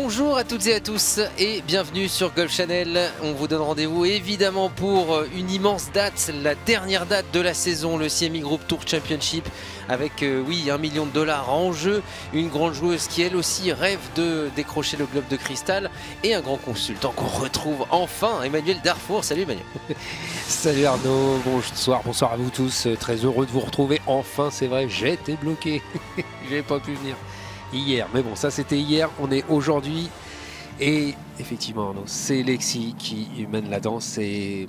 Bonjour à toutes et à tous et bienvenue sur Golf Channel. On vous donne rendez-vous évidemment pour une immense date, la dernière date de la saison, le CMI Group Tour Championship avec, euh, oui, un million de dollars en jeu, une grande joueuse qui elle aussi rêve de décrocher le globe de cristal et un grand consultant qu'on retrouve enfin, Emmanuel Darfour. Salut Emmanuel. Salut Arnaud, bonsoir, bonsoir à vous tous. Très heureux de vous retrouver enfin, c'est vrai, j'étais bloqué. J'ai pas pu venir hier. Mais bon, ça c'était hier, on est aujourd'hui. Et effectivement, c'est Lexi qui mène la danse et,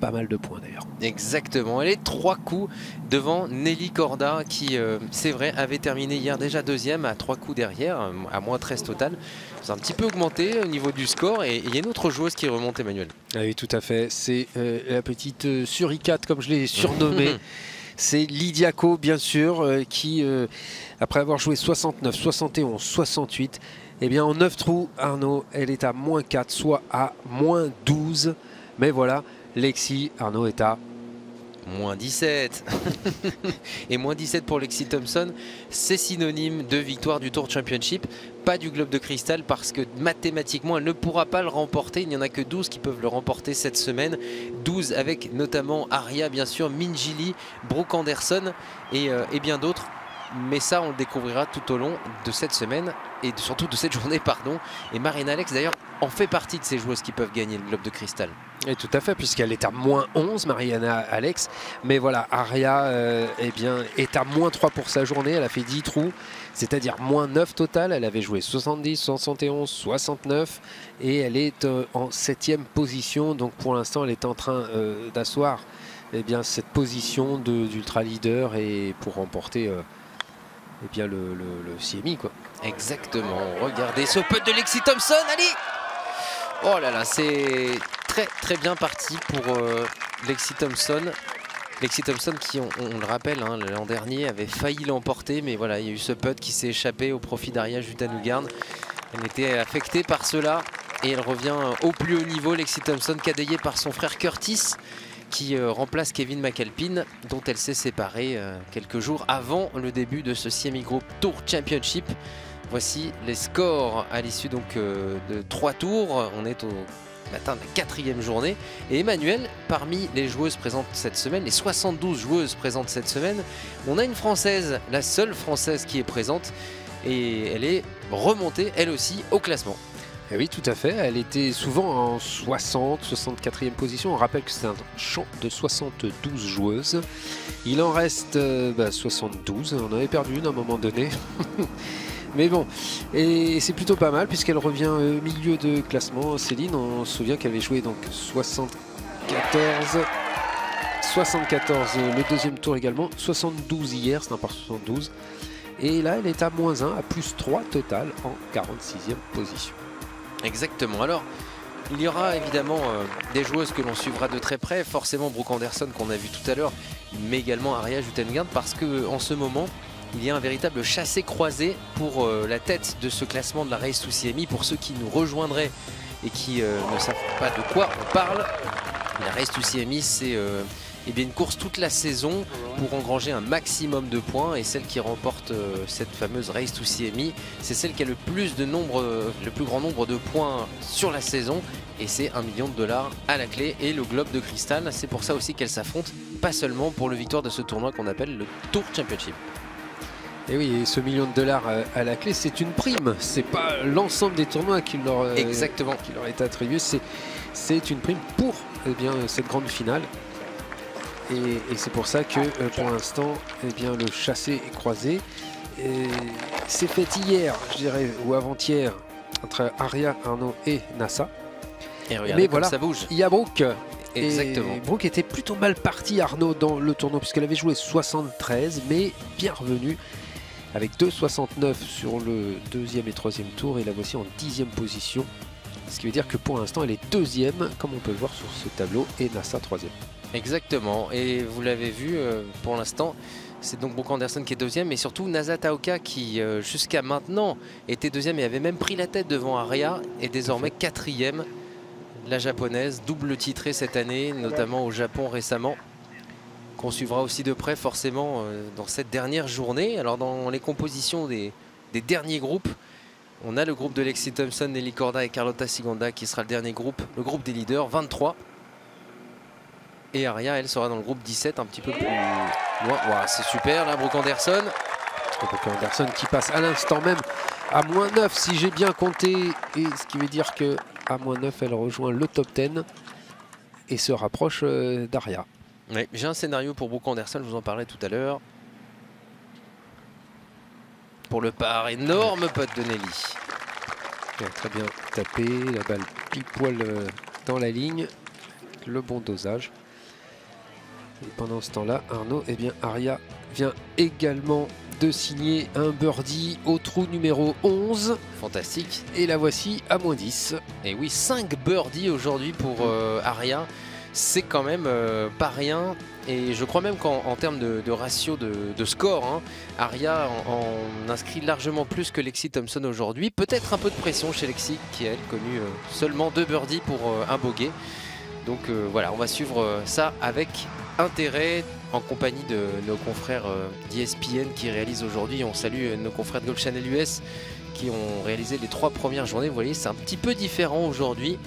pas mal de points d'ailleurs. Exactement, elle est trois coups devant Nelly Corda qui, euh, c'est vrai, avait terminé hier déjà deuxième à trois coups derrière, à moins 13 total. C'est un petit peu augmenté au niveau du score et il y a une autre joueuse qui remonte Emmanuel. Ah oui, tout à fait. C'est euh, la petite euh, suricate comme je l'ai surnommée. c'est Lidiaco, bien sûr, euh, qui, euh, après avoir joué 69, 71, 68, eh bien en 9 trous, Arnaud, elle est à moins 4, soit à moins 12. Mais voilà, Lexi, Arnaud est à Moins 17 Et moins 17 pour Lexi Thompson, c'est synonyme de victoire du Tour Championship, pas du Globe de Cristal parce que mathématiquement elle ne pourra pas le remporter, il n'y en a que 12 qui peuvent le remporter cette semaine, 12 avec notamment Aria bien sûr, Minjili, Brooke Anderson et, euh, et bien d'autres mais ça on le découvrira tout au long de cette semaine et surtout de cette journée pardon. Et Marina Alex d'ailleurs en fait partie de ces joueuses qui peuvent gagner le globe de cristal. Et tout à fait puisqu'elle est à moins 11 Mariana Alex. Mais voilà Aria euh, eh bien, est à moins 3 pour sa journée. Elle a fait 10 trous c'est à dire moins 9 total. Elle avait joué 70 71 69 et elle est euh, en 7 position. Donc pour l'instant elle est en train euh, d'asseoir eh bien, cette position d'ultra leader et pour remporter eh bien le, CMI quoi. Exactement. Regardez ce putt de Lexi Thompson, allez Oh là là, c'est très très bien parti pour euh, Lexi Thompson. Lexi Thompson qui, on, le rappelle, hein, l'an dernier avait failli l'emporter, mais voilà, il y a eu ce putt qui s'est échappé au profit d'Aria Jutanugard. Elle était affectée par cela et elle revient au plus haut niveau. Lexi Thompson cadayée par son frère Curtis qui euh, remplace Kevin McAlpine, dont elle s'est séparée euh, quelques jours avant le début de ce CMI Group Tour Championship. Voici les scores à l'issue euh, de trois tours. On est au matin de la quatrième journée. Et Emmanuel, parmi les joueuses présentes cette semaine, les 72 joueuses présentes cette semaine, on a une Française, la seule Française qui est présente. Et elle est remontée, elle aussi, au classement. Eh oui, tout à fait. Elle était souvent en 60, 64e position. On rappelle que c'est un champ de 72 joueuses. Il en reste 72. Euh, bah, On avait perdu une à un moment donné. Mais bon, et c'est plutôt pas mal puisqu'elle revient au milieu de classement. Céline, on se souvient qu'elle avait joué donc 74, 74 le deuxième tour également, 72 hier, c'est un par 72. Et là, elle est à moins 1, à plus 3 total en 46e position. Exactement. Alors, il y aura évidemment euh, des joueuses que l'on suivra de très près, forcément Brooke Anderson qu'on a vu tout à l'heure, mais également Aria Jutengard parce qu'en ce moment, il y a un véritable chassé-croisé pour euh, la tête de ce classement de la Race to CMI. Pour ceux qui nous rejoindraient et qui euh, ne savent pas de quoi on parle, la Race to CMI, c'est eh bien, une course toute la saison pour engranger un maximum de points et celle qui remporte euh, cette fameuse Race to CMI, c'est celle qui a le plus, de nombre, euh, le plus grand nombre de points sur la saison et c'est un million de dollars à la clé et le globe de cristal. C'est pour ça aussi qu'elle s'affronte, pas seulement pour le victoire de ce tournoi qu'on appelle le Tour Championship. Et oui, ce million de dollars euh, à la clé, c'est une prime. C'est pas l'ensemble des tournois qui leur, Exactement. qui leur est attribué. C'est une prime pour eh bien, cette grande finale. Et, c'est pour ça que euh, pour l'instant, eh bien, le chassé est croisé. C'est fait hier, je dirais, ou avant-hier, entre Aria, Arnaud et Nassa. Et Mais voilà, ça bouge. Il y a Brooke. Exactement. Et Brooke était plutôt mal partie, Arnaud, dans le tournoi, puisqu'elle avait joué 73, mais bien revenue avec 2,69 sur le deuxième et troisième tour. Et la voici en dixième position. Ce qui veut dire que pour l'instant, elle est deuxième, comme on peut le voir sur ce tableau, et Nassa troisième. Exactement, et vous l'avez vu euh, pour l'instant, c'est donc Brooke Anderson qui est deuxième, et surtout Nasa Taoka qui euh, jusqu'à maintenant était deuxième et avait même pris la tête devant Aria, est désormais quatrième. La japonaise, double titrée cette année, notamment au Japon récemment, qu'on suivra aussi de près forcément euh, dans cette dernière journée. Alors dans les compositions des, des derniers groupes, On a le groupe de Lexi Thompson, Nelly Corda et Carlotta Siganda qui sera le dernier groupe, le groupe des leaders, 23. Et Aria, elle sera dans le groupe 17, un petit peu plus loin. c'est super là, Brooke Anderson. Brooke Anderson qui passe à l'instant même à moins 9 si j'ai bien compté. Et ce qui veut dire que à moins 9, elle rejoint le top 10 et se rapproche euh, d'Aria. j'ai un scénario pour Brooke Anderson, je vous en parlais tout à l'heure. Pour le par, énorme pote de Nelly. très bien tapé, la balle pile poil euh, dans la ligne, le bon dosage. Et pendant ce temps-là, Arnaud, eh bien, Aria vient également de signer un birdie au trou numéro 11. Fantastique. Et la voici à moins 10. Et oui, 5 birdies aujourd'hui pour euh, Aria. C'est quand même euh, pas rien. Et je crois même qu'en termes de, ratio de, score, hein, Aria en, inscrit largement plus que Lexi Thompson aujourd'hui. Peut-être un peu de pression chez Lexi, qui a elle connu euh, seulement deux birdies pour un bogey. Donc voilà, on va suivre ça avec intérêt en compagnie de nos confrères euh, d'ESPN qui réalisent aujourd'hui, on salue euh, nos confrères de Golf Channel US qui ont réalisé les trois premières journées. Vous voyez, c'est un petit peu différent aujourd'hui.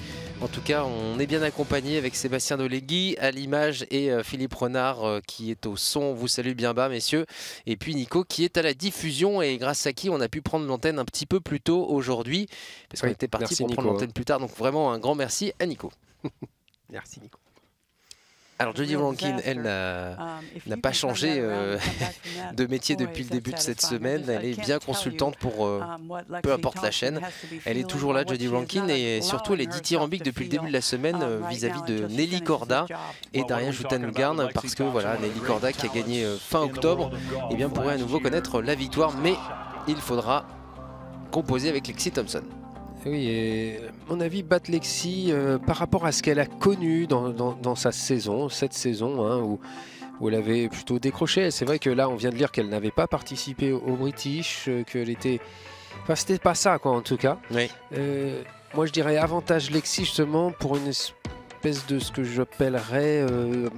En tout cas, on est bien accompagné avec Sébastien Dolegui à l'image et euh, Philippe Renard qui est au son. On vous salue bien bas, messieurs. Et puis Nico qui est à la diffusion et grâce à qui on a pu prendre l'antenne un petit peu plus tôt aujourd'hui parce qu'on était parti pour prendre l'antenne plus tard. Donc vraiment un grand merci à Nico. merci Nico. Alors Jodie Rankin, elle n'a um, pas changé euh, de métier depuis le début de cette semaine. Elle est bien consultante pour euh, um, peu importe la chaîne. Elle est toujours là, Jodie Rankin, et surtout elle est dithyrambique depuis le début de la semaine um, euh, vis-à-vis de Nelly Corda et Daria Jutangarn parce que voilà, Nelly Corda qui a gagné fin octobre, eh bien pourrait à nouveau connaître la victoire, mais il faudra composer avec Lexi Thompson. Oui, et mon avis, Batlexi, euh, par rapport à ce qu'elle a connu dans, sa saison, cette saison, hein, où, où, elle avait plutôt décroché. C'est vrai que là, on vient de lire qu'elle n'avait pas participé au, British, euh, qu'elle était. Enfin, c'était pas ça, quoi, en tout cas. Oui. Euh, moi, je dirais avantage Lexi, justement, pour une espèce de ce que j'appellerais une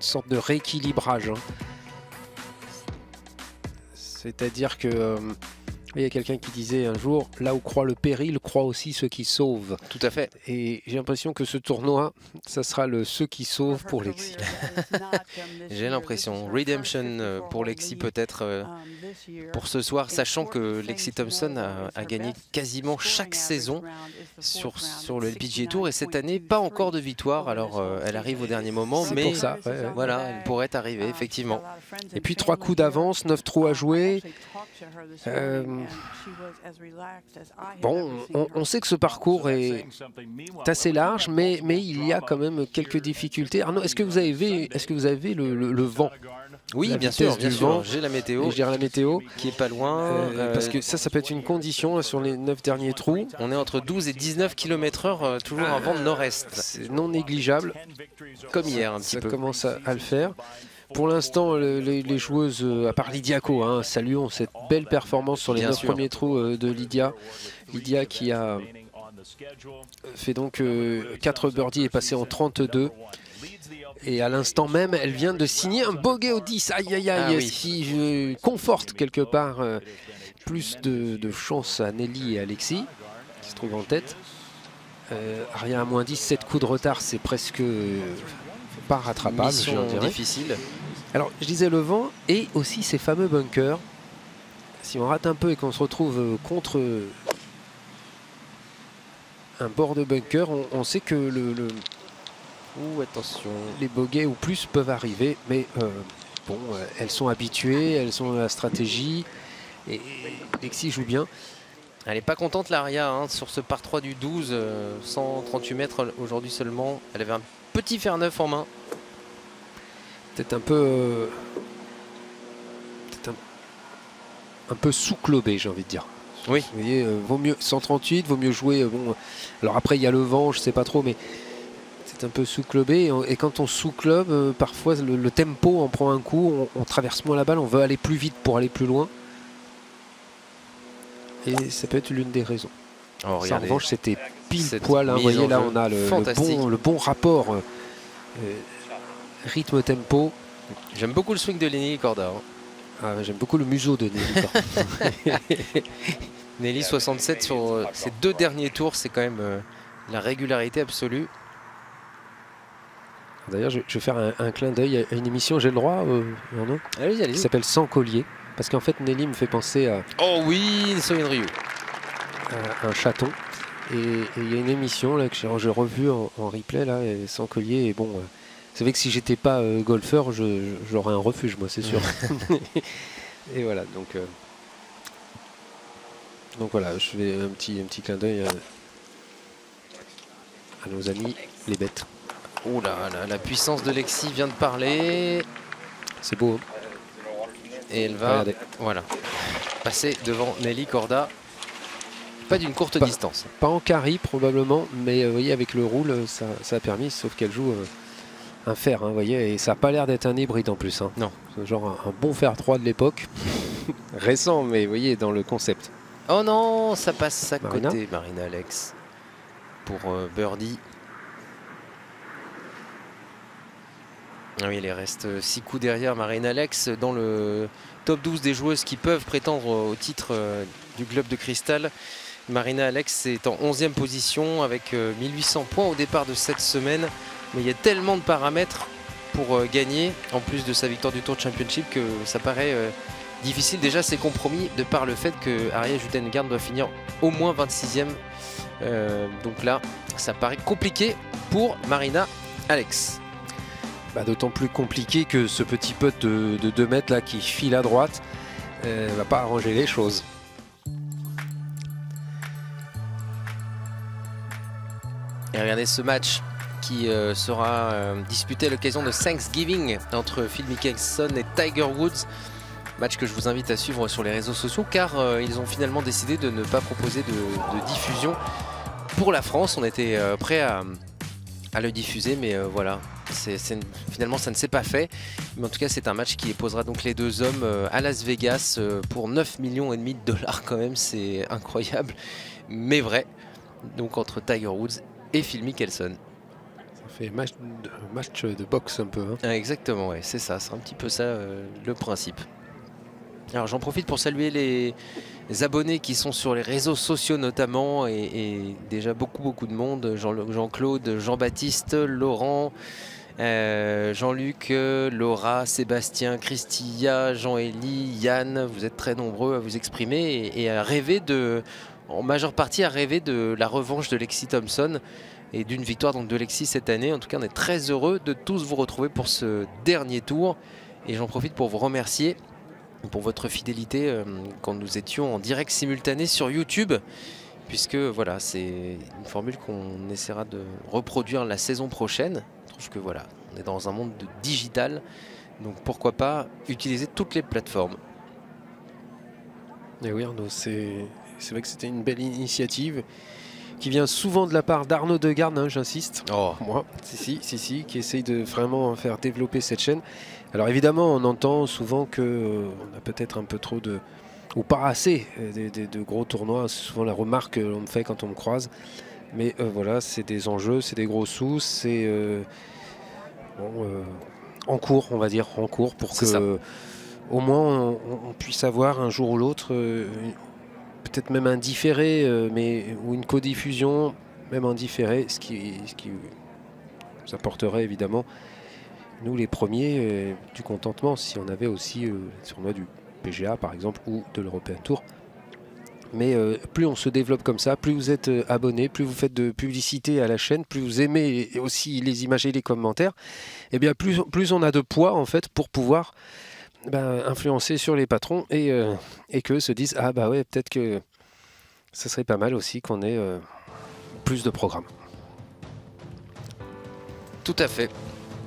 sorte de rééquilibrage. Hein. C'est-à-dire que il y a quelqu'un qui disait un jour, là où croit le péril, croit aussi ceux qui sauvent. Tout à fait. Et j'ai l'impression que ce tournoi, ça sera le ceux qui sauvent pour Lexi. j'ai l'impression. Redemption euh, pour Lexi peut-être euh, pour ce soir, sachant que Lexi Thompson a, gagné quasiment chaque saison sur, sur le LPGA Tour et cette année, pas encore de victoire. Alors euh, elle arrive au dernier moment, mais pour ça, voilà, elle pourrait arriver effectivement. Et puis trois coups d'avance, neuf trous à jouer. Bon, on, sait que ce parcours est assez large, mais, mais il y a quand même quelques difficultés. Arnaud, est-ce que vous avez, est-ce que vous avez le, vent oui, bien sûr, J'ai la météo. Je la météo. Qui est pas loin. Euh, euh, parce que ça, ça peut être une condition sur les 9 derniers trous. On est entre 12 et 19 km h toujours un vent de nord-est. C'est non négligeable. Comme hier, un petit peu. Ça commence à, le faire. Pour l'instant, les, joueuses, euh, à part Lydiaco, hein, saluons cette belle performance sur les 9 premiers trous euh, de Lydia. Lydia qui a fait donc 4 euh, birdies et passé en 32. Et à l'instant même, elle vient de signer un bogey au 10. Aïe aïe aïe, ah ce qui conforte quelque part plus de, chance à Nelly et Alexis, qui se trouvent en tête. Aria à moins 10, 7 coups de retard, c'est presque pas rattrapable. Mission difficile. Alors, je disais le vent et aussi ces fameux bunkers. Si on rate un peu et qu'on se retrouve euh, contre un bord de bunker, on, sait que le, attention. les bogeys ou plus peuvent arriver. Mais euh, bon, euh, elles sont habituées, elles sont la stratégie. Et Lexi joue bien. Elle n'est pas contente, l'Aria, hein, sur ce par 3 du 12, 138 mètres aujourd'hui seulement. Elle avait un petit fer neuf en main. Peut-être un peu... Euh, un, peu sous-clobé, j'ai envie de dire. Oui. Vous voyez, euh, vaut mieux 138, vaut mieux jouer. Euh, bon, alors après, il y a le vent, je sais pas trop, mais c'est un peu sous-clubé. Et, quand on sous-club, parfois le, tempo en prend un coup, on, traverse moins la balle, on veut aller plus vite pour aller plus loin. Et ça peut être l'une des raisons. en revanche, c'était pile poil. Hein, vous voyez, là, on a le, bon, le bon, rapport euh, euh, rythme-tempo. J'aime beaucoup le swing de Lenny Corda. Hein. Ah, J'aime beaucoup le museau de Nelly Corda. Nelly 67 sur ses deux derniers tours, c'est quand même la régularité absolue. D'ailleurs, je, vais faire un, clin d'œil à une émission, j'ai le droit, euh, Allez-y, allez Qui s'appelle Sans collier. Parce qu'en fait, Nelly me fait penser à. Oh oui, Soyen Ryu. un chaton. Et il y a une émission là, que j'ai revue en, replay, là, Sans collier. Et bon, c'est vrai que si j'étais pas euh, golfeur, j'aurais un refuge, moi, c'est sûr. et voilà, donc. Euh, donc voilà, je fais un petit, un petit clin d'œil à, à nos amis les bêtes. Oh là, la puissance de Lexi vient de parler. C'est beau. Hein. Et elle va voilà, passer devant Nelly Corda. Pas d'une courte distance. Pas en carry probablement, mais euh, vous voyez avec le roule ça, a permis, sauf qu'elle joue euh, un fer, hein, voyez, et ça n'a pas l'air d'être un hybride en plus. Hein. Non. C'est genre un, bon fer 3 de l'époque. Récent, mais vous voyez dans le concept. Oh non, ça passe à côté, Marina Alex. Pour euh, Birdie. Ah oui, il reste 6 coups derrière Marine Alex dans le top 12 des joueuses qui peuvent prétendre au titre euh, du club de cristal. Marina Alex est en 11e position avec 1800 euh, points au départ de cette semaine. Mais il y a tellement de paramètres pour euh, gagner, en plus de sa victoire du Tour Championship, que ça paraît difficile. Déjà, c'est compromis de par le fait que Jutengard doit finir au moins 26e. donc là, ça paraît compliqué pour Marina Alex. Bah, d'autant plus compliqué que ce petit putt de, 2 mètres là qui file à droite ne euh, va pas arranger les choses. Regardez ce match qui euh, sera euh, disputé à l'occasion de Thanksgiving entre Phil Mickelson et Tiger Woods. Match que je vous invite à suivre sur les réseaux sociaux car ils ont finalement décidé de ne pas proposer de, diffusion pour la France. On était prêt à, le diffuser mais voilà, finalement, ça ne s'est pas fait. Mais en tout cas, c'est un match qui posera donc les deux hommes euh, à Las Vegas euh, pour 9 millions et demi de dollars quand même. C'est incroyable, mais vrai. Donc entre Tiger Woods et Phil Mickelson. Ça fait match de, match de boxe un peu. Hein. Ah, exactement, ouais, c'est ça. C'est un petit peu ça euh, le principe. Alors j'en profite pour saluer les, abonnés qui sont sur les réseaux sociaux notamment et, déjà beaucoup beaucoup de monde. Jean-Claude, Jean-Baptiste, Laurent, euh, Jean-Luc, Laura, Sébastien, Christia, Jean-Élie, Yann, vous êtes très nombreux à vous exprimer et, à rêver de, en majeure partie à rêver de la revanche de Lexi Thompson et d'une victoire donc de Lexi cette année. En tout cas, on est très heureux de tous vous retrouver pour ce dernier tour et j'en profite pour vous remercier pour votre fidélité euh, quand nous étions en direct simultané sur YouTube puisque voilà, c'est une formule qu'on essaiera de reproduire la saison prochaine trouve que voilà, on est dans un monde de digital, donc pourquoi pas utiliser toutes les plateformes. Eh oui Arnaud, vrai que c'était une belle initiative qui vient souvent de la part d'Arnaud Degarde, hein, j'insiste. Oh. Moi, si, si, si, si, qui essaye de vraiment faire développer cette chaîne. Alors évidemment, on entend souvent qu'on euh, a peut-être un peu trop de, ou pas assez, euh, de, gros tournois. C'est souvent la remarque que l'on me fait quand on me croise. Mais euh, voilà, c'est des enjeux, c'est des gros sous, c'est euh, euh, en cours, on va dire, en cours, pour que au moins on, puisse avoir un jour ou l'autre, peut-être même un différé, mais, ou une codiffusion, même en différé, ce qui, ce qui nous apporterait évidemment, nous les premiers, du contentement, si on avait aussi sur moi du PGA par exemple, ou de l'European Tour. Mais euh, plus on se développe comme ça, plus vous êtes euh, abonné, plus vous faites de publicité à la chaîne, plus vous aimez aussi les images et les commentaires, et eh bien plus, plus on a de poids en fait pour pouvoir ben, influencer sur les patrons et, euh, et qu'eux se disent ah bah ouais peut-être que ce serait pas mal aussi qu'on ait plus de programmes. Tout à fait.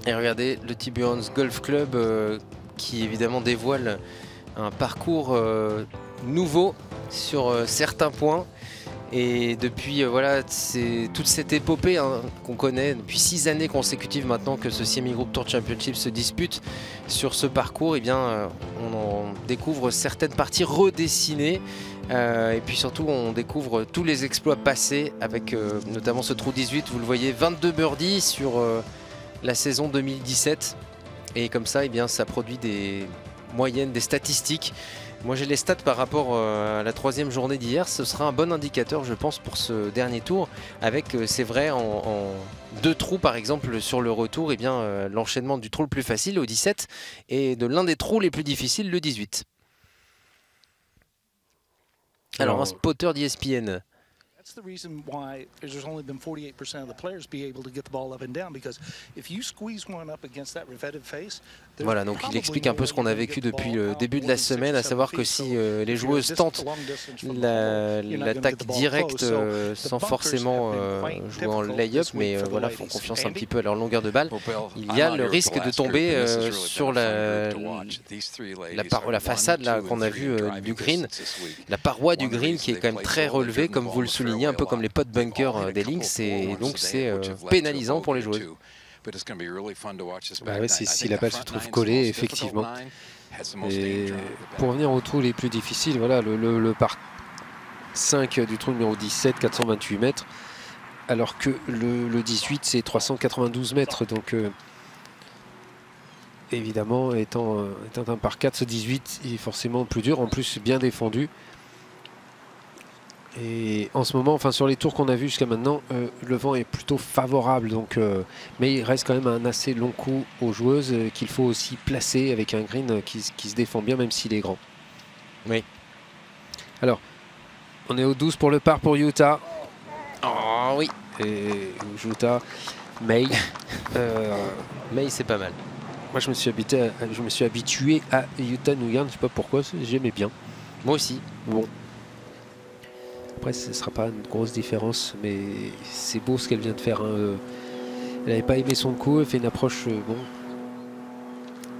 Et regardez le Tiburons Golf Club qui évidemment dévoile un parcours nouveau sur euh, certains points. Et depuis euh, voilà, c'est toute cette épopée hein, qu'on connaît depuis six années consécutives maintenant que ce Semi Group Tour Championship se dispute sur ce parcours, eh bien euh, on en découvre certaines parties redessinées. et puis surtout on découvre tous les exploits passés avec notamment ce trou 18, vous le voyez, 22 birdies sur la saison 2017. Et comme ça, eh bien, ça produit des moyennes, des statistiques Moi j'ai les stats par rapport euh, à la troisième journée d'hier, ce sera un bon indicateur je pense pour ce dernier tour. Avec euh, c'est vrai en, deux trous par exemple sur le retour et eh bien euh, l'enchaînement du trou le plus facile au 17 et de l'un des trous les plus difficiles le 18. Alors, un spotter d'ESPN That's the reason why there's only been 48% of the players be able to get the ball up and down because if you squeeze one up against that revetted face, voilà, donc il explique un peu ce qu'on a vécu depuis le début de la semaine, à savoir que si euh, les joueuses tentent l'attaque la, directe euh, sans forcément euh, jouer en lay-up, mais voilà, font confiance un petit peu à leur longueur de balle, il y a le risque de tomber sur la, la, par, la façade qu'on a vu du green, la paroi du green qui est quand même très relevée, comme vous le soulignez un peu comme les pots bunker euh, des Lynx, et donc c'est pénalisant pour les joueurs Bah si, la balle se trouve collée, effectivement. Et pour revenir aux trous les plus difficiles, voilà, le, le, par 5 du trou numéro 17, 428 mètres, alors que le, 18, c'est 392 mètres. Donc, euh, évidemment, étant, étant un par 4, ce 18 est forcément plus dur, en plus bien défendu. Et en ce moment, enfin sur les tours qu'on a vus jusqu'à maintenant, euh, le vent est plutôt favorable. Donc, euh, mais il reste quand même un assez long coup aux joueuses euh, qu'il faut aussi placer avec un green qui, se défend bien même s'il est grand. Oui. Alors, on est au 12 pour le par pour Utah. Oh oui. Et Utah, May. May c'est pas mal. Moi je me suis habitué à, je me suis habitué à Utah Nguyen, je sais pas pourquoi, j'aimais bien. Moi aussi. Bon, après, ce ne sera pas une grosse différence, mais c'est beau ce qu'elle vient de faire. Hein. Elle n'avait pas aimé son coup, elle fait une approche euh, bon.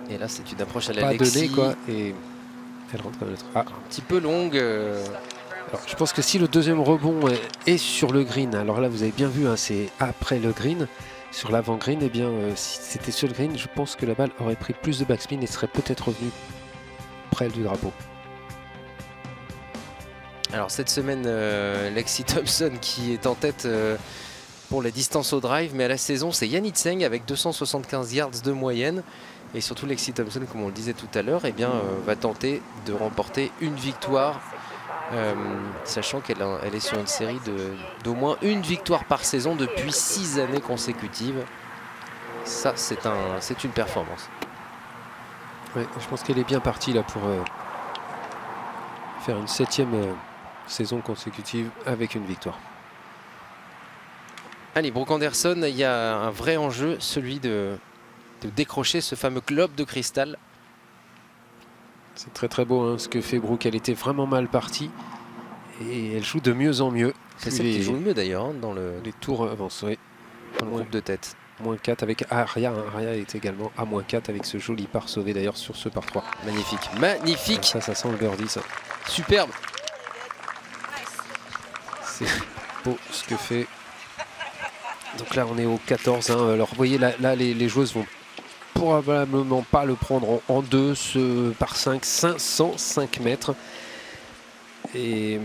Et là, c'est une approche à la Pas quoi. Et elle rentre comme ah. Un petit peu longue. Euh. je pense que si le deuxième rebond est sur le green, alors là, vous avez bien vu, hein, c'est après le green. Sur l'avant green, et eh bien, euh, si c'était sur le green, je pense que la balle aurait pris plus de backspin et serait peut-être revenue près du drapeau. Alors cette semaine, euh, Lexi Thompson qui est en tête euh, pour la distance au drive, mais à la saison c'est Yannick Tseng avec 275 yards de moyenne. Et surtout Lexi Thompson, comme on le disait tout à l'heure, eh euh, va tenter de remporter une victoire, sachant qu'elle elle est sur une série d'au moins une victoire par saison depuis six années consécutives. Ça, c'est un, une performance. je pense qu'elle est bien partie là pour faire une septième saison consécutive avec une victoire. Allez, Brooke Anderson, il y a un vrai enjeu, celui de, décrocher ce fameux globe de cristal. C'est très très beau hein, ce que fait Brooke. Elle était vraiment mal partie et elle joue de mieux en mieux. C'est celle qui joue le mieux d'ailleurs hein, dans le, les tours avancés. Dans le groupe de tête. Moins 4 avec Aria. Hein. Aria est également à moins 4 avec ce joli par sauvé d'ailleurs sur ce par 3. Magnifique, magnifique. Ça, ça sent le birdie ça. Superbe c'est beau ce que fait. Donc là, on est au 14. Hein. Alors, vous voyez, là, les, joueuses vont probablement pas le prendre en, deux ce, par 5, 505 mètres. Et,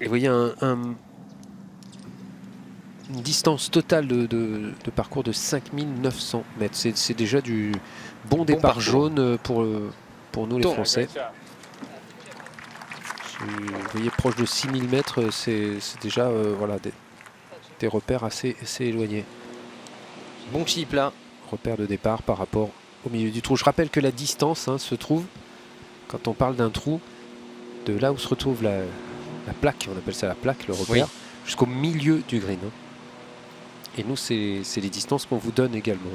vous voyez un, une distance totale de, parcours de 5900 mètres. C'est déjà du bon départ jaune pour, pour nous les Français. Vous voyez, proche de 6000 mètres, c'est déjà euh, voilà, des, repères assez, assez, éloignés. Bon chip là. Repère de départ par rapport au milieu du trou. Je rappelle que la distance hein, se trouve, quand on parle d'un trou, de là où se retrouve la, plaque, on appelle ça la plaque, le repère, jusqu'au milieu du green. Hein. Et nous, c'est les distances qu'on vous donne également.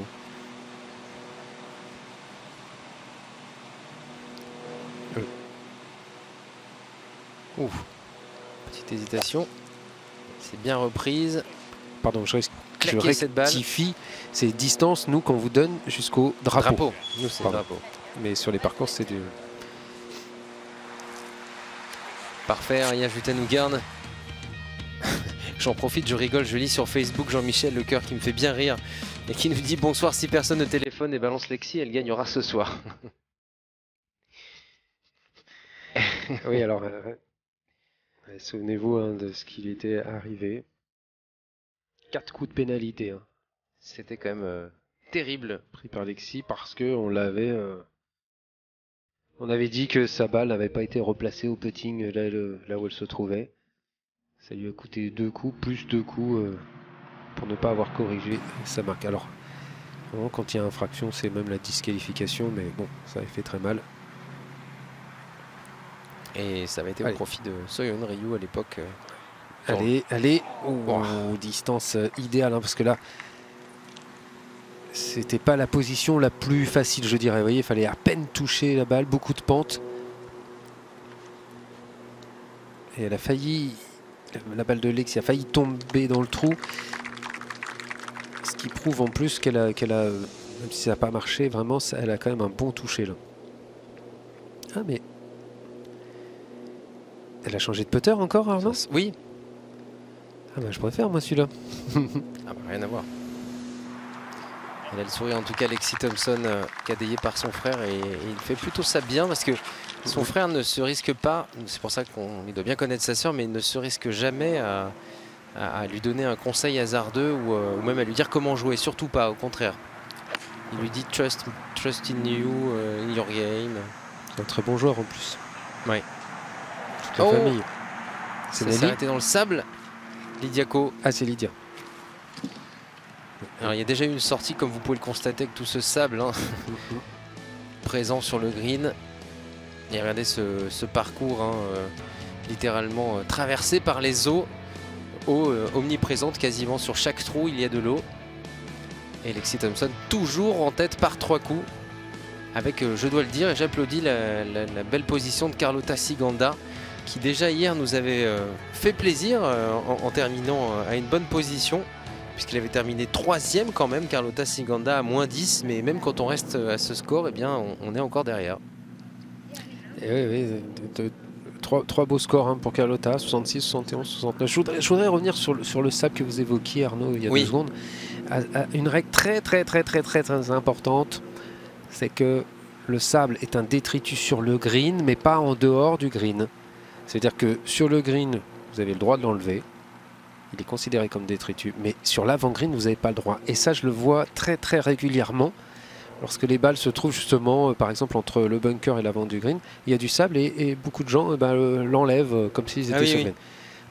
Petite hésitation. C'est bien reprise. Pardon, je, rectifie. Cette balle. ces distances, nous, qu'on vous donne jusqu'au drapeau. drapeau. Nous, c'est drapeau. Mais sur les parcours, c'est du... Parfait, Aria garde. J'en profite, je rigole, je lis sur Facebook Jean-Michel Le Cœur qui me fait bien rire et qui nous dit bonsoir si personne ne téléphone et balance Lexi, elle gagnera ce soir. oui, alors... Euh, Souvenez-vous hein, de ce qu'il était arrivé. Quatre coups de pénalité. Hein. C'était quand même euh, terrible. Pris par Lexi parce qu'on l'avait euh, On avait dit que sa balle n'avait pas été replacée au putting là, le- là où elle se trouvait. Ça lui a coûté deux coups, plus deux coups euh, pour ne pas avoir corrigé sa marque. Alors, quand il y a infraction, c'est même la disqualification, mais bon, ça avait fait très mal. Et ça avait été au profit de Soyeon Ryu à l'époque. euh. Allez, allez, oh, distance euh, idéale, hein, parce que là, c'était pas la position la plus facile, je dirais. Vous voyez, il fallait à peine toucher la balle, beaucoup de pente. Et elle a failli, la balle de Lexi a failli tomber dans le trou. Ce qui prouve en plus qu'elle a, a, euh, même si ça n'a pas marché, vraiment, elle a quand même un bon toucher là. Ah, mais. Elle a changé de putter encore, Arnaud Oui, ah bah je préfère moi celui-là. Ah bah, rien à voir. Elle a le sourire en tout cas Alexis Thompson euh, cadayé par son frère et, et il fait plutôt ça bien parce que son frère ne se risque pas, c'est pour ça qu'on il doit bien connaître sa sœur, mais il ne se risque jamais à, à- à lui donner un conseil hasardeux ou, euh, ou même à lui dire comment jouer, surtout pas, au contraire. Il lui dit trust, trust in you, euh, in your game. C'est un très bon joueur en plus. Ouais. Oh famille. C'est s'est arrêté dans le sable. Ah c'est Lydia. Alors il y a déjà eu une sortie, comme vous pouvez le constater, avec tout ce sable hein, présent sur le green. Et regardez ce, ce parcours, hein, euh, littéralement euh, traversé par les eaux, eau euh, omniprésente quasiment sur chaque trou, il y a de l'eau. Et Lexi Thompson toujours en tête par trois coups. Avec, euh, je dois le dire, et j'applaudis la, la- la belle position de Carlota Siganda, qui déjà hier nous avait euh, fait plaisir euh, en, en terminant euh, à une bonne position puisqu'il avait terminé troisième quand même, Carlota Siganda à moins 10, mais même quand on reste à ce score, eh bien, on, on est encore derrière. Et oui, oui, trois, trois beaux scores hein, pour Carlotta, 66, 71, 69. Je voudrais, je voudrais revenir sur le, sur le sable que vous évoquiez Arnaud il y a Oui. deux secondes. À- à une règle très très très très très très importante, c'est que le sable est un détritus sur le green, mais pas en dehors du green. C'est-à-dire que sur le green, vous avez le droit de l'enlever. Il est considéré comme détritus. Mais sur l'avant-green, vous n'avez pas le droit. Et ça, je le vois très très régulièrement. Lorsque les balles se trouvent justement, euh, par exemple, entre le bunker et l'avant du green, il y a du sable et, et beaucoup de gens eh ben, euh, l'enlèvent euh, comme s'ils étaient Ah oui, sur oui.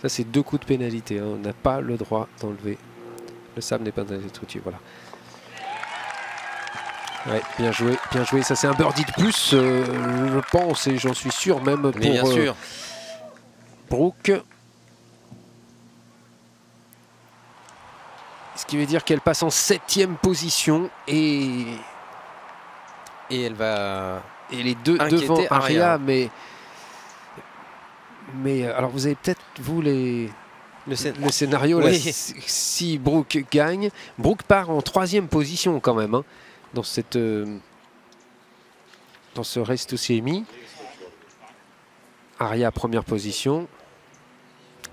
Ça, c'est deux coups de pénalité. hein. On n'a pas le droit d'enlever. Le sable n'est pas détritus. Voilà. Ouais, bien joué, bien joué. Ça, c'est un birdie de plus, euh, je pense, et j'en suis sûr, même pour bien euh, sûr, Brooke. Ce qui veut dire qu'elle passe en septième position et, et elle va... et les deux devant Aria, mais mais euh, alors vous avez peut-être vous les Le scén- le scénario Oui. si, si Brooke gagne, Brooke part en troisième position quand même hein, dans cette euh, dans ce semi. Aria première position,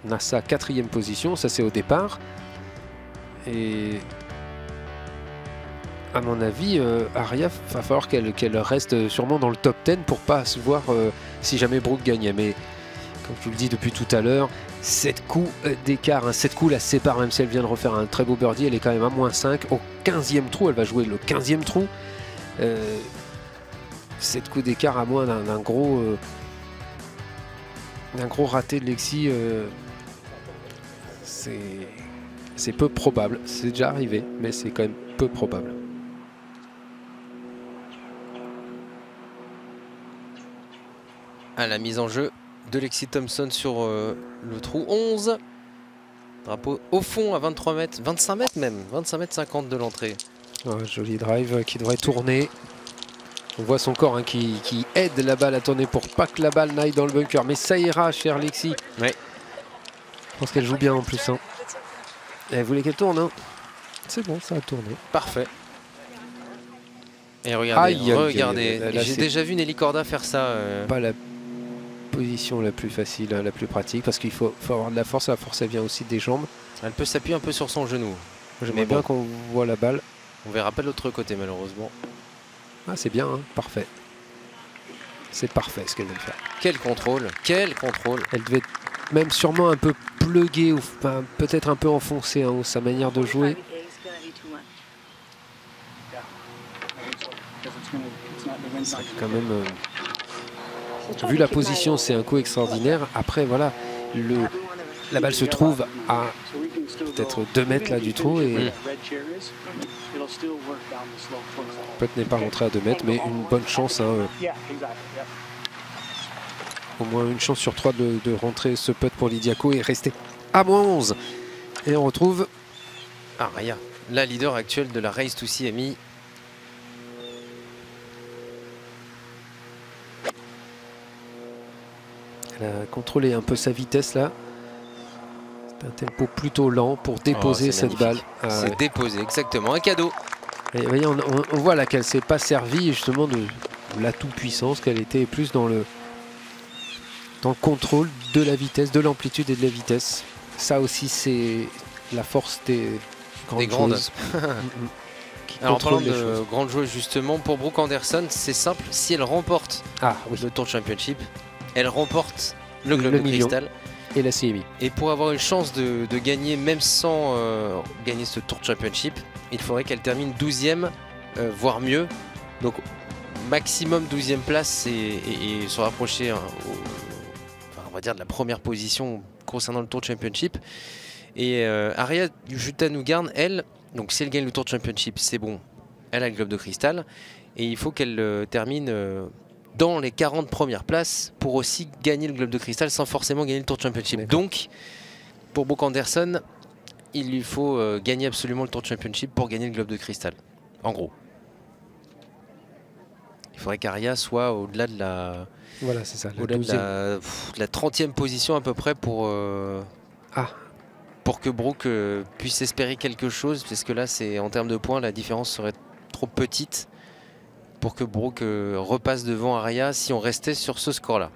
Nassa quatrième position, ça c'est au départ. Et à mon avis, euh, Aria va falloir qu'elle reste sûrement dans le top 10 pour pas se voir euh, si jamais Brooke gagnait. Mais comme je vous le dis depuis tout à l'heure, 7 coups euh, d'écart, 7 coups la sépare, même si elle vient de refaire un très beau birdie, elle est quand même à moins 5. Au 15e trou, elle va jouer le 15e trou. Euh, 7 coups d'écart à moins d'un gros, euh, d'un gros raté de Lexi. euh, c'est peu probable. C'est déjà arrivé, mais c'est quand même peu probable. à la mise en jeu de Lexi Thompson sur euh, le trou 11. Drapeau au fond à 23 mètres, 25 mètres même, 25 mètres 50 de l'entrée. Un joli drive qui devrait tourner. On voit son corps hein, qui, qui aide la balle à tourner pour pas que la balle n'aille dans le bunker. Mais ça ira, cher Lexi. Ouais. Je pense qu'elle joue bien en plus. Hein. Elle voulait qu'elle tourne. hein? C'est bon, ça a tourné. Parfait. Et regardez, regardez. J'ai déjà vu Nelly Corda faire ça. euh, Pas la position la plus facile, hein, la plus pratique, parce qu'il faut, faut avoir de la force. La force, elle vient aussi des jambes. Elle peut s'appuyer un peu sur son genou. J'aimerais bien qu'on voit la balle. On verra pas de l'autre côté malheureusement. Ah, c'est bien, hein, parfait. C'est parfait ce qu'elle vient de faire. Quel contrôle, quel contrôle. Elle devait être même sûrement un peu pluguée, ou peut-être un peu enfoncée, hein, sa manière de jouer. C'est quand même euh, vu la position, c'est un coup extraordinaire. Après, voilà, le, la balle se trouve à peut-être 2 mètres là du trou et Mm. peut n'est pas rentré à 2 mètres, mais une bonne chance, hein, euh, au moins une chance sur 3 de, de rentrer ce putt pour Lidiaco et rester à moins 11. Et on retrouve Aria, la leader actuelle de la Race to CMI. Elle a contrôlé un peu sa vitesse là. C'est un tempo plutôt lent pour déposer Oh, cette balle. magnifique. Ah, C'est déposé, exactement. Un cadeau. Et voyez, on, on- on voit là qu'elle s'est pas servie justement de l'atout puissance, qu'elle était plus dans le, dans le contrôle de la vitesse, de l'amplitude et de la vitesse. Ça aussi, c'est la force des grandes, Des grandes. joueuses. Mm, mm. Qui Alors en parlant de choses. grande joueuse justement, pour Brooke Anderson, c'est simple. Si elle remporte Ah oui, le Tour Championship, elle remporte le Globe Le de million. Cristal. et la CMI. Et pour avoir une chance de, de gagner, même sans euh, gagner ce Tour Championship, il faudrait qu'elle termine 12e, euh, voire mieux. Donc maximum 12e place et, et- et se rapprocher hein, au- va dire de la première position concernant le Tour Championship. Et euh, Aria Jutanougarn, elle, donc si elle gagne le Tour Championship, c'est bon, elle a le globe de cristal. Et il faut qu'elle euh, termine euh, dans les 40 premières places pour aussi gagner le globe de cristal sans forcément gagner le Tour Championship. Donc, pour Brooke Anderson, il lui faut euh, gagner absolument le Tour Championship pour gagner le globe de cristal. En gros. Il faudrait qu'Aria soit au-delà de la, Voilà, c'est ça. la au-delà de douzième. la, pff, de la 30e position à peu près pour, euh, Ah. pour que Brooke euh, puisse espérer quelque chose. Parce que là, c'est en termes de points, la différence serait trop petite pour que Brooke euh, repasse devant Aria si on restait sur ce score-là.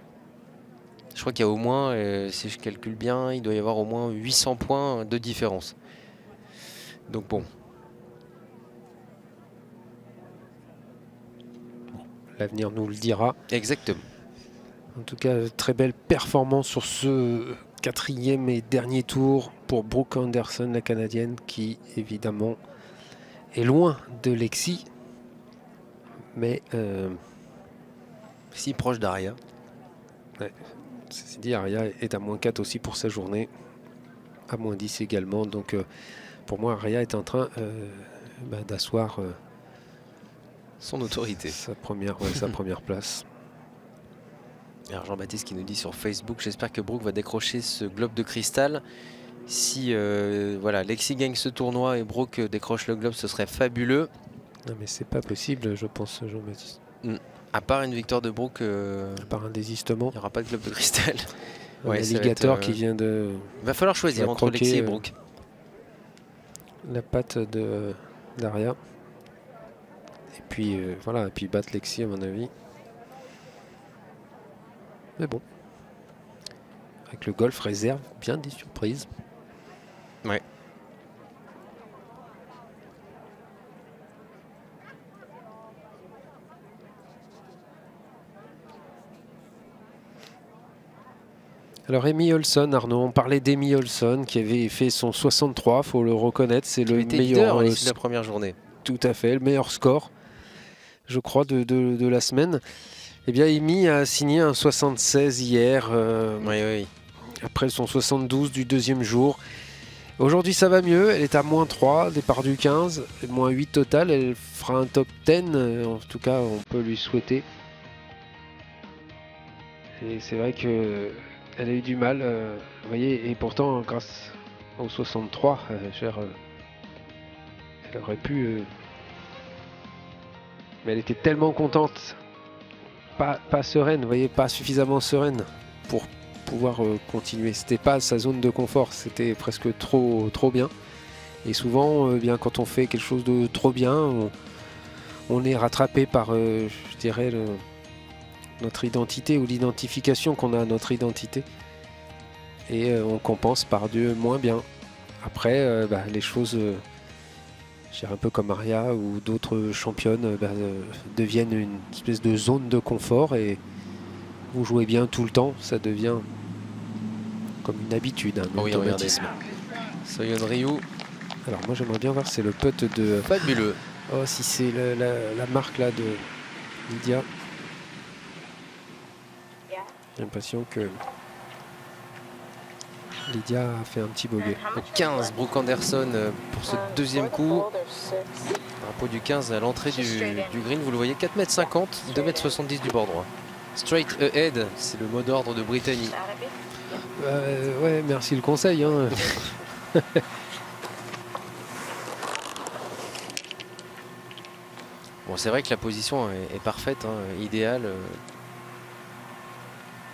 Je crois qu'il y a au moins, si je calcule bien, il doit y avoir au moins 800 points de différence. Donc bon, L'avenir nous le dira. exactement. En tout cas, très belle performance sur ce quatrième et dernier tour pour Brooke Anderson, la Canadienne, qui évidemment est loin de Lexi. Mais euh, Si proche d'Aria. ceci dit, Aria est à moins 4 aussi pour sa journée. À moins 10 également. Donc euh, pour moi, Aria est en train euh, bah, d'asseoir Son autorité. sa, première, ouais, sa première place. Alors Jean-Baptiste qui nous dit sur Facebook, j'espère que Brooke va décrocher ce globe de cristal. Si euh, voilà, Lexi gagne ce tournoi et Brooke décroche le globe, ce serait fabuleux. Non mais c'est pas possible, je pense, Jean-Baptiste. À part une victoire de Brooke, euh, Par un désistement. il n'y aura pas de globe de cristal. Ouais, alligator être, euh, qui vient de Il va falloir choisir va entre Lexi et euh, Brooke. la patte de d'Aria. Et puis euh, voilà, et puis battre Lexi à mon avis. Mais bon. Avec le golf réserve bien des surprises. Ouais. Alors Amy Olson, Arnaud, on parlait d'Amy Olson qui avait fait son 63, faut le reconnaître, c'est le meilleur leader à euh, de la première journée. Tout à fait, le meilleur score, je crois, de, de- de la semaine. Eh bien, Amy a signé un 76 hier, euh, Oui, oui. après son 72 du deuxième jour. Aujourd'hui, ça va mieux. Elle est à moins 3, départ du 15, et moins 8 total. Elle fera un top 10, euh, en tout cas, on peut lui souhaiter. Et c'est vrai que elle a eu du mal, euh, vous voyez, et pourtant, grâce au 63, euh, je veux dire, euh, elle aurait pu. mais elle était tellement contente, pas, sereine, voyez, pas suffisamment sereine pour pouvoir euh, continuer. C'était pas sa zone de confort, c'était presque trop, trop bien. Et souvent, euh, bien quand on fait quelque chose de trop bien, on, est rattrapé par, euh, je dirais, notre identité ou l'identification qu'on a à notre identité. Et on compense par du moins bien. Après, bah, les choses, un peu comme Maria ou d'autres championnes, euh, bah, euh, deviennent une espèce de zone de confort et vous jouez bien tout le temps, ça devient comme une habitude, un Oh oui, automatisme. Soyeon Ryu, Alors moi j'aimerais bien voir, c'est le putt de... fabuleux. Oh si c'est la, la marque là de Lydia. J'ai l'impression que Lydia a fait un petit bogey. 15, Brooke Anderson euh, pour ce deuxième coup. Drapeau du 15 à l'entrée du, du, green, vous le voyez, 4m50, 2m70 du bord droit. Straight ahead, c'est le mot d'ordre de Brittany. Euh, ouais, merci le conseil. Hein. bon, c'est vrai que la position est, est parfaite, hein, idéale.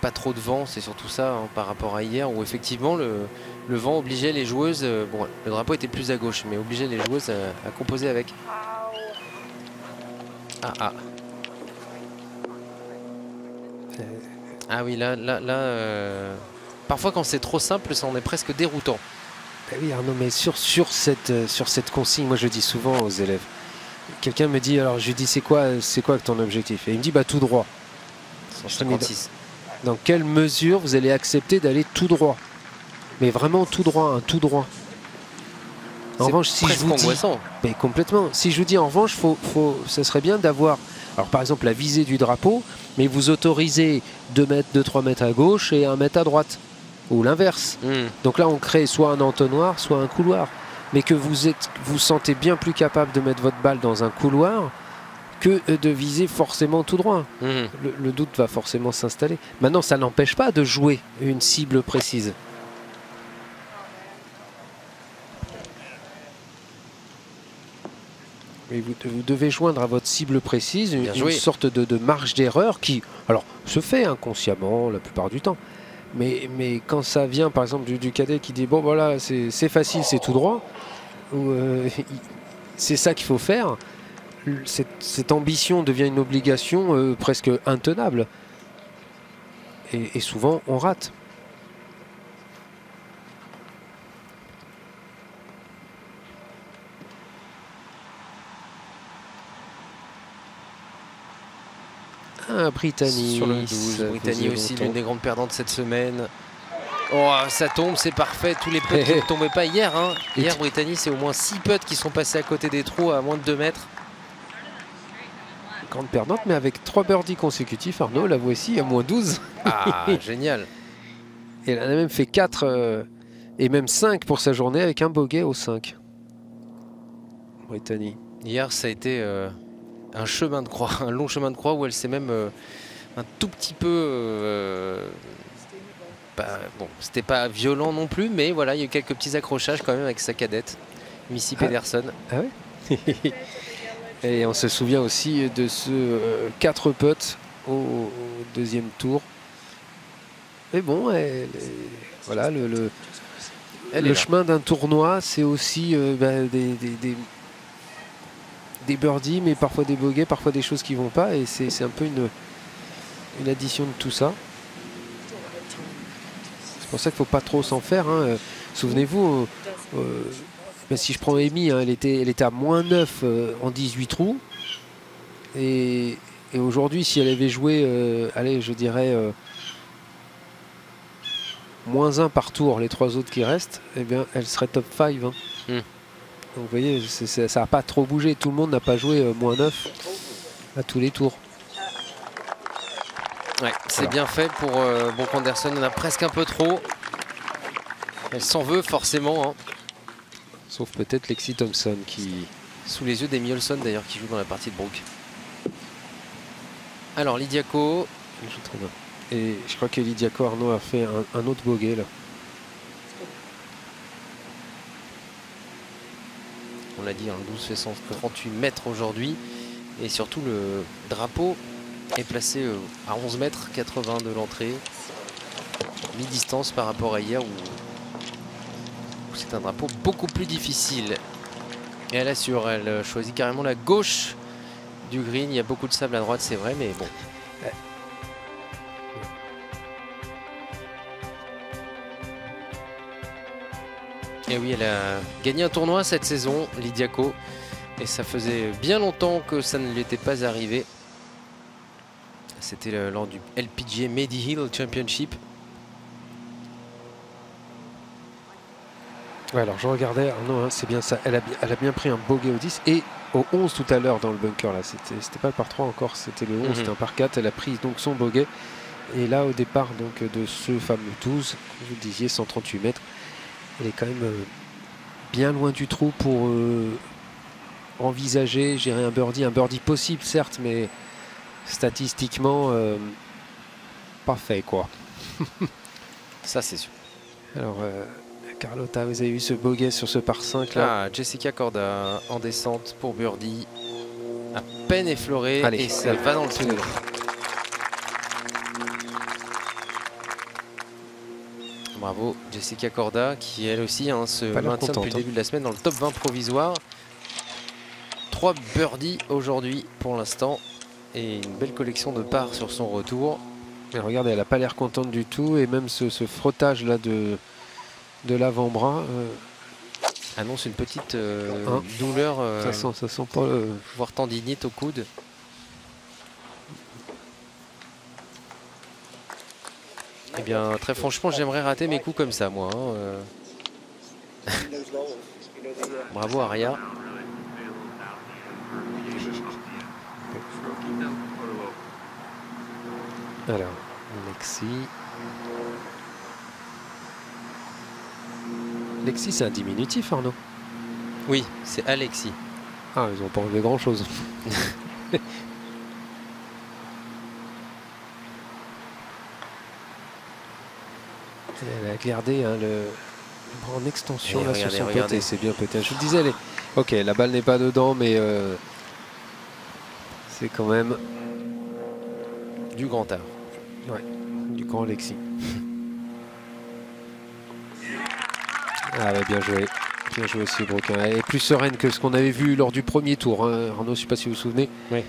Pas trop de vent, c'est surtout ça hein, par rapport à hier où effectivement le, le, vent obligeait les joueuses, euh, bon le drapeau était plus à gauche, mais obligeait les joueuses à, à composer avec. Ah ah. Ah oui là là là euh, parfois quand c'est trop simple ça en est presque déroutant. Ben oui Arnaud mais sur, sur, cette, euh, sur cette consigne moi je dis souvent aux élèves quelqu'un me dit alors je lui dis c'est quoi c'est quoi ton objectif? Et il me dit bah tout droit. 156 dans quelle mesure vous allez accepter d'aller tout droit. Mais vraiment tout droit, un tout droit. En revanche, si je vous dis, mais complètement. Si je vous dis en revanche, faut, faut, ça serait bien d'avoir, alors par exemple la visée du drapeau, mais vous autorisez 2 mètres, 2-3 mètres à gauche et 1 mètre à droite, ou l'inverse. Hmm. Donc là, on crée soit un entonnoir, soit un couloir, mais que vous êtes, vous sentez bien plus capable de mettre votre balle dans un couloir que de viser forcément tout droit. Mmh. Le, le, doute va forcément s'installer. Maintenant, ça n'empêche pas de jouer une cible précise. Mais vous, vous, devez joindre à votre cible précise une, une sorte de, de marge d'erreur qui, alors, se fait inconsciemment la plupart du temps. Mais, mais quand ça vient, par exemple, du, du cadet qui dit bon voilà, c'est facile, c'est tout droit, ou euh, c'est ça qu'il faut faire cette, cette, ambition devient une obligation euh, presque intenable. Et, et, souvent, on rate. Ah, Britannique. Sur le 12, Britannique aussi, l'une des grandes perdantes cette semaine. Oh, ça tombe, c'est parfait. Tous les putts ne tombaient pas hier. Hein. Hier, Britannique, c'est au moins 6 putts qui sont passés à côté des trous à moins de 2 mètres grande perdante, mais avec trois birdies consécutifs, Arnaud, la voici à moins 12. Ah, génial. Et elle en a même fait 4 euh, et même 5 pour sa journée avec un bogey au 5. Brittany. Hier, ça a été euh, un chemin de croix, un long chemin de croix où elle s'est même euh, un tout petit peu... Bah, bon, c'était pas violent non plus, mais voilà, il y a eu quelques petits accrochages quand même avec sa cadette, Missy ah. Pedersen. Ah oui Et on se souvient aussi de ce 4 euh, putts au, deuxième tour. Mais bon, elle, voilà, le, le, le chemin d'un tournoi, c'est aussi euh, bah, des, des, des, des, birdies, mais parfois des bogeys, parfois des choses qui vont pas. Et c'est un peu une, une addition de tout ça. C'est pour ça qu'il ne faut pas trop s'en faire. Hein. Souvenez-vous, euh, si je prends Amy, hein, elle, était, elle était à moins 9 euh, en 18 trous. Et, et aujourd'hui, si elle avait joué, euh, allez, je dirais, euh, moins 1 par tour, les trois autres qui restent, eh bien, elle serait top 5. Hein. Mm. Donc vous voyez, c est, c est, ça n'a pas trop bougé. Tout le monde n'a pas joué moins 9 à tous les tours. Ouais, c'est voilà. bien fait pour Bon Anderson. On a presque un peu trop. Elle s'en veut forcément. Hein. Sauf peut-être Lexi Thompson qui... Sous les yeux d'Amy Olson d'ailleurs qui joue dans la partie de Brooke. Alors Lydiaco. joue très bien. Et je crois que Lydiaco Arnaud a fait un, un autre bogey là. On l'a dit, le 12 fait 138 mètres aujourd'hui. Et surtout le drapeau est placé euh, à 11 mètres 80 de l'entrée. Mi-distance par rapport à hier où c'est un drapeau beaucoup plus difficile. Et elle assure, elle choisit carrément la gauche du green. Il y a beaucoup de sable à droite, c'est vrai, mais bon. Et oui, elle a gagné un tournoi cette saison, Lydiaco. Et ça faisait bien longtemps que ça ne lui était pas arrivé. C'était lors du LPGA Medihill Championship. Ouais, alors je regardais, non, hein, c'est bien ça. Elle a, elle a, bien pris un bogey au 10 et au 11 tout à l'heure dans le bunker. là C'était pas le par 3 encore, c'était le 11, mm -hmm. c'était un par 4. Elle a pris donc son bogey Et là, au départ donc, de ce fameux 12, comme vous le disiez, 138 mètres, elle est quand même euh, bien loin du trou pour euh, envisager, gérer un birdie. Un birdie possible, certes, mais statistiquement, euh, pas fait, quoi. Ça, c'est sûr. Alors, euh, Carlotta, vous avez vu ce bogey sur ce par 5 là Ah, Jessica Corda en descente pour birdie. À peine effleuré Allez, et ça allez. va dans le tunnel. Bravo Jessica Corda qui elle aussi hein, se Pas maintient contente, depuis le hein. début de la semaine dans le top 20 provisoire. Trois birdies aujourd'hui pour l'instant et une belle collection de parts sur son retour. Mais regardez, elle n'a pas l'air contente du tout. Et même ce, ce frottage là de, de l'avant-bras, euh, Annonce une petite euh, Hein douleur, euh, ça, sent, ça sent pas le. voire tendinite au coude. Eh bien, très franchement, j'aimerais rater mes coups comme ça, moi. hein, euh. Bravo, Aria. Alors, Lexi. Lexi, c'est un diminutif, Arnaud. Oui, c'est Alexis. Ah, ils n'ont pas enlevé grand chose. Elle a gardé hein, le, en extension là, regardez, sur son regardez. et c'est bien peut-être. Je vous disais, elle est- ok, la balle n'est pas dedans, mais euh, c'est quand même Du grand art. du grand Alexis. Ah ouais, bien joué. Bien joué aussi, Broquin. Elle est plus sereine que ce qu'on avait vu lors du premier tour. hein. Arnaud, je ne sais pas si vous vous souvenez. Oui.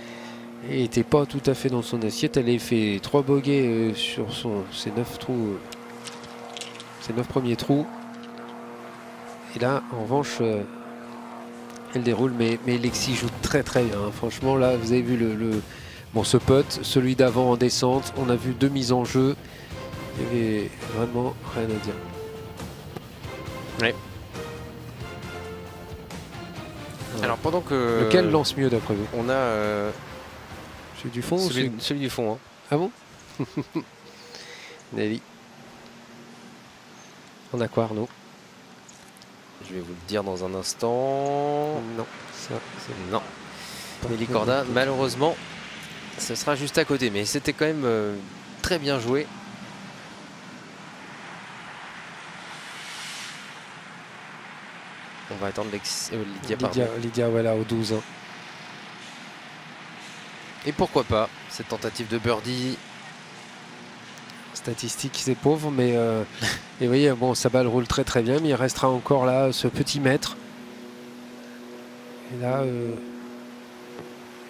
Elle n'était pas tout à fait dans son assiette. Elle a fait trois bogeys euh, sur son, ses neuf trous. euh, ses neuf premiers trous. Et là, en revanche, euh, elle déroule. Mais, mais Lexi joue très très bien. hein. Franchement, là, vous avez vu le, le- bon, ce putt, celui d'avant en descente. On a vu deux mises en jeu. Il n'y avait vraiment rien à dire. Ouais. Alors pendant que Lequel lance mieux d'après vous on a euh, Celui du fond ou celui, celui... celui du fond. hein. Ah bon Nelly. On a quoi Arnaud? Je vais vous le dire dans un instant. Non, ça c'est Non. Nelly Corda, malheureusement, ce sera juste à côté. Mais c'était quand même euh, très bien joué. On va attendre Lex- euh, Lydia. Lydia, Lydia, voilà, au 12 ans. Et pourquoi pas cette tentative de birdie Statistique, c'est pauvre, mais euh, et vous voyez, bon, sa balle roule très très bien, mais il restera encore là ce petit mètre. Et là, euh,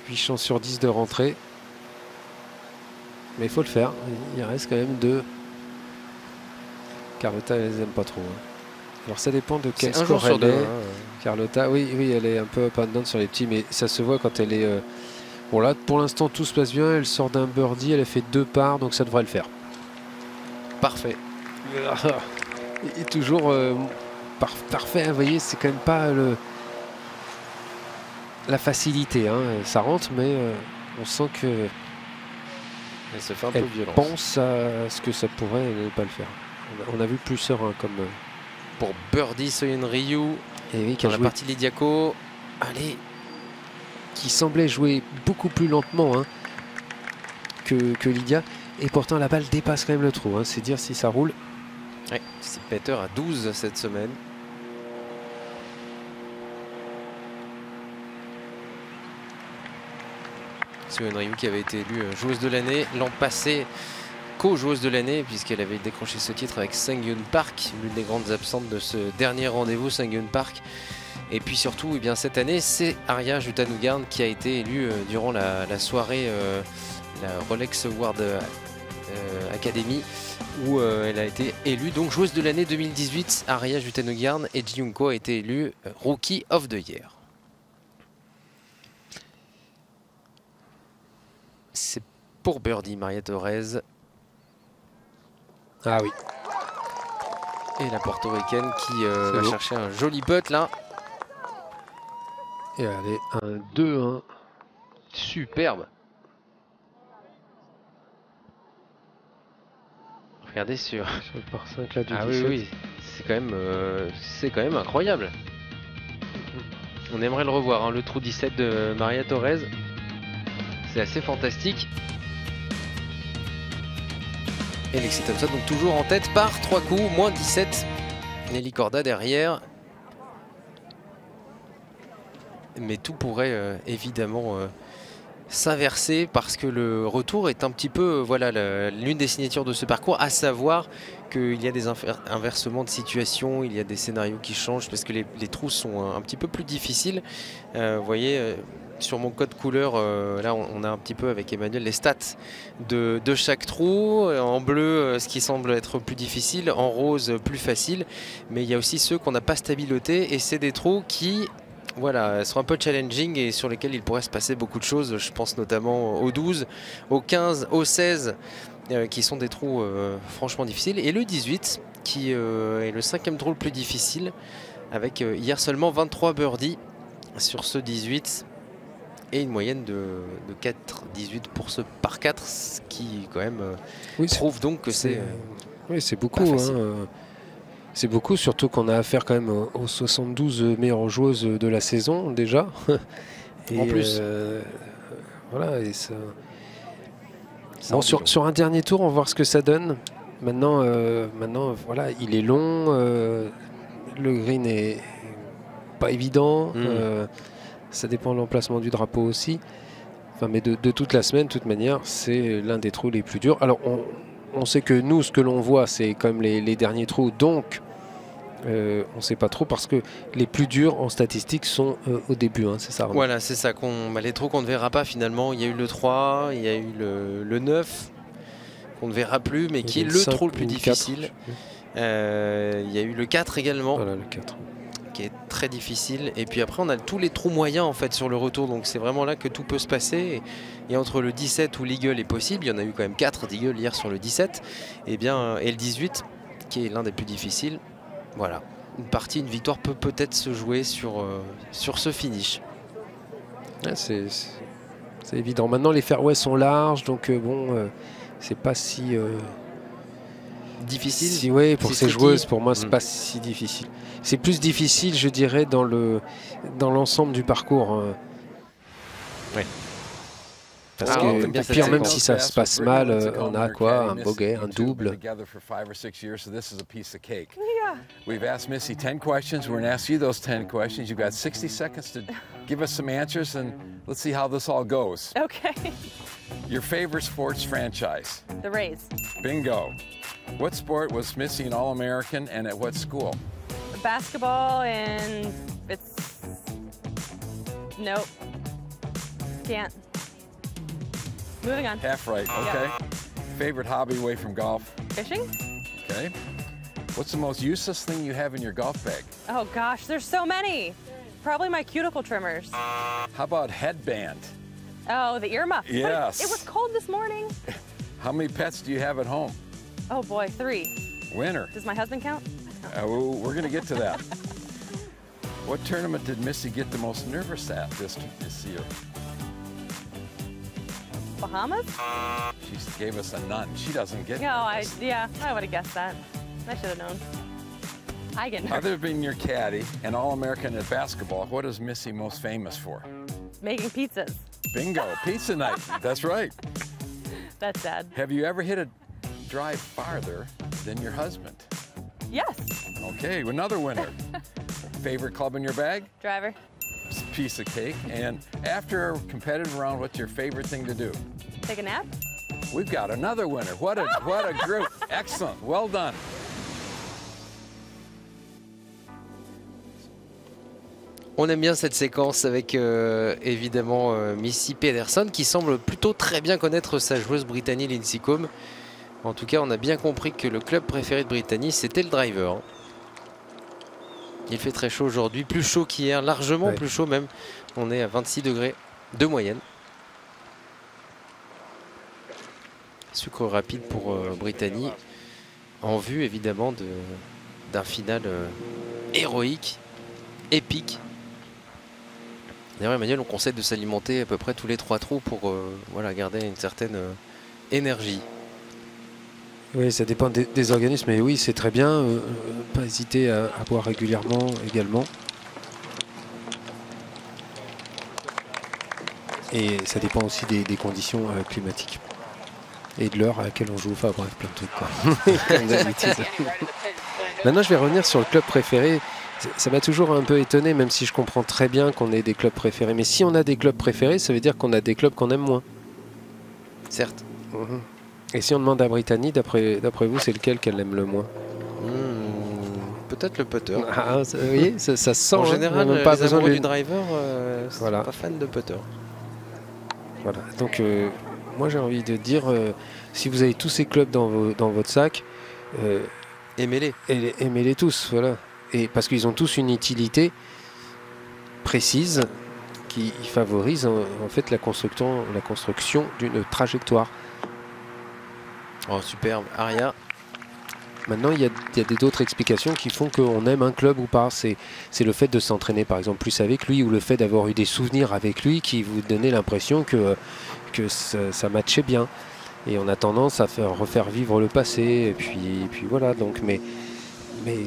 8 chances sur 10 de rentrer. Mais il faut le faire. Il reste quand même deux. Carlotta, elle les aime pas trop. hein. Alors ça dépend de quel un score elle deux. hein. Carlotta, oui, oui, elle est un peu up and down sur les petits, mais ça se voit quand elle est. euh, Bon là, pour l'instant, tout se passe bien. Elle sort d'un birdie, elle a fait deux parts, donc ça devrait le faire. Parfait. Et toujours euh, par- parfait, hein, vous voyez, c'est quand même pas le, la facilité. hein. Ça rentre, mais euh, on sent que Elle se fait un peu elle pense à ce que ça pourrait ne pas le faire. On a, on a vu plus serein comme. Pour birdie Soyeon Ryu et oui, qui, a dans la partie Lydiaco. Allez, qui semblait jouer beaucoup plus lentement hein, que, que Lydia. Et pourtant, la balle dépasse quand même le trou. hein. C'est dire si ça roule. Ouais, c'est Peter à 12 cette semaine. Soyeon Ryu qui avait été élue euh, joueuse de l'année l'an passé, co-joueuse de l'année puisqu'elle avait décroché ce titre avec Sang-Yun Park, l'une des grandes absentes de ce dernier rendez-vous Sang-Yun Park. Et puis surtout, eh bien, cette année, c'est Aria Jutanugarn qui a été élue euh, durant la, soirée, euh, la Rolex Award euh, Academy où elle a été élue donc joueuse de l'année 2018. Aria Jutanugarn et Ji-Young-ko a été élue Rookie of the Year. C'est pour Birdie Maria Torres Ah oui. et la portoricaine qui euh, va beau. chercher un joli putt là. Et allez, un 2-1. Superbe. Regardez sur. Sur le par 5 là du Ah 17. oui, oui, c'est quand même, euh, c'est quand même incroyable. On aimerait le revoir, hein, le trou 17 de Maria Torres. C'est assez fantastique. Thompson donc toujours en tête par 3 coups, moins 17. Nelly Corda derrière. Mais tout pourrait euh, évidemment euh, s'inverser parce que le retour est un petit peu euh, voilà l'une des signatures de ce parcours, à savoir qu'il y a des inversements de situation, il y a des scénarios qui changent parce que les, trous sont un, un petit peu plus difficiles. Vous voyez, sur mon code couleur, euh, là on, a un petit peu avec Emmanuel les stats de, chaque trou. Euh, En bleu, euh, ce qui semble être plus difficile, en rose, plus facile. Mais il y a aussi ceux qu'on n'a pas stabilotés et c'est des trous qui voilà, sont un peu challenging et sur lesquels il pourrait se passer beaucoup de choses. Je pense notamment au 12, au 15, au 16, euh, qui sont des trous franchement difficiles. Et le 18, qui est le cinquième trou le plus difficile, avec hier seulement 23 birdies sur ce 18 et une moyenne de, de 4,18 pour ce par 4, ce qui quand même euh, Oui, prouve donc que c'est... c'est euh, oui, c'est beaucoup. hein, euh, C'est beaucoup, surtout qu'on a affaire quand même aux aux 72 meilleures joueuses de la saison déjà. Et, En plus. euh, voilà, et ça. ça Bon, sur, un dernier tour, on va voir ce que ça donne. Maintenant, euh, maintenant voilà, il est long. euh, le green est pas évident. Mm. Ça dépend de l'emplacement du drapeau aussi. Enfin, mais de, de toute la semaine, de toute manière, c'est l'un des trous les plus durs. Alors, on, on sait que nous, ce que l'on voit, c'est quand même les, les derniers trous. Donc, euh, on ne sait pas trop parce que les plus durs en statistique sont euh, au début. hein, c'est ça. Arnaud Voilà, c'est ça, qu'on, bah, les trous qu'on ne verra pas finalement. Il y a eu le 3, il y a eu le, le 9, qu'on ne verra plus, mais qui est le trou le plus difficile. Euh, il y a eu le 4 également, Voilà, le 4. Qui est très difficile. Et puis après, on a tous les trous moyens en fait sur le retour. Donc c'est vraiment là que tout peut se passer. Et, et entre le 17 où l'Eagle est possible, il y en a eu quand même 4 d'Eagle hier sur le 17, et, bien, et le 18, qui est l'un des plus difficiles. Voilà. Une partie, une victoire peut peut-être se jouer sur, euh, sur ce finish. Ouais, c'est évident. Maintenant, les fairways sont larges, donc euh, bon, euh, c'est pas si. Difficile si- ouais, pour ces tricky. joueuses, pour moi, c'est Mm. pas si difficile. C'est plus difficile, je dirais, dans le dans l'ensemble du parcours. hein. Parce Ah, que bien pire, même si ça se passe mal, euh, on a quoi? Un bogey, un double. together for five or six years, so this is a piece of cake. Yeah. We've asked Missy 10 questions. We're going to ask you those 10 questions. You've got 60 seconds to give us some answers, and let's see how this all goes. Okay. Your favorite sports franchise? The Rays. Bingo. What sport was Missy an All American, and at what school? Basketball and it's. Nope. Can't. Moving on. Half right, okay. Favorite hobby away from golf? Fishing? Okay. What's the most useless thing you have in your golf bag? Oh gosh, there's so many. Probably my cuticle trimmers. How about headband? Oh, the earmuff. What- Yes. It was cold this morning. How many pets do you have at home? Oh boy, three. Winner. Does my husband count? Uh, we're going to get to that. what tournament did Missy get the most nervous at this, this year? Bahamas? She gave us a none. She doesn't get No, I yeah, I would have guessed that. I should have known. I get nervous. Other than your caddy and All-American at basketball, what is Missy most famous for? Making pizzas. Bingo, pizza night. That's right. That's sad. Have you ever hit a drive farther than your husband? Yes. Okay, another winner. Favorite club in your bag? Driver. Piece of cake. And after a competitive round, what's your favorite thing to do? Take a nap? We've got another winner. What a what a group. Excellent. Well done. On aime bien cette séquence avec euh, évidemment euh, Missy Pedersen qui semble plutôt très bien connaître sa joueuse britannique Lindsay Combe. En tout cas, on a bien compris que le club préféré de Brittany, c'était le driver. Il fait très chaud aujourd'hui, plus chaud qu'hier, largement Ouais. plus chaud même. On est à 26 degrés de moyenne. Sucre rapide pour euh, Brittany, en vue évidemment de- d'un final euh, héroïque, épique. D'ailleurs, Emmanuel, on conseille de s'alimenter à peu près tous les trois trous pour euh, voilà, garder une certaine énergie. Oui, ça dépend des, des organismes, mais oui, c'est très bien. euh, euh, pas hésiter à, à boire régulièrement également. Et ça dépend aussi des, des conditions euh, climatiques. Et de l'heure à laquelle on joue. Enfin bref, plein de trucs. quoi. Maintenant, je vais revenir sur le club préféré. Ça- Ça m'a toujours un peu étonné, même si je comprends très bien qu'on ait des clubs préférés. Mais si on a des clubs préférés, ça veut dire qu'on a des clubs qu'on aime moins. Certes. Mhm. Et si on demande à Brittany, d'après vous, c'est lequel qu'elle aime le moins Hmm, Peut-être le putter. Ah, ça- Vous voyez, ça, ça se sent. en hein, général, a les pas besoin de du driver, euh, Voilà. pas fan de putter. Voilà. Donc, euh, moi, j'ai envie de dire, euh, si vous avez tous ces clubs dans, vos- dans votre sac, euh, Aimez-les. aimez- aimez-les tous, voilà. Et parce qu'ils ont tous une utilité précise qui favorise en, en fait la construction, la construction d'une trajectoire. Oh, superbe. Aria. Maintenant, il y a, d'autres explications qui font qu'on aime un club ou pas. C'est le fait de s'entraîner, par exemple, plus avec lui, ou le fait d'avoir eu des souvenirs avec lui qui vous donnait l'impression que, que ça, ça matchait bien. Et on a tendance à faire, refaire vivre le passé, et puis, et puis voilà. Donc, mais, mais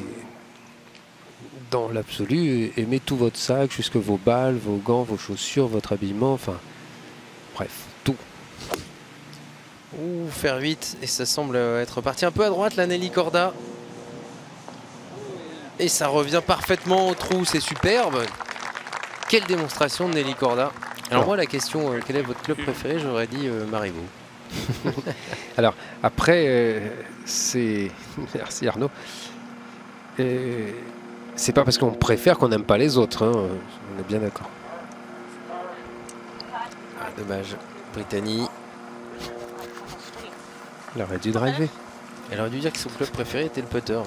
dans l'absolu, aimez tout votre sac, jusque vos balles, vos gants, vos chaussures, votre habillement, enfin, bref. Ouh, faire 8 et ça semble être parti un peu à droite la Nelly Corda. Et ça revient parfaitement au trou, c'est superbe. Quelle démonstration de Nelly Corda. Alors moi la question, euh, quel est votre club préféré J'aurais dit euh, Marivaux. Après, euh, c'est. Merci Arnaud. Euh, c'est pas parce qu'on préfère qu'on n'aime pas les autres. hein, On est bien d'accord. Ah, dommage. Brittany. Il aurait dû driver. Elle aurait dû dire que son club préféré était le putter.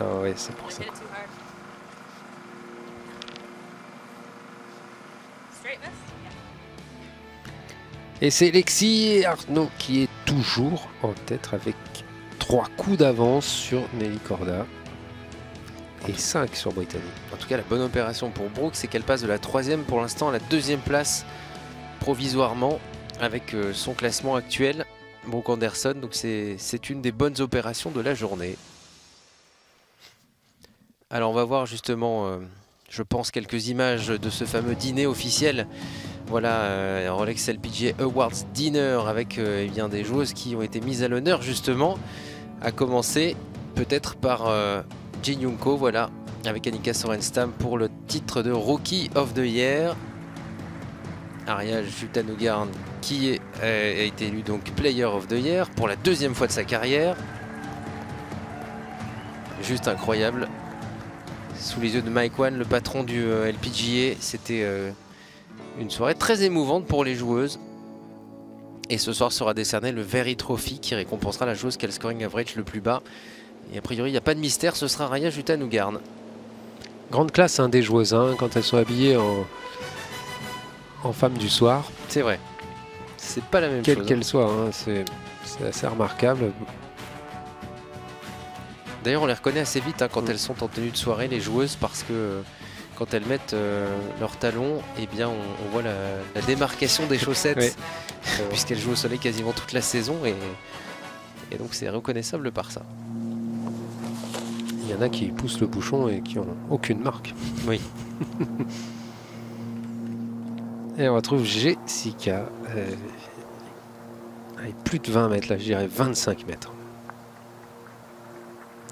Ah ouais, c'est pour ça. Et c'est Lexi Arnaud qui est toujours en tête avec trois coups d'avance sur Nelly Corda et 5 sur Brittany. En tout cas, la bonne opération pour Brooke, c'est qu'elle passe de la troisième pour l'instant à la deuxième place provisoirement avec euh, son classement actuel. Brooke Anderson, donc c'est une des bonnes opérations de la journée. Alors on va voir justement, euh, je pense, quelques images de ce fameux dîner officiel. Voilà, euh, Rolex LPGA Awards Dinner avec eh bien, des joueuses qui ont été mises à l'honneur justement, à commencer peut-être par Jin Yunko, voilà, avec Annika Sorenstam pour le titre de Rookie of the Year. Ariel Jutanugarn qui euh, a été élu donc Player of the Year pour la deuxième fois de sa carrière. Juste incroyable. Sous les yeux de Mike Wan, le patron du euh, LPGA, c'était euh, une soirée très émouvante pour les joueuses. Et ce soir sera décerné le Very Trophy qui récompensera la joueuse qui a le scoring average le plus bas. Et a priori, il n'y a pas de mystère, ce sera Raya Jutanugarn. Grande classe hein, des joueuses hein, quand elles sont habillées en, en femme du soir, C'est vrai. C'est pas la même quelle chose. hein. qu'elle soit. hein, c'est assez remarquable. D'ailleurs, on les reconnaît assez vite hein, quand Mm. elles sont en tenue de soirée, les joueuses, parce que euh, quand elles mettent euh, leurs talons, eh bien, on, on voit la, la démarcation des chaussettes, Ouais. puisqu'elles jouent au soleil quasiment toute la saison, et, et donc c'est reconnaissable par ça. Il y en a qui poussent le bouchon et qui n'ont aucune marque. Oui. et on retrouve Jessica. euh, avec plus de 20 mètres, là, je dirais 25 mètres.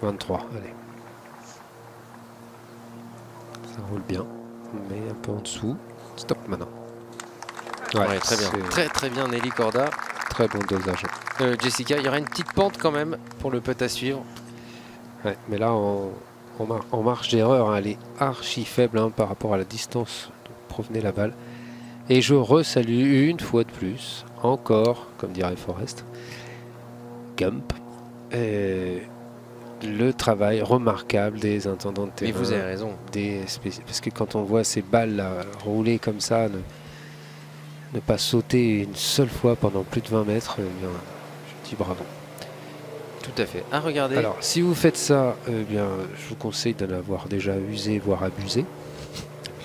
23, allez. Ça roule bien, mais un peu en dessous. Stop maintenant. Ouais, très bien. Très très bien Nelly Corda. Très bon dosage. Euh, Jessica, il y aura une petite pente quand même pour le putt à suivre. Ouais, mais là, en, en mar- en marge d'erreur, hein, elle est archi faible hein, par rapport à la distance dont provenait la balle. Et je resalue une fois de plus, encore, comme dirait Forrest, Gump, euh, le travail remarquable des intendants de Mais terrain. vous avez raison. des Parce que quand on voit ces balles là, rouler comme ça, ne, ne pas sauter une seule fois pendant plus de 20 mètres, eh bien, je dis bravo. Tout à fait. À regarder. Alors, si vous faites ça, eh bien, je vous conseille d'en avoir déjà usé, voire abusé.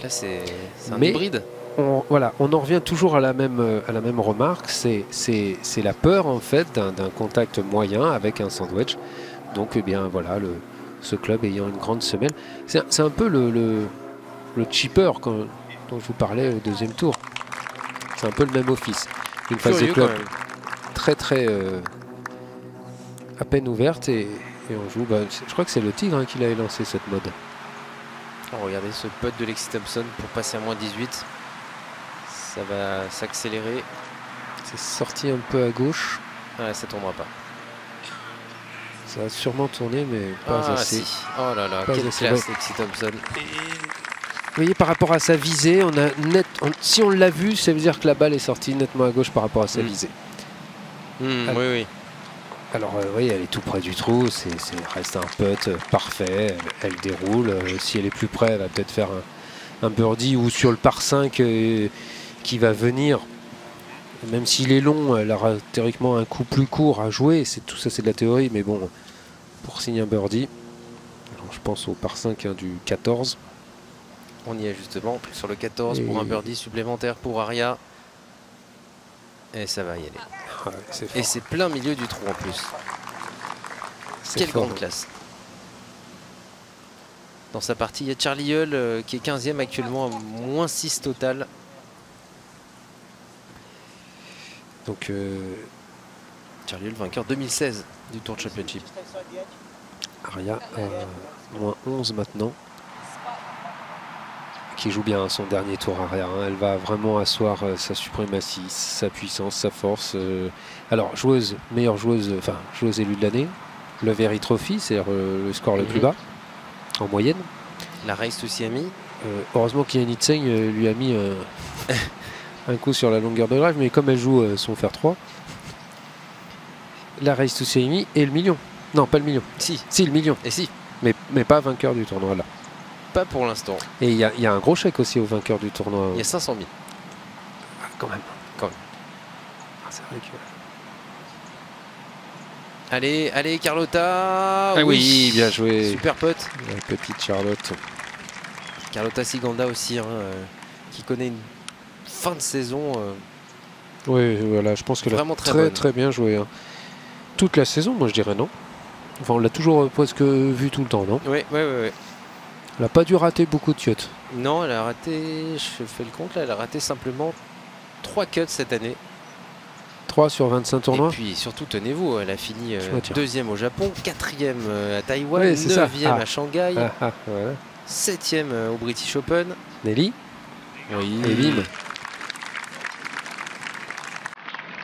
Là, c'est c'est un Mais- hybride. On, voilà, on en revient toujours à la même, euh, à la même remarque, c'est c'est- c'est la peur en fait d'un contact moyen avec un sandwich. Donc eh bien voilà, le, ce club ayant une grande semelle, c'est c'est un peu le, le, le cheaper quand- dont je vous parlais au deuxième tour. C'est un peu le même office. Une phase de club très très euh, à peine ouverte et, et on joue. bah, je crois que c'est le Tigre hein, qui l'avait lancé cette mode. Oh, regardez ce putt de Lexi Thompson pour passer à moins 18. Ça va s'accélérer. C'est sorti un peu à gauche. Ouais, ça tournera pas. Ça a sûrement tourné, mais pas ah, assez. si. Oh là là, Pas quelle assez, classe. Lexi Thompson. Vous voyez, par rapport à sa visée, on a net, on- si on l'a vu, ça veut dire que la balle est sortie nettement à gauche par rapport à sa Mm. visée. Hmm, Ah. oui, oui. Alors, euh, oui, elle est tout près du trou, c'est reste un putt euh, parfait, elle, elle déroule. euh, si elle est plus près, elle va peut-être faire un, un birdie ou sur le par 5 euh, qui va venir. Même s'il est long, elle aura théoriquement un coup plus court à jouer. C'est Tout ça, c'est de la théorie, mais bon, pour signer un birdie, alors, je pense au par 5 hein, du 14. On y est justement sur le 14 pour un birdie supplémentaire pour Aria. Et ça va y aller. Ouais. Et c'est plein milieu du trou en plus. Quelle fort. grande classe. Dans sa partie, il y a Charlie Hull euh, qui est 15e actuellement, à moins 6 total. Donc, euh, Charlie Hull, vainqueur 2016 du Tour Championship. Aria, euh, moins 11 maintenant. Qui joue bien son dernier tour Aria. hein. Elle va vraiment asseoir euh, sa suprématie, sa puissance, sa force. euh. Alors, joueuse, meilleure joueuse, enfin, joueuse élue de l'année. Le Very Trophy, c'est-à-dire euh, le score le plus Mhm. bas, en moyenne. La race aussi a mis. Euh, heureusement euh, lui a mis euh, un coup sur la longueur de drive, mais comme elle joue euh, son fer 3, la Race to Seimi et le million. Non, pas le million. Si, Si, le million. et si, Mais, mais pas vainqueur du tournoi là. pas pour l'instant. Et il y, y a un gros chèque aussi au vainqueur du tournoi. Il y a 500 000. Ah, quand même. Quand même. Ah, c'est. Allez, allez, Carlotta. Ah oui, bien joué. Super pote. La petite Charlotte. Carlotta Siganda aussi, hein, euh, qui connaît une fin de saison. euh, Oui, voilà, je pense que Vraiment très très très, bien joué. hein. Toute la saison, moi je dirais non. Enfin, on l'a toujours euh, presque vu tout le temps, non? Ouais, ouais, ouais. Elle n'a pas dû rater beaucoup de chiottes. Non, elle a raté, je fais le compte là, elle a raté simplement 3 cuts cette année. 3 sur 25 tournois? Et puis surtout, tenez-vous, elle a fini euh, deuxième au Japon, quatrième euh, à Taïwan, ça. neuvième Ah. à Shanghai, Ah, ah, voilà. septième euh, au British Open. Nelly? Oui. et Bim.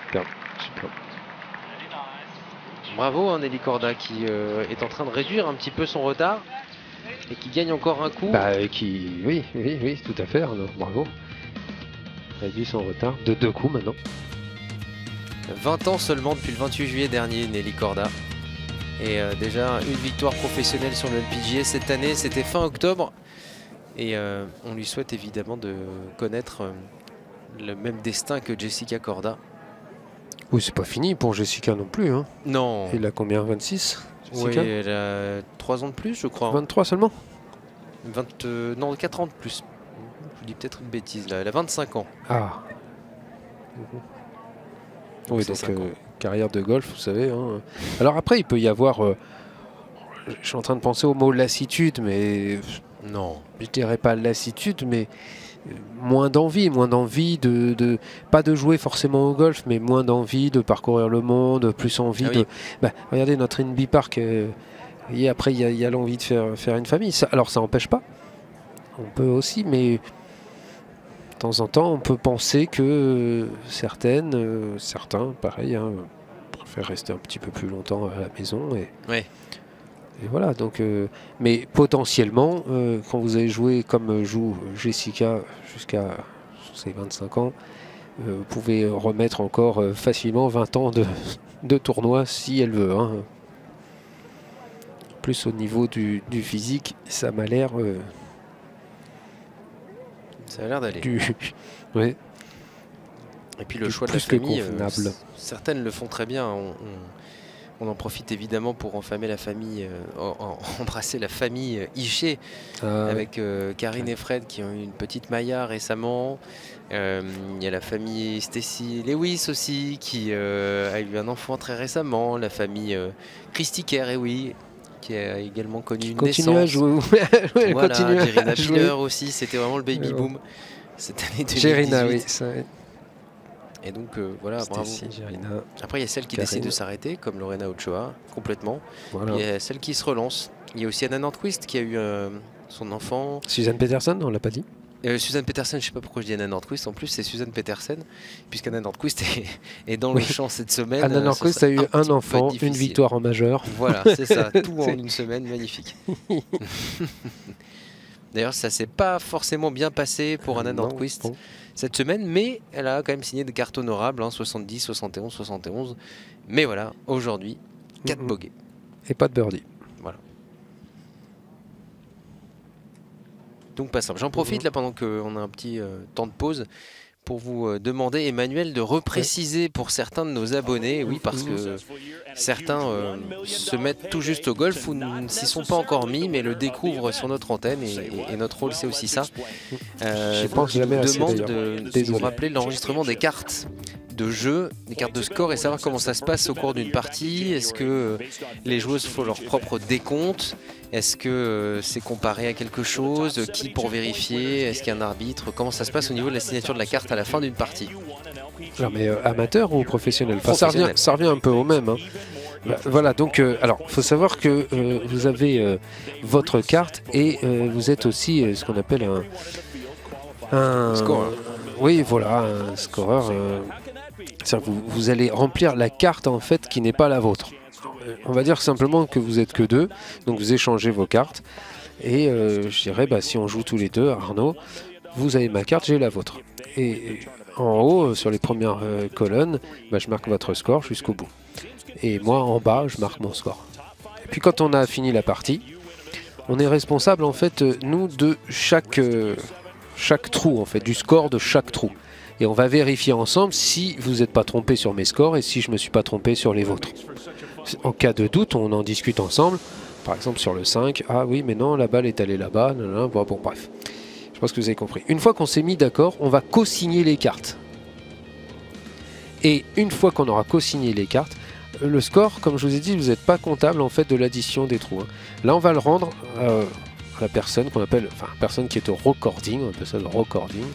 Super. Super. Bravo hein, Nelly Corda qui euh, est en train de réduire un petit peu son retard et qui gagne encore un coup. Bah, euh, qui... Oui, oui, oui, tout à fait, Arnaud. Bravo. Réduit son retard de deux coups maintenant. 20 ans seulement depuis le 28 juillet dernier, Nelly Corda. Et euh, déjà une victoire professionnelle sur le LPGA cette année, c'était fin octobre. Et euh, on lui souhaite évidemment de connaître euh, le même destin que Jessica Corda. Oui, c'est pas fini pour Jessica non plus. Hein. Non, Il a combien 26 oui, Jessica elle a 3 ans de plus, je crois. 23 seulement 20, euh, non, 4 ans de plus. Je dis peut-être une bêtise là, elle a 25 ans. Ah. Oui, c'est donc euh, carrière de golf, vous savez. hein. Alors après, il peut y avoir. euh, je suis en train de penser au mot lassitude, mais Non. je dirais pas lassitude, mais moins d'envie, moins d'envie de, de- pas de jouer forcément au golf, mais moins d'envie de parcourir le monde, plus envie Ah oui. de. Bah, regardez notre Inby Park. euh, et après, il y a, l'envie de faire, faire une famille. Ça- alors, ça n'empêche pas. On peut aussi, mais de temps en temps, on peut penser que euh, certaines, euh, certains, pareil, hein, préfèrent rester un petit peu plus longtemps à la maison. Et, Ouais. Et voilà, donc, euh, mais potentiellement, euh, quand vous avez joué comme joue Jessica jusqu'à ses 25 ans, euh, vous pouvez remettre encore facilement 20 ans de, de tournoi si elle veut. hein. Plus au niveau du, du physique, ça m'a l'air Ça a l'air d'aller. du. ouais. Et puis le choix de la famille, certaines le font très bien. On, On en profite évidemment pour enfamer la famille, euh, en- en- embrasser la famille euh, Iché Ah, avec euh, Karine et Fred qui ont eu une petite Maya récemment. Il y a la famille Stacy Lewis aussi qui a eu un enfant très récemment. La famille Christy Kerr, et oui, qui a également connu une continue à naissance. jouer. Elle Voilà, continue à jouer. Aussi, c'était vraiment le baby boom cette année 2018. Gérina, oui. Et donc euh, voilà, bravo. Après, il y a celles qui Karine. décident de s'arrêter, comme Lorena Ochoa, complètement. voilà. Il y a celles qui se relancent. Il y a aussi Anna Nordquist qui a eu euh, son enfant. Suzanne Peterson, on l'a pas dit Euh, Suzanne Petersen, je sais pas pourquoi je dis Anna Nordquist, en plus c'est Suzanne Petersen, puisqu'Anna Nordquist est, est dans le champ cette semaine. Anna euh, Nordquist a eu un enfant, une victoire en majeur. Voilà, c'est ça, tout en une semaine, magnifique. D'ailleurs, ça s'est pas forcément bien passé pour Anna Non, Nordquist bon. Cette semaine, mais elle a quand même signé des cartes honorables, hein, 70, 71, 71. Mais voilà, aujourd'hui, 4 Mhm. bogeys. Et pas de birdie. Donc pas simple. J'en profite là pendant qu'on a un petit euh, temps de pause pour vous euh, demander, Emmanuel, de repréciser pour certains de nos abonnés, oui, parce que certains euh, se mettent tout juste au golf ou ne s'y sont pas encore mis, mais le découvrent sur notre antenne et, notre rôle c'est aussi ça. Euh, J'y pense jamais nous demande de, de nous rappeler l'enregistrement des cartes de jeu, des cartes de score et savoir comment ça se passe au cours d'une partie. Est-ce que les joueuses font leur propre décompte? Est-ce que euh, c'est comparé à quelque chose? Qui pour vérifier? Est-ce qu'il y a un arbitre? Comment ça se passe au niveau de la signature de la carte à la fin d'une partie? Mais euh, amateur ou professionnel, Enfin, ça, revient, Professionnel. ça revient un peu au même. hein. Bah, voilà, donc, euh, alors, faut savoir que euh, vous avez votre carte et vous êtes aussi ce qu'on appelle un. un Scoreur. Oui, voilà, un scoreur. vous, vous allez remplir la carte en fait qui n'est pas la vôtre. Euh, On va dire simplement que vous êtes que deux, donc vous échangez vos cartes. Et euh, je dirais, bah, si on joue tous les deux, Arnaud, vous avez ma carte, j'ai la vôtre. Et en haut, euh, sur les premières colonnes, bah, je marque votre score jusqu'au bout. Et moi, en bas, je marque mon score. Puis quand on a fini la partie, on est responsable, en fait, nous, de chaque, chaque trou, en fait, du score de chaque trou. Et on va vérifier ensemble si vous n'êtes pas trompé sur mes scores et si je ne me suis pas trompé sur les vôtres. En cas de doute, on en discute ensemble. Par exemple, sur le 5, ah oui, mais non, la balle est allée là-bas. Bon, bon, bref. Je pense que vous avez compris. Une fois qu'on s'est mis d'accord, on va co-signer les cartes. Et une fois qu'on aura co-signé les cartes, le score, comme je vous ai dit, vous n'êtes pas comptable en fait de l'addition des trous. hein. Là, on va le rendre euh, à la personne qu'on appelle, enfin, personne qui est au recording, on appelle ça le recording,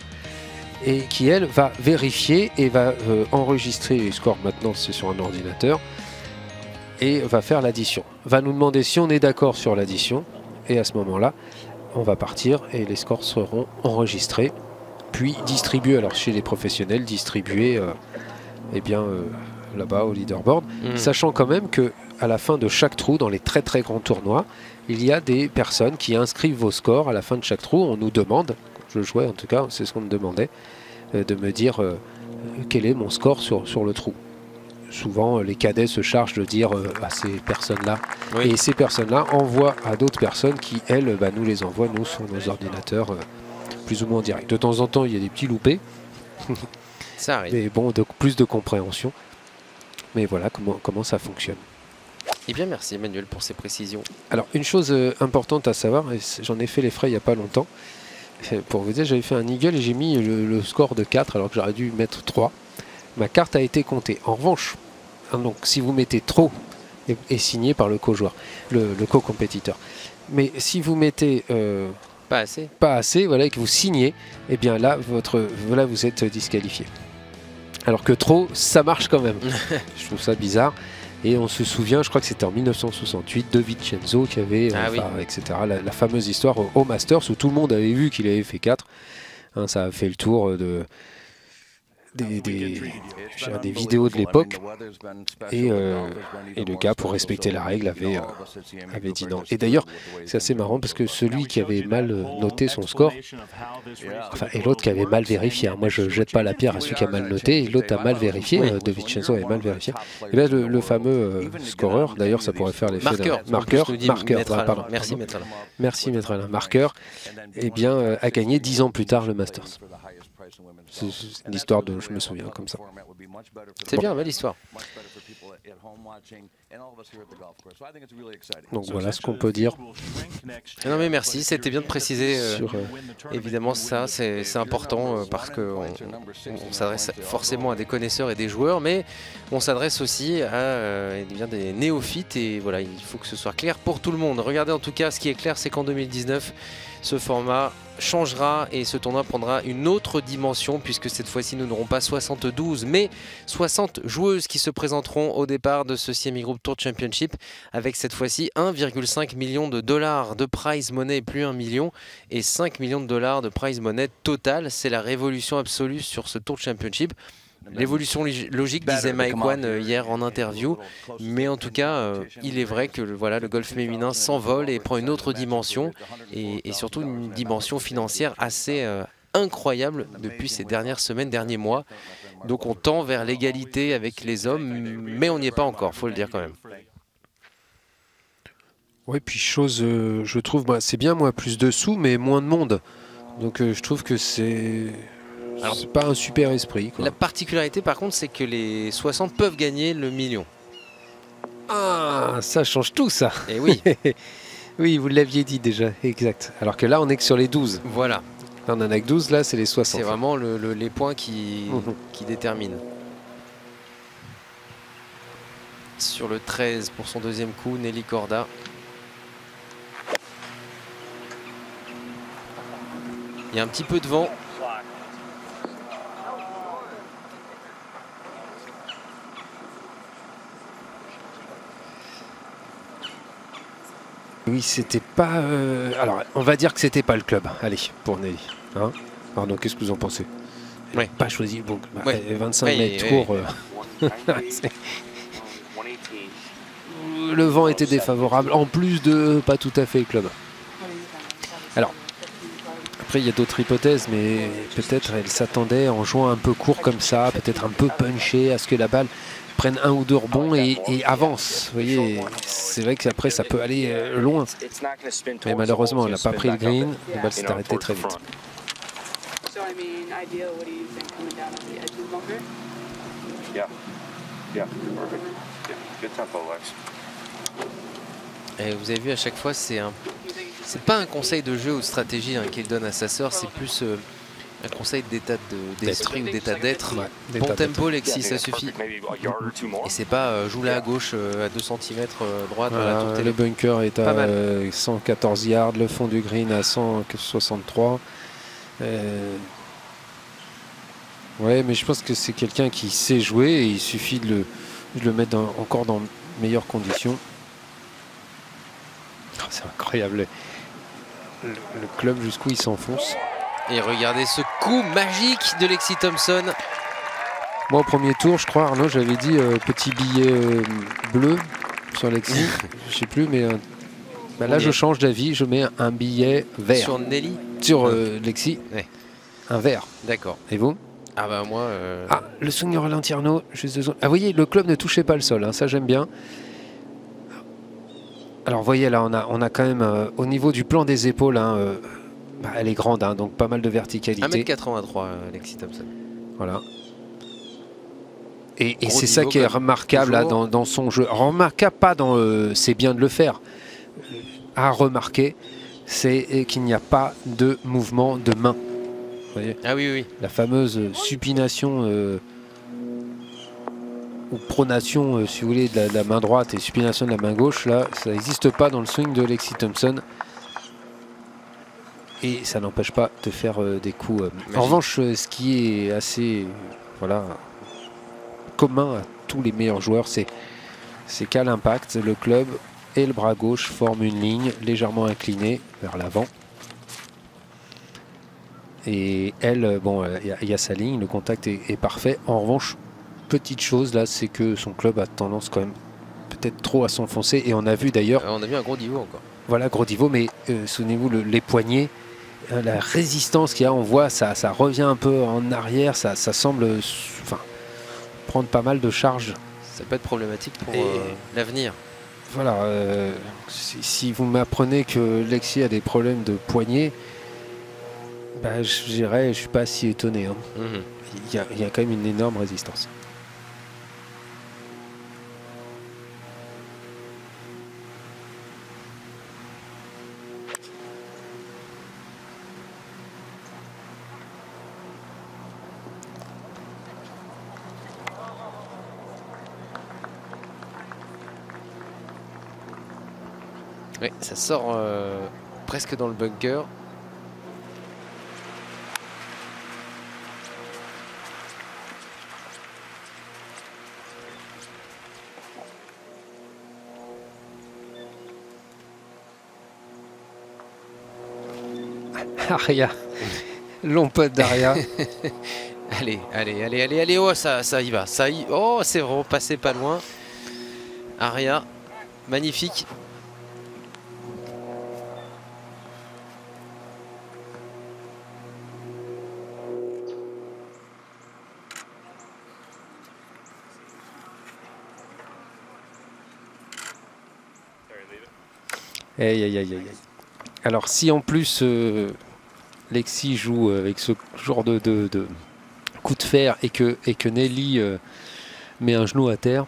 et qui elle va vérifier et va euh, enregistrer les scores. Maintenant, c'est sur un ordinateur et va faire l'addition. Va nous demander si on est d'accord sur l'addition et à ce moment-là, on va partir et les scores seront enregistrés puis distribués. Alors chez les professionnels, distribués euh, eh bien euh, là-bas au leaderboard, Mm. sachant quand même que à la fin de chaque trou, dans les très très grands tournois, il y a des personnes qui inscrivent vos scores à la fin de chaque trou. On nous demande, je jouais en tout cas, c'est ce qu'on me demandait, euh, de me dire quel est mon score sur, sur le trou. Souvent, euh, les cadets se chargent de dire euh, à ces personnes-là. Oui. Et ces personnes-là envoient à d'autres personnes qui, elles, bah, nous les envoient, nous, sur nos ordinateurs, euh, plus ou moins en direct. De temps en temps, il y a des petits loupés, Ça arrive. mais bon, de, plus de compréhension. Mais voilà comment, comment ça fonctionne. Eh bien, merci Emmanuel pour ces précisions. Alors, une chose euh, importante à savoir, et j'en ai fait les frais il n'y a pas longtemps, pour vous dire, j'avais fait un eagle et j'ai mis le, le score de 4 alors que j'aurais dû mettre 3. Ma carte a été comptée. En revanche, hein, donc si vous mettez trop, est, est signé par le co-joueur, le, le co-compétiteur. Mais si vous mettez euh, Pas assez. pas assez, voilà, et que vous signez, et bien là, votre, voilà, vous êtes disqualifié. Alors que trop, ça marche quand même. je trouve ça bizarre. Et on se souvient, je crois que c'était en 1968, de Vincenzo qui avait, euh, Ah oui. etc. La, la fameuse histoire au, au Masters où tout le monde avait vu qu'il avait fait 4. Hein, ça a fait le tour de, des, des, vidéos de l'époque. Et, euh, et le gars, pour respecter la règle, avait, euh, avait dit non. Et d'ailleurs, c'est assez marrant parce que celui qui avait mal euh, noté son score, enfin, et l'autre qui avait mal vérifié, hein. moi je jette pas la pierre à celui qui a mal noté, et l'autre a mal vérifié, euh, De Vincenzo avait mal vérifié. Et bien le, le fameux euh, scoreur, d'ailleurs ça pourrait faire l'effet Marqueur. d'un marqueur, marqueur, pardon, Merci. Maître Alain. Merci Maître Alain, marqueur, et bien euh, a gagné dix ans plus tard le Masters. C'est c'est une histoire de, je me souviens comme ça. C'est bien, belle histoire. Donc voilà ce qu'on peut dire. Non mais merci, c'était bien de préciser. euh, sur, euh, Évidemment, ça, c'est important euh, parce qu'on on, s'adresse forcément à des connaisseurs et des joueurs, mais on s'adresse aussi à bien, des néophytes et voilà, il faut que ce soit clair pour tout le monde. Regardez en tout cas, ce qui est clair, c'est qu'en 2019, ce format changera et ce tournoi prendra une autre dimension puisque cette fois-ci nous n'aurons pas 72 mais 60 joueuses qui se présenteront au départ de ce CMI Group Tour Championship avec cette fois-ci 1,5 million de dollars de prize money plus 1 million et 5 millions de dollars de prize money total. C'est la révolution absolue sur ce Tour Championship. L'évolution log- logique, disait Mike Wan hier en interview. Mais en tout cas, euh, il est vrai que le, voilà, le golf féminin s'envole et prend une autre dimension et, et surtout une dimension financière assez euh, incroyable depuis ces dernières semaines, derniers mois. Donc on tend vers l'égalité avec les hommes, mais on n'y est pas encore, faut le dire quand même. Ouais, puis chose, euh, je trouve, bah, c'est bien, moi, plus de sous, mais moins de monde. Donc euh, je trouve que c'est. Alors- C'est pas un super esprit. Quoi. La particularité par contre, c'est que les 60 peuvent gagner le million. Ah, ça change tout, ça. Et oui, Oui, vous l'aviez dit déjà, exact. Alors que là, on est que sur les 12. voilà, Là, on en a que 12, là, c'est les 60. c'est vraiment le- le- les points qui, Mhm. qui déterminent. Sur le 13 pour son deuxième coup, Nelly Corda. Il y a un petit peu de vent. Oui, c'était pas. euh, Alors, on va dire que c'était pas le club. Allez, pour Nelly. Hein Arnaud, qu'est-ce que vous en pensez? Ouais. Pas choisi. Bah, Ouais. euh, 25 Ouais, mètres tour. euh, le vent était défavorable, en plus de pas tout à fait le club. Alors, après, il y a d'autres hypothèses, mais peut-être elle s'attendait en jouant un peu court comme ça, peut-être un peu punché, à ce que la balle prenne un ou deux rebonds et, et avance. Vous voyez, c'est vrai qu'après, ça peut aller euh, loin. Mais malheureusement, elle n'a pas pris le green, la balle s'est arrêtée très vite. So I mean, ideal. What do you think coming down at the edge of the bunker? Yeah. Yeah. Perfect. Yeah. Good tempo, Lex. Et vous avez vu à chaque fois, c'est un, c'est pas un conseil de jeu ou de stratégie hein, qu'il donne à sa sœur, c'est plus euh, un conseil d'état de- d'esprit ou d'état d'être. Ouais, Bon tempo, Lexi, ça suffit. Et c'est pas euh, joue là à gauche euh, à 2 cm droite, voilà, Voilà, tout est le bunker est à mal. euh, 114 yards, le fond du green à 163. Euh, Ouais, mais je pense que c'est quelqu'un qui sait jouer et il suffit de le, de le mettre dans- encore dans de meilleures conditions. Oh, c'est incroyable. Le, le club jusqu'où il s'enfonce. Et regardez ce coup magique de Lexi Thompson. Moi, au premier tour, je crois, Arnaud, j'avais dit euh, petit billet euh, bleu sur Lexi. je sais plus, mais euh, bah là, je change d'avis. Je mets un billet vert Sur Nelly sur euh, Lexi. Ouais. Un vert. D'accord. Et vous? Ah bah moi... euh, Ah, le swing de ralenti Arnaud. Juste deux secondes. Ah, vous voyez, le club ne touchait pas le sol. hein, ça, j'aime bien. Alors, vous voyez, là, on a, on a quand même, euh, au niveau du plan des épaules, hein, euh, bah, elle est grande, hein, donc pas mal de verticalité. 1m83 euh, Lexi Thompson. Voilà. Et, c'est ça qui est remarquable là, dans, dans son jeu. Remarquable pas dans euh, c'est bien de le faire. À remarquer, c'est euh, qu'il n'y a pas de mouvement de main. Vous voyez Ah oui, oui, La fameuse supination euh, ou pronation, euh, si vous voulez, de la, de la main droite et supination de la main gauche, là, ça n'existe pas dans le swing de Lexi Thompson. Et ça n'empêche pas de faire euh, des coups. euh. En revanche, euh, ce qui est assez voilà, commun à tous les meilleurs joueurs, c'est qu'à l'impact, le club et le bras gauche forment une ligne légèrement inclinée vers l'avant. Et elle, bon, il y, a- y a sa ligne, le contact est, est parfait. En revanche, petite chose là, c'est que son club a tendance quand même peut-être trop à s'enfoncer. Et on a vu d'ailleurs, on a vu un gros niveau encore. voilà, gros niveau, mais euh, souvenez-vous, le- les poignets, la résistance qu'il y a, on voit, ça, ça revient un peu en arrière, ça, ça semble euh, enfin, prendre pas mal de charge. Ça peut être problématique pour euh, l'avenir. Voilà, euh, si, si vous m'apprenez que Lexi a des problèmes de poignet, bah, je dirais, je suis pas si étonné. hein. Mhm. Il y, a, il y a quand même une énorme résistance. Oui, ça sort euh, presque dans le bunker. Aria. Long putt d'Aria. Allez, allez, allez, allez, allez, oh ça, ça y va, ça y... Oh c'est vraiment passé pas loin. Aria, magnifique. Aïe, aïe, aïe, aïe, aïe. Alors, si en plus euh, Lexi joue avec ce genre de, de- de coup de fer et que, et que Nelly euh, met un genou à terre,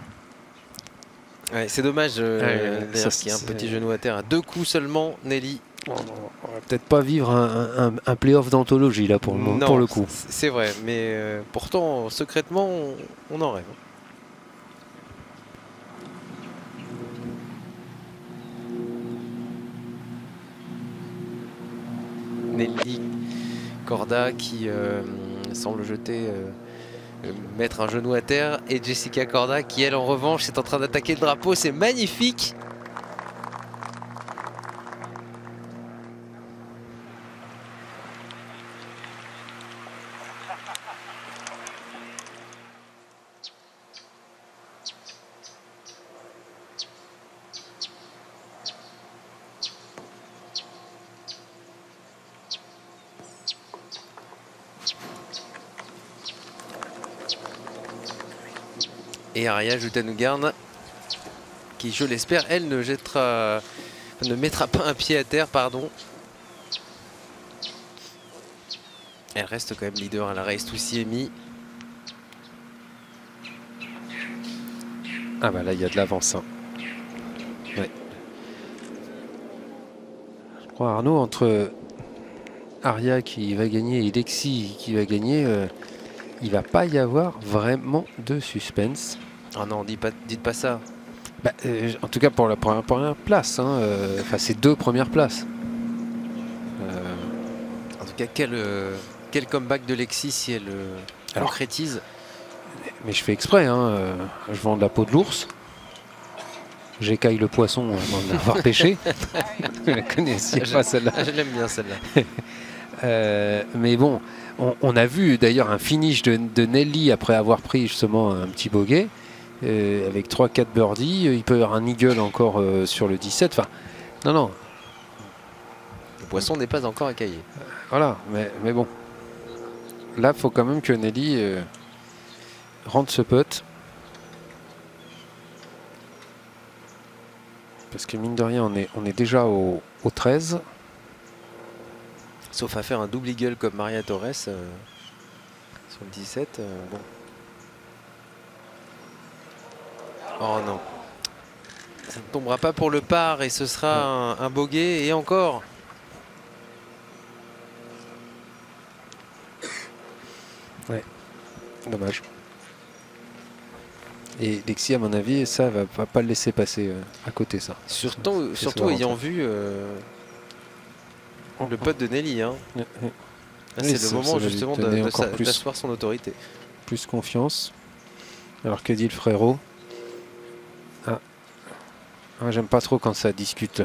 Ouais, c'est dommage euh, Ouais, d'ailleurs, ça, qu'il y ait un petit genou à terre à deux coups seulement, Nelly. on va peut-être pas vivre un, un, un playoff d'anthologie là pour le, Non, pour le coup. C'est vrai, mais euh, pourtant, secrètement, on, on en rêve. Nelly Corda qui euh, semble jeter, euh, mettre un genou à terre, et Jessica Corda qui, elle, en revanche, est en train d'attaquer le drapeau. C'est magnifique! Et Aria Jutanougarn, qui, je l'espère, elle ne jettera, ne mettra pas un pied à terre, pardon. Elle reste quand même leader à la race Toussiemi. Ah bah là, il y a de l'avance. hein. Ouais. Je crois Arnaud, entre Aria qui va gagner et Lexi qui va gagner, euh, il va pas y avoir vraiment de suspense. Oh non, dites pas, dites pas ça. Bah, euh, en tout cas pour la première, première place, hein, euh, enfin ces deux premières places. Euh, En tout cas, quel, quel comeback de Lexi si elle Alors. concrétise. mais je fais exprès, hein, je vends de la peau de l'ours. J'écaille le poisson avant de l'avoir pêché. Vous la connaissiez pas celle-là. Ah, je l'aime bien celle-là. Euh, mais bon, on, on a vu d'ailleurs un finish de, de Nelly après avoir pris justement un petit bogey. Euh, avec 3-4 birdies, il peut y avoir un eagle encore euh, sur le 17. Enfin, non, non, Le poisson n'est pas encore écaillé. voilà, mais, mais bon. Là, il faut quand même que Nelly euh, rentre ce putt. Parce que mine de rien, on est, on est déjà au, au 13. Sauf à faire un double eagle comme Maria Torres euh, sur le 17. euh, bon. Oh non. Ça ne tombera pas pour le par et ce sera un, un bogey et encore. Dommage. Et Lexi, à mon avis, ça va, va pas le laisser passer euh, à côté, ça. Surtout, Ça, surtout ayant vu euh, le pote de Nelly. hein. Ouais, ouais. C'est le moment justement de- de d'asseoir son autorité. Plus confiance. Alors que dit le frérot? Ah, J'aime pas trop quand ça discute.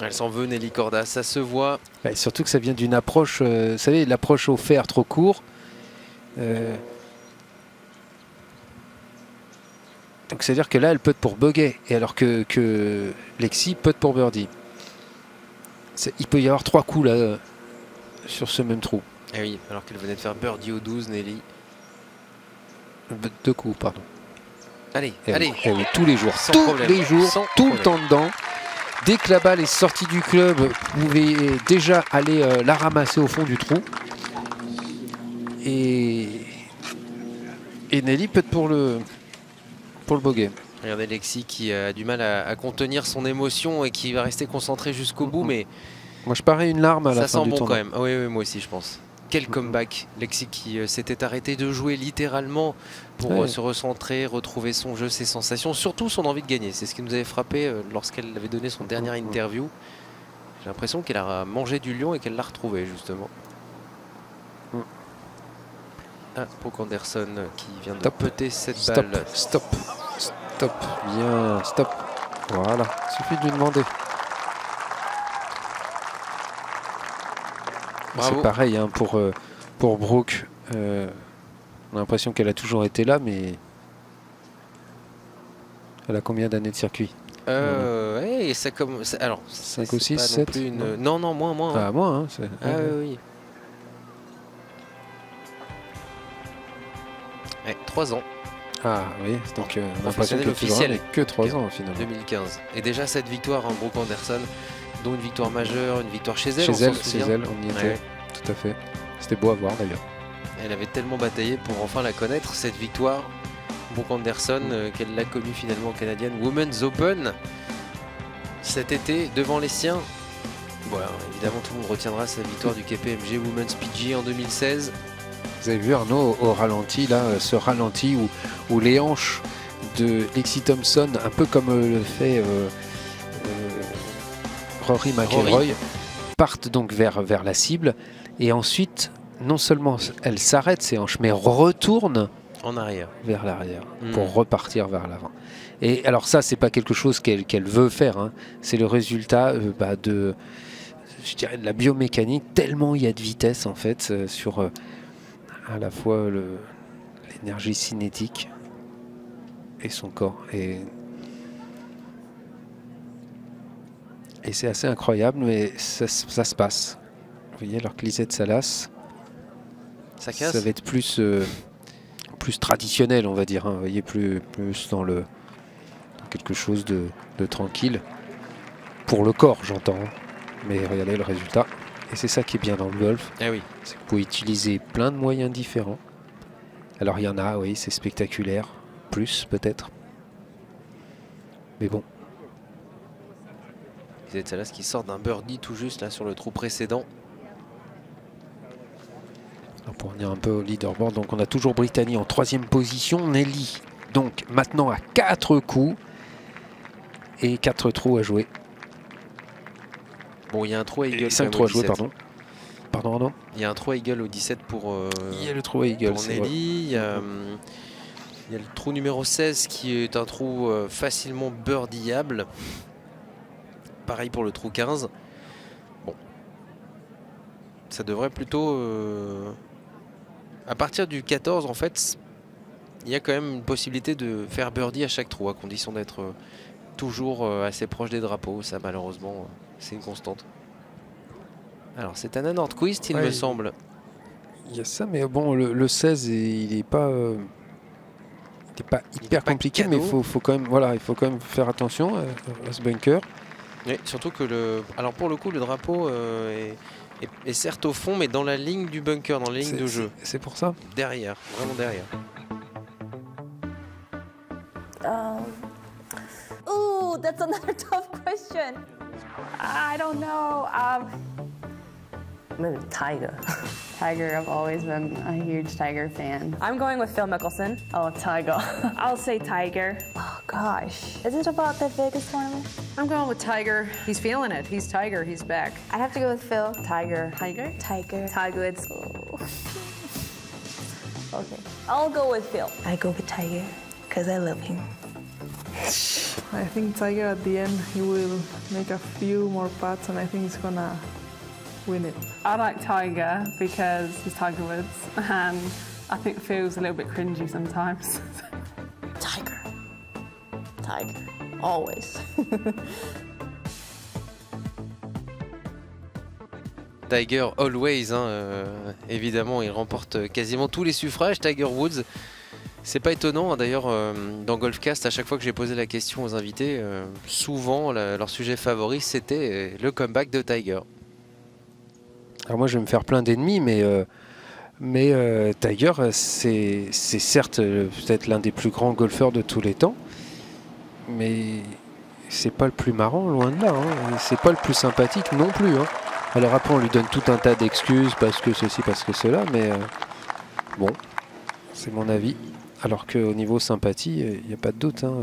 Elle s'en veut Nelly Corda, ça se voit. Surtout que ça vient d'une approche, euh, vous savez, l'approche au fer trop court. Euh, Donc c'est-à-dire que là, elle peut pour bogey, et alors que, que Lexi peut pour birdie. Il peut y avoir trois coups là, euh, sur ce même trou. Eh oui, alors qu'elle venait de faire birdie au 12, Nelly. Deux coups, pardon. Allez, oui, allez. oui, tous les jours. Sans tous problème, les jours, sans tout le temps dedans. Dès que la balle est sortie du club, vous pouvez déjà aller euh, la ramasser au fond du trou. Et, et Nelly peut être pour le, pour le bogey. Regardez Lexi qui a du mal à, à contenir son émotion et qui va rester concentré jusqu'au bout, mais Moi, je parais une larme à la ça fin sent du bon tournoi. quand même. Oui, oui, moi aussi, je pense. Quel comeback Lexi qui euh, s'était arrêté de jouer littéralement pour Ouais. euh, se recentrer, retrouver son jeu, ses sensations, surtout son envie de gagner. C'est ce qui nous avait frappé euh, lorsqu'elle avait donné son dernière Mhm. interview. J'ai l'impression qu'elle a mangé du lion et qu'elle l'a retrouvé justement. Ah, Brooke Anderson qui vient de Stop. peter cette Stop, balle. stop, stop, bien, stop. Voilà, suffit de lui demander. C'est pareil hein, pour, euh, pour Brooke. euh, on a l'impression qu'elle a toujours été là, mais elle a combien d'années de circuit? Euh, et ça comme alors Cinq c'est ou six, pas non une- non? Moins moins. Ah, hein, c'est- Ah oui, oui. Ouais, 3 ans, Ah oui, donc euh, on a l'impression que que 3 ans finalement. 2015. Et déjà cette victoire en Brooke Anderson, dont une victoire majeure, une victoire chez elle. Chez elle, chez elle, on y était, Ouais. tout à fait. C'était beau à voir d'ailleurs. Elle avait tellement bataillé pour enfin la connaître, cette victoire. Brooke Anderson, euh, qu'elle l'a connue finalement canadienne Women's Open cet été devant les siens. Voilà, évidemment tout le monde retiendra sa victoire du KPMG Women's PG en 2016. Vous avez vu Arnaud au ralenti, là, euh, ce ralenti où, où les hanches de Lexi Thompson, un peu comme euh, le fait euh, Rory McIlroy, partent donc vers, vers la cible. Et ensuite, non seulement elle s'arrête ses hanches, mais retourne En arrière. vers l'arrière Hmm. pour repartir vers l'avant. Et alors ça, c'est pas quelque chose qu'elle veut faire. hein. C'est le résultat euh, bah, de, je dirais, de la biomécanique. Tellement il y a de vitesse en fait euh, sur euh, à la fois l'énergie cinétique et son corps. Et, et c'est assez incroyable, mais ça, se passe. Vous voyez, alors que Lisette Salas, Ça casse ça va être plus, euh, plus traditionnel, on va dire. hein. Vous voyez, plus, plus dans le dans quelque chose de, de tranquille. Pour le corps, j'entends. hein. Mais regardez le résultat. Et c'est ça qui est bien dans le golf. Ah oui. C'est que vous pouvez utiliser plein de moyens différents. Alors il y en a, oui, c'est spectaculaire. Plus peut-être. Mais bon, Lisette Salas qui sort d'un birdie tout juste là sur le trou précédent. Alors, pour revenir un peu au leaderboard, donc on a toujours Brittany en troisième position. Nelly, donc maintenant à 4 coups et 4 trous à jouer. Bon, il y a un trou à eagle. 5 quand trous à jouer, 17. pardon. Pardon, Arnaud? Il y a un trou à eagle au 17 pour, euh, Il y a le trou à Eagle, pour. Nelly. Il y, a, hum, il y a le trou numéro 16 qui est un trou euh, facilement birdieable. Pareil pour le trou 15. Bon. Ça devrait plutôt... euh, À partir du 14, en fait, il y a quand même une possibilité de faire birdie à chaque trou, à condition d'être euh, toujours euh, assez proche des drapeaux. Ça, malheureusement, c'est une constante. Alors, c'est Anna Nordquist, il Ouais, me il- semble. Il y a ça, mais bon, le, le 16, il n'est pas, pas hyper compliqué, mais faut, faut quand même, voilà, il faut quand même faire attention à ce bunker. Oui, surtout que le. Alors pour le coup, le drapeau euh, est, est- est certes au fond, mais dans la ligne du bunker, dans la ligne de jeu. c'est- C'est pour ça? Derrière, vraiment derrière. Um, ooh, that's another tough question. I don't know. Um, Maybe Tiger. Tiger, I've always been a huge Tiger fan. I'm going with Phil Mickelson. Oh, Tiger. I'll say Tiger. Oh gosh, is it about the Vegas tournament? I'm going with Tiger. He's feeling it. He's Tiger. He's back. I have to go with Phil. Tiger. Tiger? Tiger. Tiger Woods. Okay, I'll go with Phil. I go with Tiger because I love him. I think Tiger at the end he will make a few more putts and I think he's gonna win it. I like Tiger because he's Tiger Woods, and I think Phil's a little bit cringy sometimes. Tiger. Tiger. Always. Tiger Always, hein, euh, évidemment, il remporte quasiment tous les suffrages. Tiger Woods, c'est pas étonnant. hein, D'ailleurs, euh, dans Golfcast, à chaque fois que j'ai posé la question aux invités, euh, souvent la- leur sujet favori c'était euh, le comeback de Tiger. Alors moi, je vais me faire plein d'ennemis, mais, euh, mais euh, Tiger, euh, c'est certes euh, peut-être l'un des plus grands golfeurs de tous les temps, mais c'est pas le plus marrant, loin de là. hein. C'est pas le plus sympathique non plus. hein. Alors après, on lui donne tout un tas d'excuses parce que ceci, parce que cela, mais euh, bon, c'est mon avis. Alors qu'au niveau sympathie, il n'y a pas de doute. hein.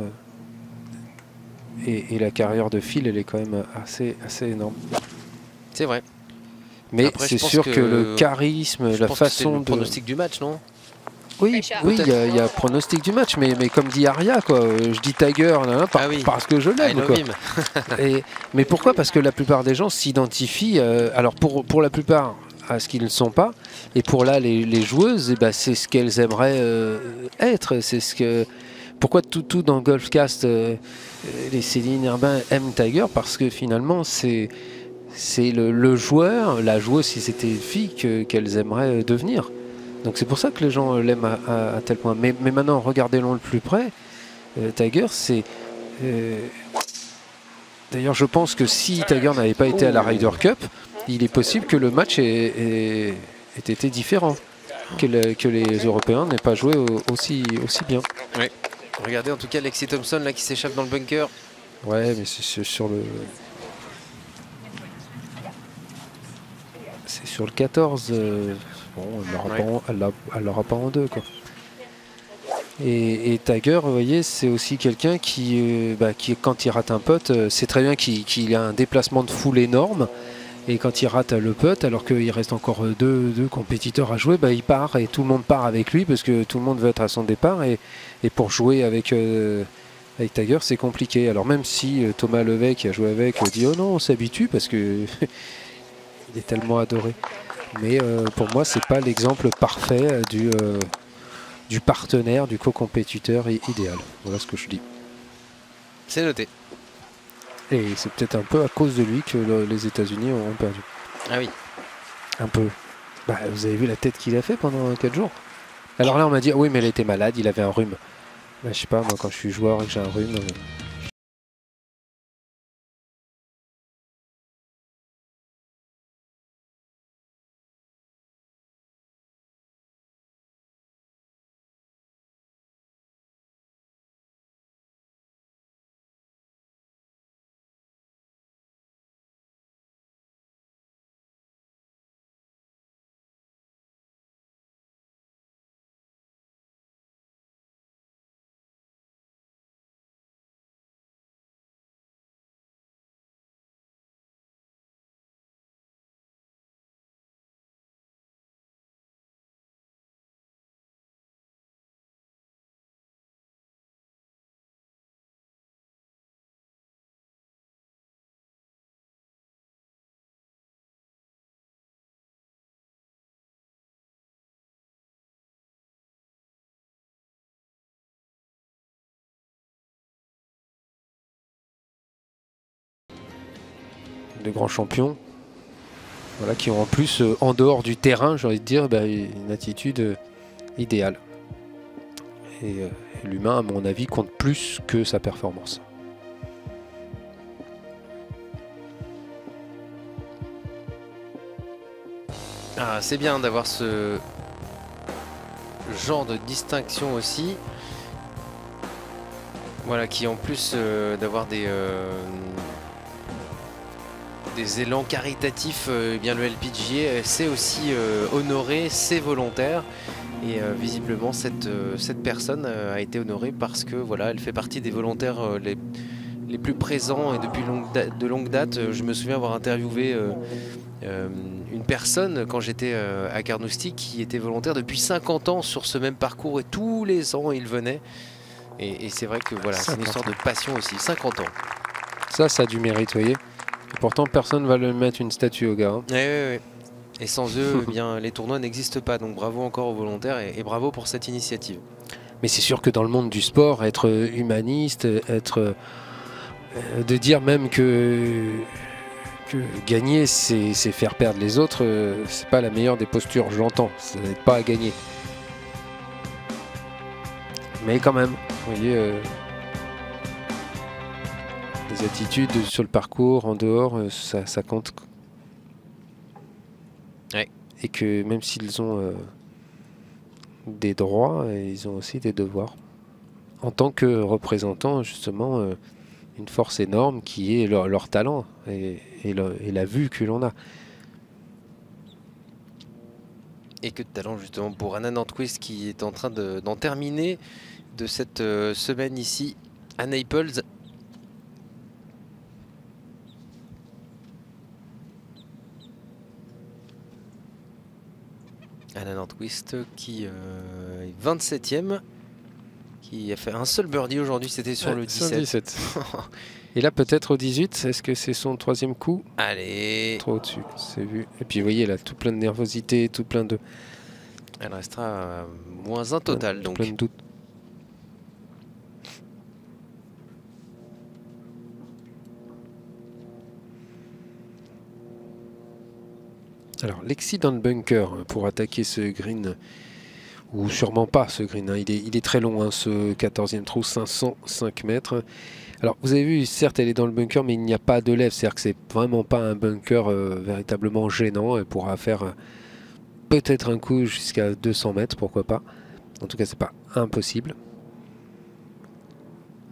Et, et la carrière de Phil, elle est quand même assez, assez énorme. C'est vrai. Mais c'est sûr que- que, le charisme, Je la pense que façon le de. pronostic du match, non? Oui, oui, il y, a- il y a pronostic du match, mais, mais comme dit Aria, quoi, je dis Tiger par- Ah oui. parce que je I l'aime. Et- mais pourquoi? Parce que la plupart des gens s'identifient, euh, alors pour, pour la plupart, à ce qu'ils ne sont pas, et pour là, les, les joueuses, eh ben, c'est ce qu'elles aimeraient euh, être. C'est ce que. Pourquoi tout, tout dans Golfcast, euh, euh, les Céline Herbin aiment Tiger? Parce que finalement, c'est. C'est le, le joueur, la joueuse, si c'était une fille, que- qu'elles aimeraient euh, devenir. Donc c'est pour ça que les gens euh, l'aiment à, à- à tel point. Mais, mais maintenant, regardez-le de plus près. Euh, Tiger, c'est. euh, D'ailleurs, je pense que si Tiger n'avait pas été à la Ryder Cup, il est possible que le match ait, été différent. Que, le- que les Européens n'aient pas joué au- aussi, aussi bien. Regardez en tout cas Lexi Thompson là qui s'échappe dans le bunker. Ouais, mais c'est sur le. C'est sur le 14. euh, Bon, elle elle l'aura pas en deux, quoi. Et, et Tiger, vous voyez, c'est aussi quelqu'un qui, euh, bah, qui, quand il rate un putt, euh, c'est très bien qu'il a un déplacement de foule énorme. Et quand il rate le putt, alors qu'il reste encore deux, deux compétiteurs à jouer, bah, il part et tout le monde part avec lui parce que tout le monde veut être à son départ. Et, et pour jouer avec, euh, avec Tiger, c'est compliqué. Alors même si Thomas Levet, qui a joué avec, dit oh non, on s'habitue parce que il est tellement adoré. Mais euh, pour moi, c'est pas l'exemple parfait euh, du, euh, du partenaire, du co-compétiteur idéal. Voilà ce que je dis. C'est noté. Et c'est peut-être un peu à cause de lui que le- les États-Unis ont perdu. Ah oui. Un peu. Bah, vous avez vu la tête qu'il a fait pendant 4 jours? Alors là, on m'a dit, ah oui, mais il était malade, il avait un rhume. Bah, je sais pas, moi, quand je suis joueur et que j'ai un rhume. euh, de grands champions. Voilà, qui ont en plus, euh, en dehors du terrain, j'ai envie de dire, bah, une attitude euh, idéale. Et, euh, et l'humain, à mon avis, compte plus que sa performance. Ah, c'est bien d'avoir ce genre de distinction aussi. Voilà, qui en plus d'avoir des, des élans caritatifs, euh, eh bien le LPGA euh, sait aussi euh, honorer ses volontaires. Et euh, visiblement, cette, euh, cette personne euh, a été honorée parce que voilà, elle fait partie des volontaires les, les plus présents et depuis longue de longue date. Je me souviens avoir interviewé une personne quand j'étais à Carnoustie qui était volontaire depuis 50 ans sur ce même parcours et tous les ans il venait. Et, et c'est vrai que voilà, c'est une 50 histoire de passion aussi. 50 ans. Ça, ça a du mérite, vous voyez. Et pourtant, personne ne va lui mettre une statue au gars. hein. Et sans eux, eh bien, les tournois n'existent pas. Donc bravo encore aux volontaires et, et bravo pour cette initiative. Mais c'est sûr que dans le monde du sport, être humaniste, être euh, de dire même que, que gagner, c'est c'est faire perdre les autres, euh, c'est pas la meilleure des postures. Je l'entends, ça n'aide pas à gagner. Mais quand même, vous voyez, euh, les attitudes sur le parcours, en dehors, euh, ça, ça compte. Ouais. Et que même s'ils ont euh, des droits, et ils ont aussi des devoirs. En tant que représentant, justement, euh, une force énorme qui est leur, leur talent et, et le- et la vue que l'on a. Et que de talent justement pour Anna Nordquist qui est en train d'en terminer de cette euh, semaine ici à Naples. Nordquist qui euh, est 27ème, qui a fait un seul birdie aujourd'hui, c'était sur Ouais, le sur 17. 17. Et là, peut-être au 18, est-ce que c'est son troisième coup? Allez, Trop au-dessus, c'est vu. Et puis, vous voyez, là, tout plein de nervosité, tout plein de, elle restera à moins un total tout donc. plein de doutes. Alors, Lexi dans le bunker pour attaquer ce green, ou sûrement pas ce green, hein. il, est, il est très long, hein, ce 14e trou, 505 mètres. Alors, vous avez vu, certes, elle est dans le bunker, mais il n'y a pas de lèvres, c'est-à-dire que c'est vraiment pas un bunker euh, véritablement gênant. Elle pourra faire euh, peut-être un coup jusqu'à 200 mètres, pourquoi pas. En tout cas, c'est pas impossible.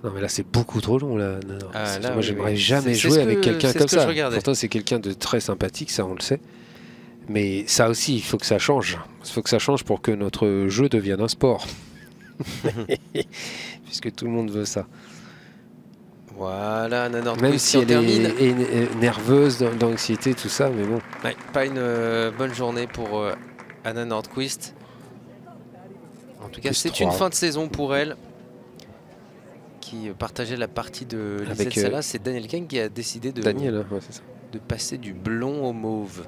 Non, mais là, c'est beaucoup trop long. Là. Non, non, Ah, là, moi, oui, j'aimerais oui. jamais jouer avec que- quelqu'un comme ce que je ça. Pourtant, c'est quelqu'un de très sympathique, ça, on le sait. Mais ça aussi, il faut que ça change. Il faut que ça change pour que notre jeu devienne un sport. Puisque tout le monde veut ça. Voilà, Anna Même Nordquist si elle termine. est, nerveuse, d'anxiété, tout ça, mais bon. Ouais, pas une euh, bonne journée pour euh, Anna Nordquist. En tout cas, c'est une fin de saison pour elle. Qui euh, partageait la partie de Avec, Lisette euh, Salah. C'est Daniel Kane qui a décidé de, Daniel, ouais, c'est ça. de passer du blond au mauve.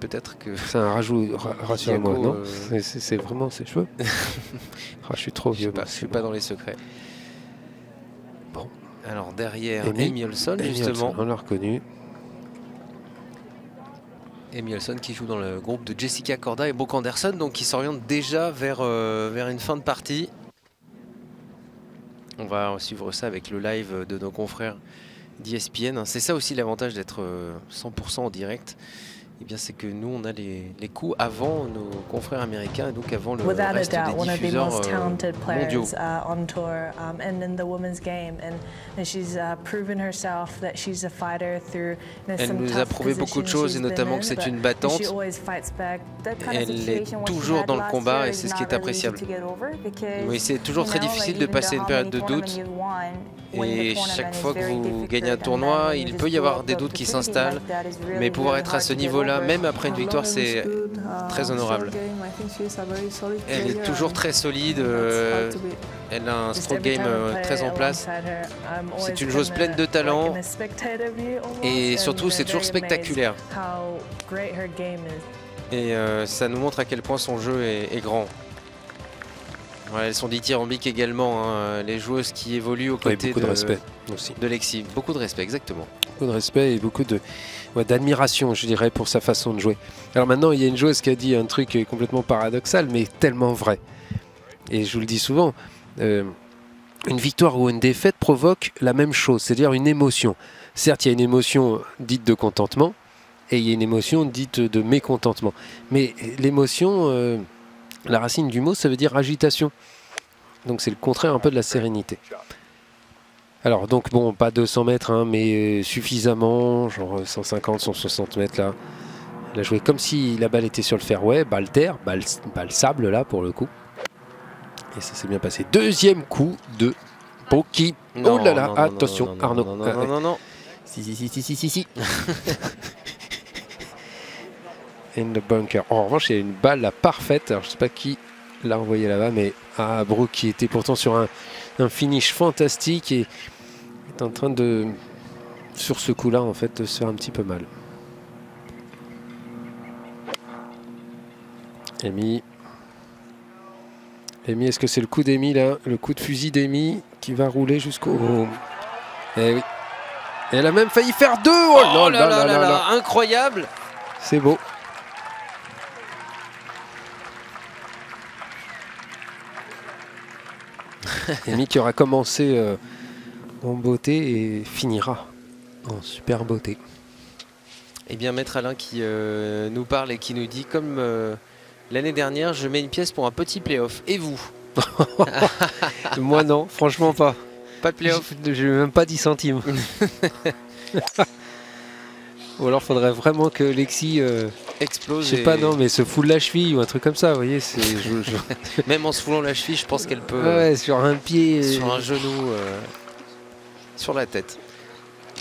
Peut-être que. C'est un rajout, ra- rassure-moi, Thiago, non euh, C'est- vraiment ses cheveux Ah, Je suis trop vieux. je c'est suis pas dans les secrets. Bon. Alors derrière, Amy justement. On l'a reconnu. Amy Olson qui joue dans le groupe de Jessica Corda et Brooke Anderson, donc qui s'oriente déjà vers, euh, vers une fin de partie. On va suivre ça avec le live de nos confrères d'ESPN. C'est ça aussi l'avantage d'être euh, 100% en direct. Eh bien, c'est que nous, on a les, les coups avant nos confrères américains et donc avant le Without a reste doubt, des one of the diffuseurs most euh, talented players uh, on tour um, and in the women's game. And, and she's uh, proven herself that she's a fighter through you know, Elle some nous a prouvé beaucoup de choses, et notamment que c'est une battante. Elle est toujours dans le combat, et c'est ce qui est appréciable. Oui, c'est toujours très difficile de passer une période de doute. Et chaque is fois que vous gagnez un tournoi, il peut y avoir des doutes qui s'installent. Mais pouvoir être à ce niveau-là, même après une victoire, c'est uh, très honorable. Elle est toujours très solide. euh. Elle a un stroke game euh, très en place. C'est une joueuse pleine de talent. Et surtout, c'est toujours spectaculaire. Et euh, ça nous montre à quel point son jeu est grand. Elles sont dithyrambiques également, hein, les joueuses qui évoluent aux Oui, côtés beaucoup de, de, respect aussi. de Lexi. Beaucoup de respect, exactement. Beaucoup de respect et beaucoup de ouais, d'admiration, je dirais, pour sa façon de jouer. Alors maintenant, il y a une joueuse qui a dit un truc complètement paradoxal, mais tellement vrai. Et je vous le dis souvent, euh, une victoire ou une défaite provoque la même chose, c'est-à-dire une émotion. Certes, il y a une émotion dite de contentement et il y a une émotion dite de mécontentement. Mais l'émotion, euh, la racine du mot, ça veut dire agitation. Donc c'est le contraire un peu de la sérénité. Alors donc bon, pas 200 mètres, hein, mais euh, suffisamment, genre 150, 160 mètres là. Elle a joué comme si la balle était sur le fairway, balle terre, balle, balle sable là pour le coup. Et ça s'est bien passé. Deuxième coup de Poki. Oh là là, non, non, attention, non, non, Arnaud. Non, non, Ah, non, si, si, si, si, si, si. In the bunker. En revanche, il y a une balle là, parfaite. Alors, je sais pas qui l'a envoyé là-bas, mais ah, Brooke qui était pourtant sur un, un finish fantastique et est en train de, sur ce coup-là, en fait, de se faire un petit peu mal. Amy. Amy, est-ce que c'est le coup d'Amy là? Le coup de fusil d'Amy qui va rouler jusqu'au. Eh oui. Et elle a même failli faire deux Oh, Oh là là là là, incroyable C'est beau. Amy qui aura commencé euh, en beauté et finira en super beauté. Eh bien, Maître Alain qui euh, nous parle et qui nous dit comme euh, l'année dernière, je mets une pièce pour un petit playoff. Et vous Moi non, franchement pas. Pas de playoff Je n'ai même pas 10 centimes. Ou alors faudrait vraiment que Lexi explose. Je sais et- pas, non, mais se fout la cheville ou un truc comme ça, vous voyez. c'est- Même en se foulant la cheville, je pense qu'elle peut. Ouais, sur un pied. euh, Sur un genou. euh, sur la tête.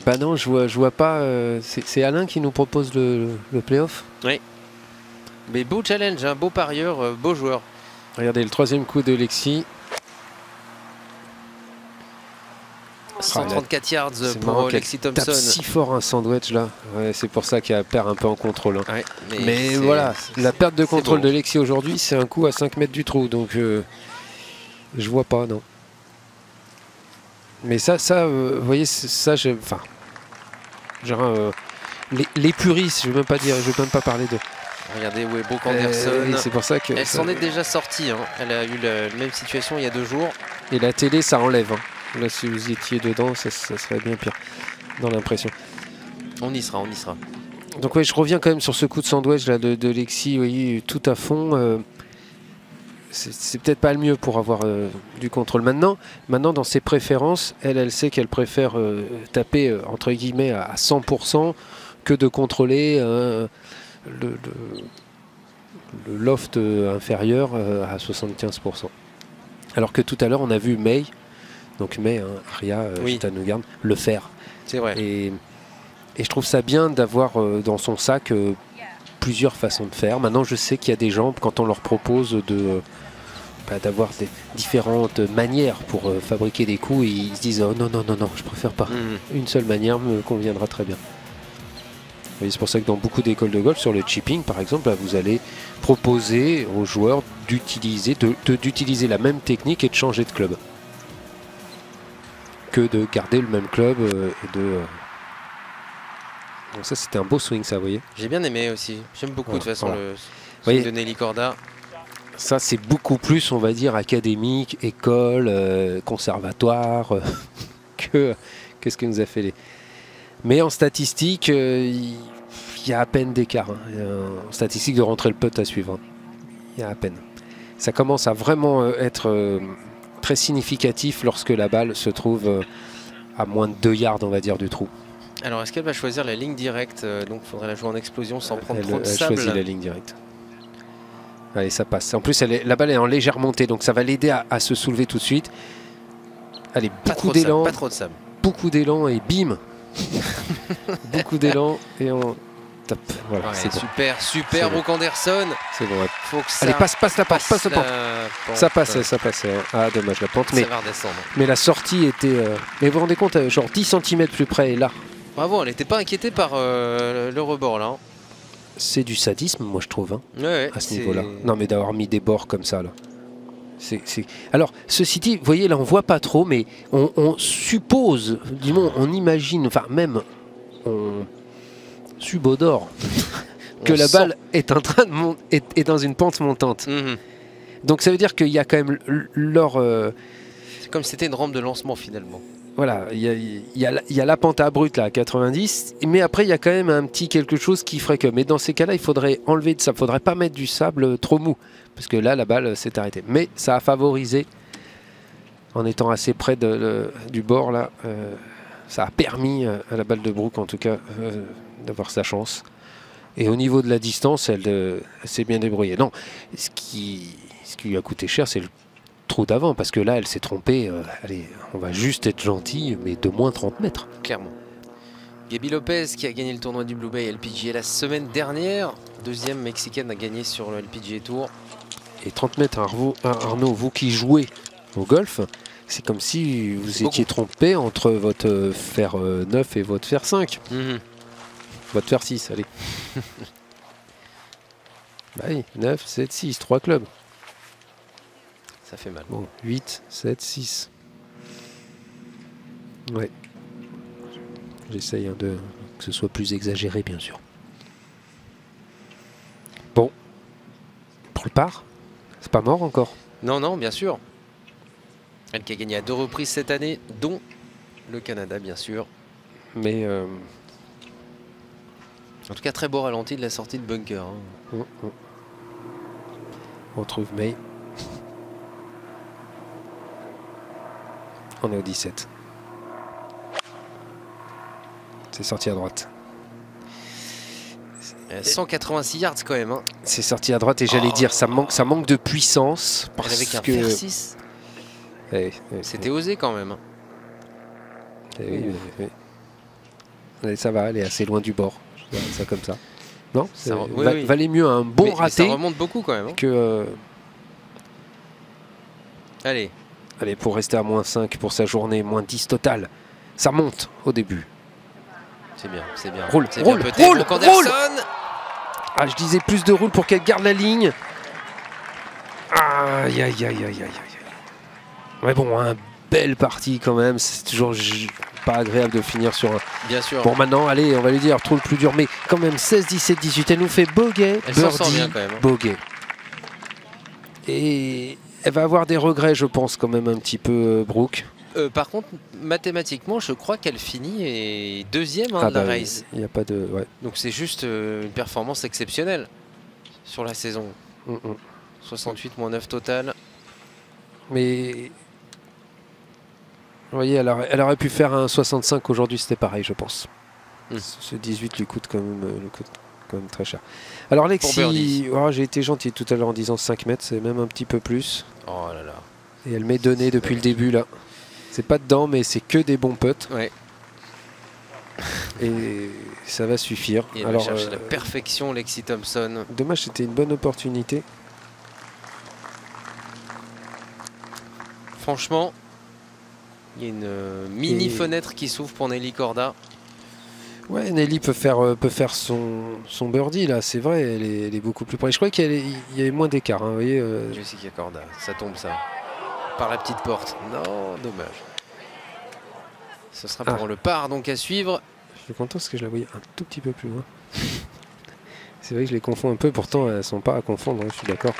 Bah non, je vois, je vois pas. euh, c'est Alain qui nous propose le, le playoff. Mais beau challenge, un beau parieur, euh, beau joueur. Regardez le troisième coup de Lexi. 134 yards pour marrant euh, Lexi Tape Thompson. si fort un sandwich là. Ouais, c'est pour ça qu'elle perd un peu en contrôle. hein. Ouais, Mais, voilà, la perte de contrôle de Lexi aujourd'hui, c'est un coup à 5 mètres du trou. Donc euh, je vois pas, non. Mais ça, ça, euh, vous voyez, ça, je, enfin, genre, euh, les, les puristes, je vais même pas dire, je vais même pas parler de. Regardez où est Brooke Euh, Anderson. c'est pour ça que. Elle s'en est déjà sortie. hein. Elle a eu la même situation il y a deux jours. Et la télé, ça enlève. hein. Là, si vous y étiez dedans, ça, ça serait bien pire dans l'impression. On y sera, on y sera. Donc ouais, je reviens quand même sur ce coup de sandwich là de, de Lexi, vous voyez, tout à fond. euh, c'est peut-être pas le mieux pour avoir euh, du contrôle. Maintenant, maintenant, dans ses préférences, elle, elle sait qu'elle préfère euh, taper entre guillemets à, à 100% que de contrôler le, le- le loft inférieur à 75%. Alors que tout à l'heure, on a vu May, donc May, hein, Aria, euh, Oui. Gitanou-Garde, le faire. C'est vrai. Et, et je trouve ça bien d'avoir euh, dans son sac euh, plusieurs façons de faire. Maintenant, je sais qu'il y a des gens, quand on leur propose de bah, d'avoir des différentes manières pour euh, fabriquer des coups, et ils se disent oh non non non non, je préfère pas. Mhm. Une seule manière me conviendra très bien. C'est pour ça que dans beaucoup d'écoles de golf, sur le chipping par exemple, là, vous allez proposer aux joueurs d'utiliser d'utiliser la même technique et de changer de club que de garder le même club euh, et de. euh, Donc ça c'était un beau swing ça, vous voyez. J'ai bien aimé aussi. J'aime beaucoup de toute façon Voilà. le Voyez. swing de Nelly Corda. Ça c'est beaucoup plus, on va dire, académique, école, euh, conservatoire euh, que que ce que nous a fait les. Mais en statistique, il y a à peine d'écart. hein. En statistique de rentrer le putt à suivre. hein. Il y a à peine. Ça commence à vraiment être très significatif lorsque la balle se trouve euh, à moins de 2 yards, on va dire, du trou. Alors est-ce qu'elle va choisir la ligne directe euh, Donc il faudrait la jouer en explosion sans prendre Elle, trop de elle sable. choisit la ligne directe. Allez, ça passe. En plus, elle est- la balle est en légère montée, donc ça va l'aider à, à se soulever tout de suite. Allez, beaucoup d'élan, pas trop de sable. beaucoup d'élan et bim Beaucoup d'élan et on tape. Voilà, Ouais, c'est bon. super, super bon. Brooke Anderson. C'est bon. ouais. Faut que ça Allez, passe, passe la pente, passe la pente. pente. Ça passait, ça passait. Ah, dommage la pente. Ça Mais, va redescendre. mais la sortie était. euh, Mais vous vous rendez compte, euh, genre 10 cm plus près, et là, Bravo, elle n'était pas inquiétée par euh, le rebord là. hein. c'est du sadisme, moi je trouve. hein. Ouais, à ce niveau-là. Non, mais d'avoir mis des bords comme ça, là. Alors, ceci dit, vous voyez, là, on voit pas trop, mais on, on suppose, du moins, on imagine, enfin, même, on subodore que la balle est en train de est, est dans une pente montante. Mhm. Donc, ça veut dire qu'il y a quand même leur. euh, C'est comme si c'était une rampe de lancement finalement. voilà, il y a, il y a la- il y a la pente à brut là à 90, mais après il y a quand même un petit quelque chose qui ferait que. Mais dans ces cas-là, il faudrait enlever de ça, il faudrait pas mettre du sable trop mou, parce que là la balle euh, s'est arrêtée. Mais ça a favorisé, en étant assez près de- le- du bord là, euh, ça a permis euh, à la balle de Brooke en tout cas euh, d'avoir sa chance. Et au niveau de la distance, elle, euh, elle s'est bien débrouillée. Non, ce qui, ce qui lui a coûté cher, c'est le trou d'avant, parce que là, elle s'est trompée. euh, allez, on va juste être gentil, mais de moins 30 mètres. clairement. Gaby Lopez qui a gagné le tournoi du Blue Bay LPGA la semaine dernière. Deuxième mexicaine à gagner sur le LPGA Tour. Et 30 mètres, Arnaud, Arnaud, vous qui jouez au golf, c'est comme si vous étiez trompé entre votre euh, fer euh, 9 et votre fer 5. Mhm. Votre fer 6, allez. bah oui, 9, 7, 6, 3 clubs. Ça fait mal. Bon, 8, 7, 6. Ouais. J'essaye hein, de que ce soit plus exagéré, bien sûr. Bon. Pour le par, c'est pas mort encore. Non, non, bien sûr. Elle qui a gagné à deux reprises cette année, dont le Canada, bien sûr. Mais euh, En tout cas, très beau ralenti de la sortie de bunker. hein. on, on- on retrouve May. On est au 17. C'est sorti à droite. Euh, 186 yards quand même. hein. C'est sorti à droite et j'allais Oh. dire ça manque, ça manque de puissance parce avait qu'un que fer 6. Eh, eh, C'était osé quand même. hein. eh, oui, oui, ça va, elle est assez loin du bord. Je ça comme ça. Non, Ça va- oui. valait mieux un bon Mais- mais raté ça remonte beaucoup quand même. hein. que euh, Allez, allez pour rester à moins 5 pour sa journée, moins 10 total. Ça monte au début. c'est bien, c'est bien. Roule, C'est bien roule, roule. Ah, je disais plus de roule pour qu'elle garde la ligne. Aïe, aïe, aïe, aïe, aïe, aïe. Mais bon, un belle partie quand même. C'est toujours pas agréable de finir sur un. Bien sûr. Bon, maintenant, allez, on va lui dire, trouve le plus dur. Mais quand même, 16, 17, 18. Elle nous fait bogey, Elle s'en sort birdie, bien quand même. hein. bogey. Et elle va avoir des regrets, je pense, quand même, un petit peu, euh, Brooke. Euh, par contre, mathématiquement, je crois qu'elle finit et deuxième hein, Ah de la bah, race. Il n'y a pas de. Ouais. Donc c'est juste euh, une performance exceptionnelle sur la saison. Mm, mm. 68 moins 9 total. Mais. Vous voyez, elle aurait, elle aurait pu faire un 65 aujourd'hui, c'était pareil, je pense. Mm. Ce 18 lui coûte quand même, euh, lui coûte quand même très cher. Alors, Lexi, oh, j'ai été gentil tout à l'heure en disant 5 mètres, c'est même un petit peu plus. Oh là là. Et elle m'est donnée depuis le début là. C'est pas dedans, mais c'est que des bons putts. Ouais. Et ça va suffire. Et elle Alors, va chercher euh, la perfection, Lexi Thompson. dommage, c'était une bonne opportunité. Franchement, il y a une euh, mini Et- fenêtre qui s'ouvre pour Nelly Corda. Ouais, Nelly peut faire, euh, peut faire son, son birdie là, c'est vrai, elle est, elle est beaucoup plus près. Je crois qu'il y, avait moins d'écart, hein, vous voyez. euh, Jessica Corda, ça tombe ça. Par la petite porte. Non, dommage. Ce sera pour Ah. le par donc à suivre. Je suis content parce que je la voyais un tout petit peu plus loin. c'est vrai que je les confonds un peu, pourtant elles sont pas à confondre, hein, je suis d'accord.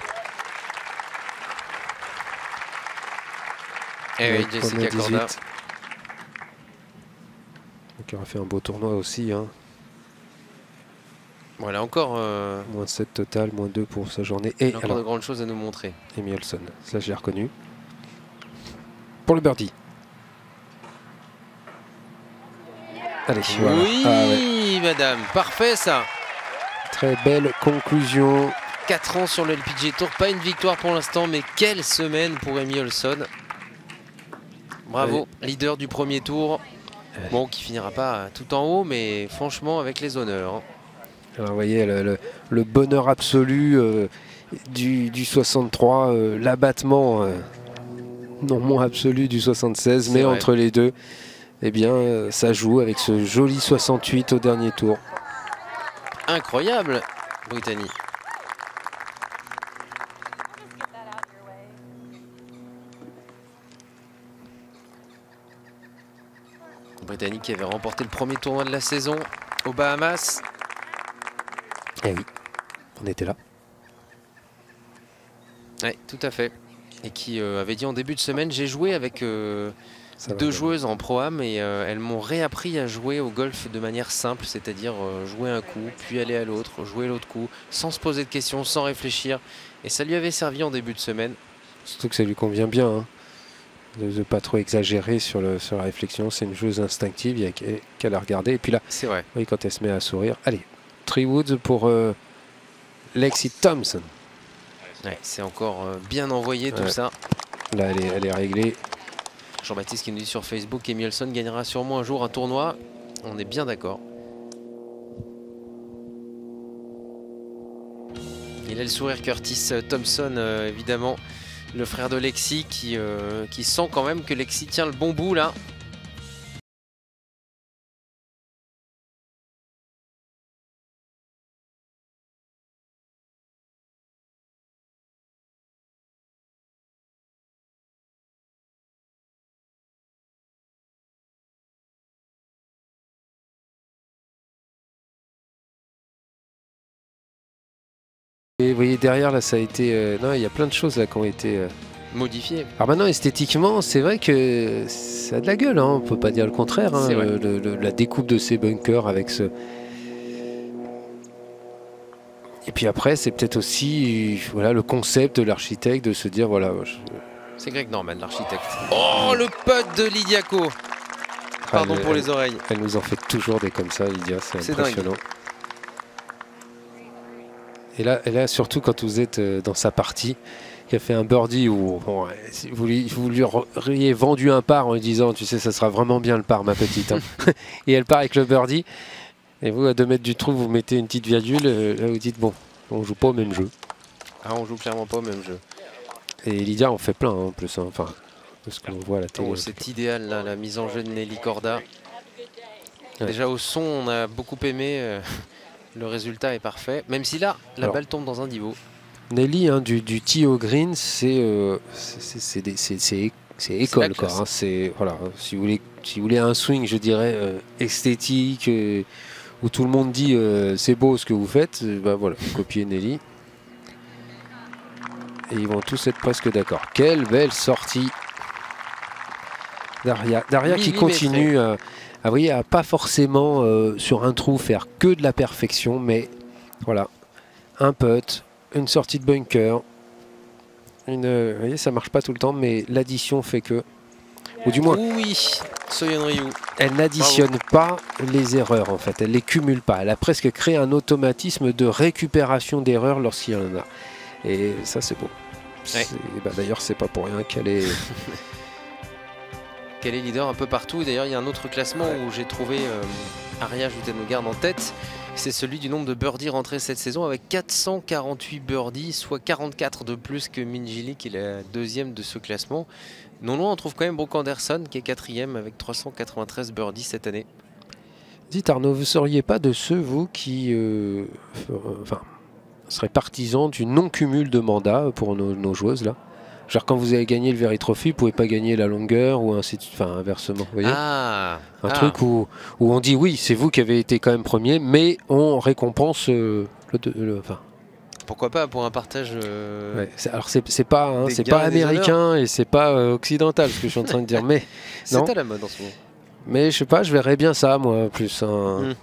Eh Ouais, oui, Jessica 18. Corda. Donc il aura fait un beau tournoi aussi. Hein. Voilà, encore, euh, Moins 7 total, moins 2 pour sa journée. Et encore alors, de grandes choses à nous montrer. Amy Olson, ça je l'ai reconnu. Pour le birdie. Allez, voilà. Oui, Ah ouais. madame, parfait ça. Très belle conclusion. 4 ans sur le LPG Tour, pas une victoire pour l'instant, mais quelle semaine pour Amy Olson. Bravo, leader du premier tour. Bon, qui finira pas tout en haut, mais franchement avec les honneurs. Alors, vous voyez, le, le- le bonheur absolu euh, du, du 63, euh, l'abattement euh, non moins absolu du 76, C'est mais vrai. entre les deux, eh bien, euh, ça joue avec ce joli 68 au dernier tour. Incroyable, Brittany. Brittany qui avait remporté le premier tournoi de la saison aux Bahamas. Eh oui, on était là. Oui, tout à fait. Et qui euh, avait dit en début de semaine, j'ai joué avec euh, deux bien. joueuses en pro-am et euh, elles m'ont réappris à jouer au golf de manière simple, c'est-à-dire jouer un coup, puis aller à l'autre, jouer l'autre coup, sans se poser de questions, sans réfléchir. Et ça lui avait servi en début de semaine. Surtout que ça lui convient bien. hein, de ne pas trop exagérer sur, le, sur la réflexion. C'est une joueuse instinctive, il n'y a qu'à- la regarder. Et puis là, C'est vrai. vous voyez, quand elle se met à sourire. Allez, Tree Woods pour euh, Lexi Thompson. Ouais, c'est encore euh, bien envoyé tout Ouais. ça. Là, elle est, elle est réglée. Jean-Baptiste qui nous dit sur Facebook, Emilson gagnera sûrement un jour un tournoi. On est bien d'accord. Il a le sourire Curtis Thompson, euh, évidemment, le frère de Lexi, qui, euh, qui sent quand même que Lexi tient le bon bout là. Et vous voyez, derrière, là, ça a été... euh, non, il y a plein de choses là qui ont été... euh, Modifié. Alors maintenant, esthétiquement, c'est vrai que ça a de la gueule, hein, on peut pas dire le contraire. hein, le- le- la découpe de ces bunkers avec ce... Et puis après, c'est peut-être aussi voilà, le concept de l'architecte de se dire, voilà, je- C'est Greg Norman, l'architecte. Oh, le putt de Lydiaco. Pardon elle- pour les oreilles. Elle nous en fait toujours des comme ça, Lydia, c'est dingue. Et là, et là, surtout quand vous êtes euh, dans sa partie, qui a fait un birdie où bon, vous, lui, vous lui auriez vendu un par en lui disant Tu sais, ça sera vraiment bien le par, ma petite. hein. et elle part avec le birdie. Et vous, à 2 mètres du trou, vous mettez une petite virgule. euh, là, vous dites Bon, on joue pas au même jeu. Ah, on joue clairement pas au même jeu. Et Lydia en fait plein hein, en plus. hein. Enfin, de ce qu'on voit à la télé. Oh, c'est idéal là, la mise en jeu de Nelly Corda. Ouais. Déjà au son, on a beaucoup aimé. euh, le résultat est parfait. Même si là, la Alors. balle tombe dans un niveau. Nelly, hein, du, du tee au green, c'est euh, école. quoi, hein. Voilà, si vous voulez, si vous voulez un swing, je dirais euh, esthétique, euh, où tout le monde dit euh, c'est beau ce que vous faites, bah voilà, copiez Nelly. Et ils vont tous être presque d'accord. Quelle belle sortie Daria, Daria qui continue à, à, voyez, à pas forcément euh, sur un trou faire que de la perfection, mais voilà, un putt, une sortie de bunker. Une, euh, vous voyez, ça marche pas tout le temps, mais l'addition fait que, ou du moins, Oui, elle n'additionne pas les erreurs en fait, elle les cumule pas. Elle a presque créé un automatisme de récupération d'erreurs lorsqu'il y en a. Et ça c'est beau. C'est- bah, D'ailleurs c'est pas pour rien qu'elle est. qu'elle est leader un peu partout. D'ailleurs, il y a un autre classement où j'ai trouvé euh, Aria Jutenogarde en tête. C'est celui du nombre de birdies rentrés cette saison avec 448 birdies, soit 44 de plus que Minjili qui est la deuxième de ce classement. Non loin, on trouve quand même Brooke Anderson qui est quatrième avec 393 birdies cette année. Dites Arnaud, vous seriez pas de ceux vous qui, euh, enfin, seraient partisans du non-cumul de mandats pour nos joueuses là? Genre quand vous avez gagné le Very Trophy, vous pouvez pas gagner la longueur ou ainsi de suite, enfin inversement, vous voyez Ah, Un ah. truc où, où on dit oui, c'est vous qui avez été quand même premier, mais on récompense euh, le, deux- le- enfin, Pourquoi pas pour un partage euh, ouais, alors c'est pas, hein, c'est pas et des américain et c'est pas euh, occidental ce que je suis en train de dire, mais C'est non. à la mode en ce moment. Mais je sais pas, je verrais bien ça, moi, plus un.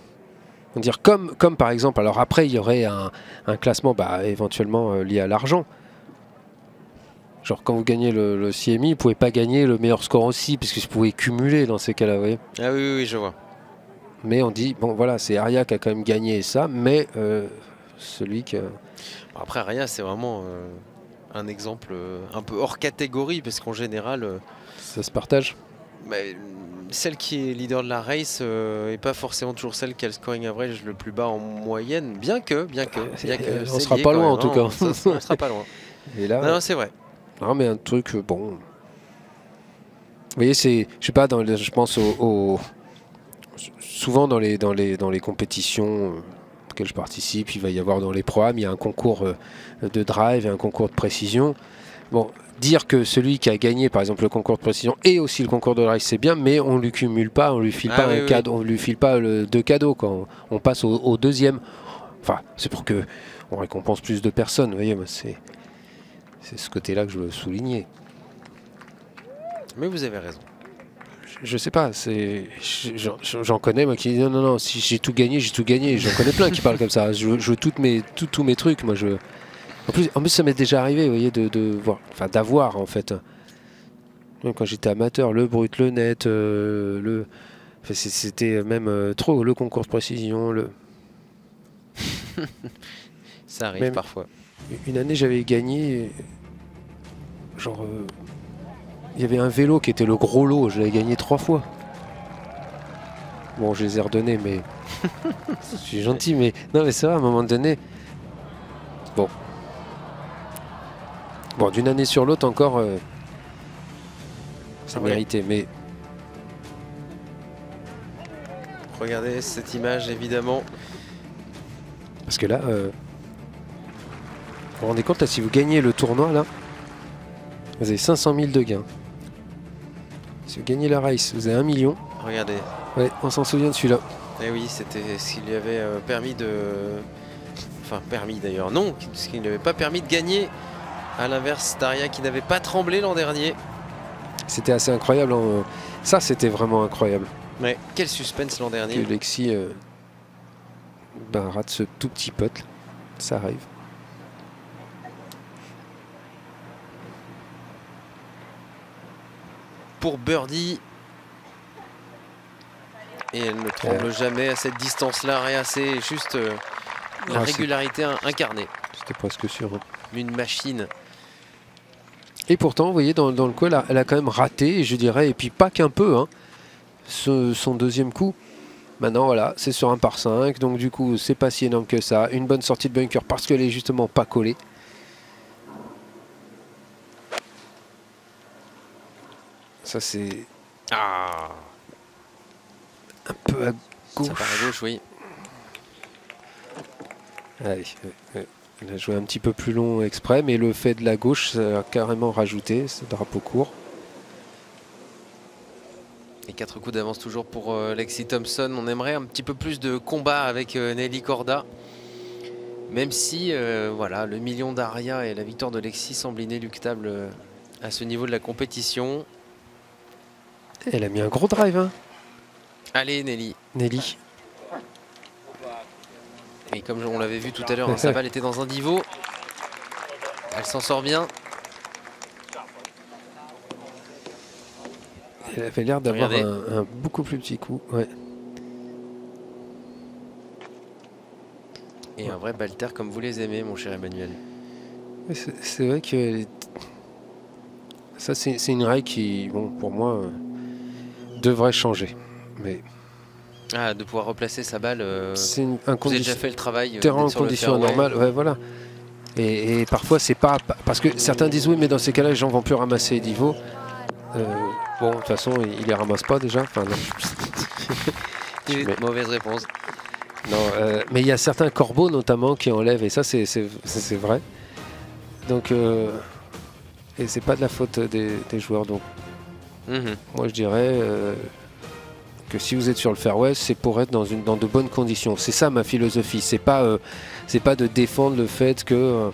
Mm. dire comme, comme par exemple, alors après, il y aurait un, un classement bah, éventuellement euh, lié à l'argent. Genre quand vous gagnez le, le CMI, vous pouvez pas gagner le meilleur score aussi, puisque vous pouvez cumuler dans ces cas-là, vous voyez. Ah oui, oui, oui, je vois. Mais on dit, bon voilà, c'est Aria qui a quand même gagné ça, mais euh, celui qui a- Après, Aria, c'est vraiment euh, un exemple euh, un peu hors catégorie parce qu'en général, ça se partage. bah, celle qui est leader de la race n'est pas forcément toujours celle qui a le scoring average le plus bas en moyenne, bien que, bien que, bien que on sera pas loin, même, en tout hein, cas. ça- on sera pas loin. Et là, Non, non, c'est vrai. Non, mais un truc, euh, bon. Vous voyez, c'est. Je sais pas, dans les- je pense au. au- souvent dans les, dans, les, dans les compétitions euh, auxquelles je participe, il va y avoir dans les programmes, il y a un concours euh, de drive et un concours de précision. Bon, dire que celui qui a gagné, par exemple, le concours de précision et aussi le concours de drive, c'est bien, mais on lui cumule pas, on lui file Ah pas oui, un oui. cadeau, on lui file pas le, deux cadeaux quand on passe au, au deuxième. Enfin, c'est pour que on récompense plus de personnes. Vous voyez, moi, c'est c'est ce côté-là que je veux souligner. Mais vous avez raison. Je, sais pas, c'est j'en- connais moi qui disent non non non si j'ai tout gagné j'ai tout gagné. J'en connais plein qui parlent comme ça. Je veux, je veux toutes mes tout- tous mes trucs moi je. En plus en plus ça m'est déjà arrivé vous voyez de, de voir enfin d'avoir en fait. Même quand j'étais amateur le brut le net euh, le enfin, c'était même euh, trop le concours de précision le Ça arrive Même- parfois. Une année, j'avais gagné. Genre. euh, Il y avait un vélo qui était le gros lot, je l'avais gagné trois fois. Bon, je les ai redonnés, mais. je suis gentil, mais. Non, mais c'est vrai, à un moment donné. Bon. Bon, d'une année sur l'autre, encore. euh, C'est mérité, mais. Regardez cette image, évidemment. Parce que là. euh, Vous vous rendez compte, là, si vous gagnez le tournoi, là. Vous avez 500 000 de gains. Si vous gagnez la race, vous avez 1 million. Regardez. Ouais, on s'en souvient de celui-là. Et oui, c'était ce qui lui avait euh, permis de. Enfin, permis d'ailleurs, non, ce qui ne lui avait pas permis de gagner. À l'inverse, Daria qui n'avait pas tremblé l'an dernier. C'était assez incroyable. hein. Ça, c'était vraiment incroyable. Mais quel suspense l'an Que dernier. Lexi euh, ben, rate ce tout petit pote. là. Ça arrive. Pour Birdie. Et elle ne tremble jamais à cette distance-là. Rien, c'est juste euh, La Ah, c'est- régularité in- incarnée. C'était presque sûr. hein. Une machine. Et pourtant, vous voyez, dans, dans le coup, elle a, elle a quand même raté, je dirais, et puis pas qu'un peu, hein, ce- son deuxième coup. Maintenant, voilà, c'est sur un par 5, donc du coup, c'est pas si énorme que ça. Une bonne sortie de bunker parce qu'elle est justement pas collée. Ça, c'est Ah un peu à gauche. Ça part à gauche, oui. Allez, ouais, ouais. Elle a joué un petit peu plus long exprès, mais le fait de la gauche, ça a carrément rajouté ce drapeau court. Et quatre coups d'avance toujours pour euh, Lexi Thompson. On aimerait un petit peu plus de combat avec euh, Nelly Corda. Même si euh, voilà, le million d'Aria et la victoire de Lexi semblent inéluctables euh, à ce niveau de la compétition. Elle a mis un gros drive, hein, Allez Nelly. Nelly. Et comme on l'avait vu tout à l'heure, hein, sa balle était dans un niveau. Elle s'en sort bien. Elle avait l'air d'avoir un, un beaucoup plus petit coup. Ouais. Et un vrai balter comme vous les aimez, mon cher Emmanuel. C'est vrai que ça, c'est c'est une règle qui, bon, pour moi, euh, devrait changer. Mais Ah, de pouvoir replacer sa balle. euh, c'est une- un vous avez déjà condition, fait le travail. euh, terrain en d'être sur le conditions fairway. normales. Ouais, voilà. Et, et parfois, c'est pas parce que certains disent oui, mais dans ces cas-là, les gens vont plus ramasser les niveaux. Euh, bon, de toute façon, ils ils les ramassent pas déjà. Enfin, mets- Mauvaise réponse. Non, euh, mais il y a certains corbeaux notamment qui enlèvent, et ça c'est vrai. Donc, et c'est pas de la faute des, des joueurs. Donc, Mhm. moi je dirais euh, que si vous êtes sur le fairway, c'est pour être dans, de bonnes conditions. C'est ça ma philosophie. C'est pas, euh, c'est pas de défendre le fait que, euh,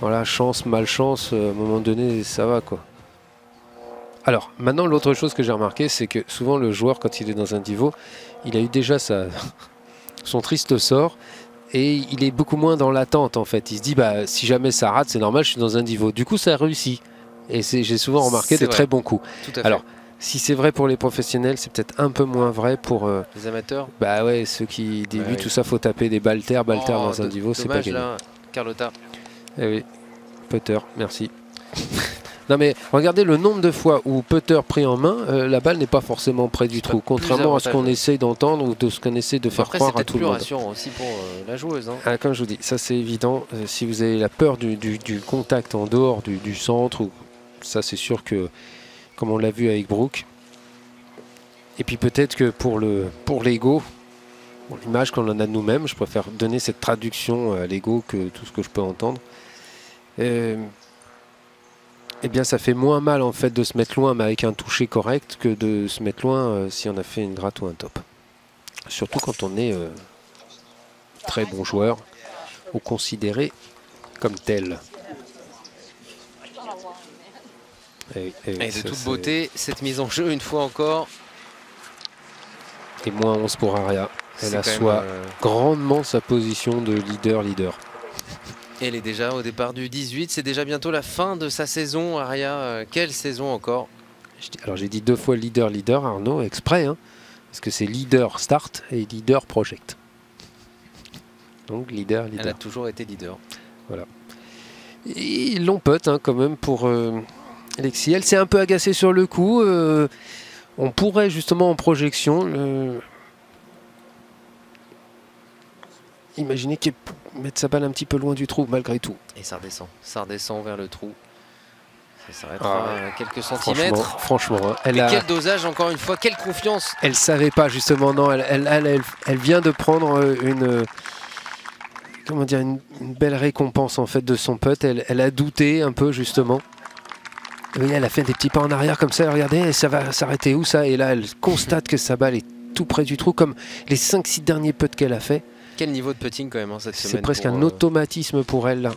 voilà, chance, malchance, à un moment donné, ça va quoi. Alors, maintenant, l'autre chose que j'ai remarqué, c'est que souvent le joueur, quand il est dans un niveau, il a eu déjà son triste sort et il est beaucoup moins dans l'attente en fait. Il se dit, bah, si jamais ça rate, c'est normal, je suis dans un niveau. Du coup, ça réussit. Et c'est- j'ai souvent remarqué C'est de vrai. très bons coups. Tout à fait. Alors, si c'est vrai pour les professionnels, c'est peut-être un peu moins vrai pour euh, les amateurs? bah ouais, ceux qui débutent, oui. tout ça, faut taper des balles terre, balles terre Oh, dans un niveau, c'est pas gagné. là, Carlotta. Eh oui, putter, merci. non mais regardez le nombre de fois où putter pris en main, euh, la balle n'est pas forcément près du trou, plus contrairement à ce qu'on essaye d'entendre ou de ce qu'on essaie de faire Après, c'est croire à tout le plus monde. rassurant aussi pour euh, la joueuse. hein. Ah, comme je vous dis, ça c'est évident. Si vous avez la peur du, du- du contact en dehors du, du centre, ou- ça c'est sûr que, comme on l'a vu avec Brooke. Et puis peut-être que pour le pour l'ego, pour l'image qu'on en a de nous-mêmes, je préfère donner cette traduction à l'ego que tout ce que je peux entendre. Euh, eh bien, ça fait moins mal en fait de se mettre loin, mais avec un toucher correct, que de se mettre loin euh, si on a fait une gratte ou un top. Surtout quand on est euh, très bon joueur ou considéré comme tel. Et, de ça, toute beauté, cette mise en jeu, une fois encore, Et moins 11 pour Aria. Elle assoit euh, grandement sa position de leader-leader. elle est déjà au départ du 18. C'est déjà bientôt la fin de sa saison, Aria. Euh, Quelle saison encore Alors j'ai dit deux fois leader-leader, Arnaud, exprès, hein, parce que c'est leader start et leader project. Donc Elle a toujours été leader. Et long pote hein, quand même pour euh, Alexis. Elle s'est un peu agacée sur le coup. euh, on pourrait justement en projection euh, imaginer qu'elle peut mettre sa balle un petit peu loin du trou malgré tout. Et ça redescend. Ça redescend vers le trou. Ça s'arrêtera Ah, quelques Franchement, centimètres. franchement hein, elle Mais a, quel dosage, encore une fois, quelle confiance elle savait pas justement. Non, elle, elle, elle, elle- elle vient de prendre euh, une euh, comment dire une, une belle récompense en fait de son. Elle, elle a douté un peu justement. Oui, elle a fait des petits pas en arrière comme ça. Regardez, ça va s'arrêter où ça Et là, elle constate que sa balle est tout près du trou, comme les 5-6 derniers putts qu'elle a fait. Quel niveau de putting quand même hein, cette C'est semaine presque pour, un euh, automatisme pour elle là.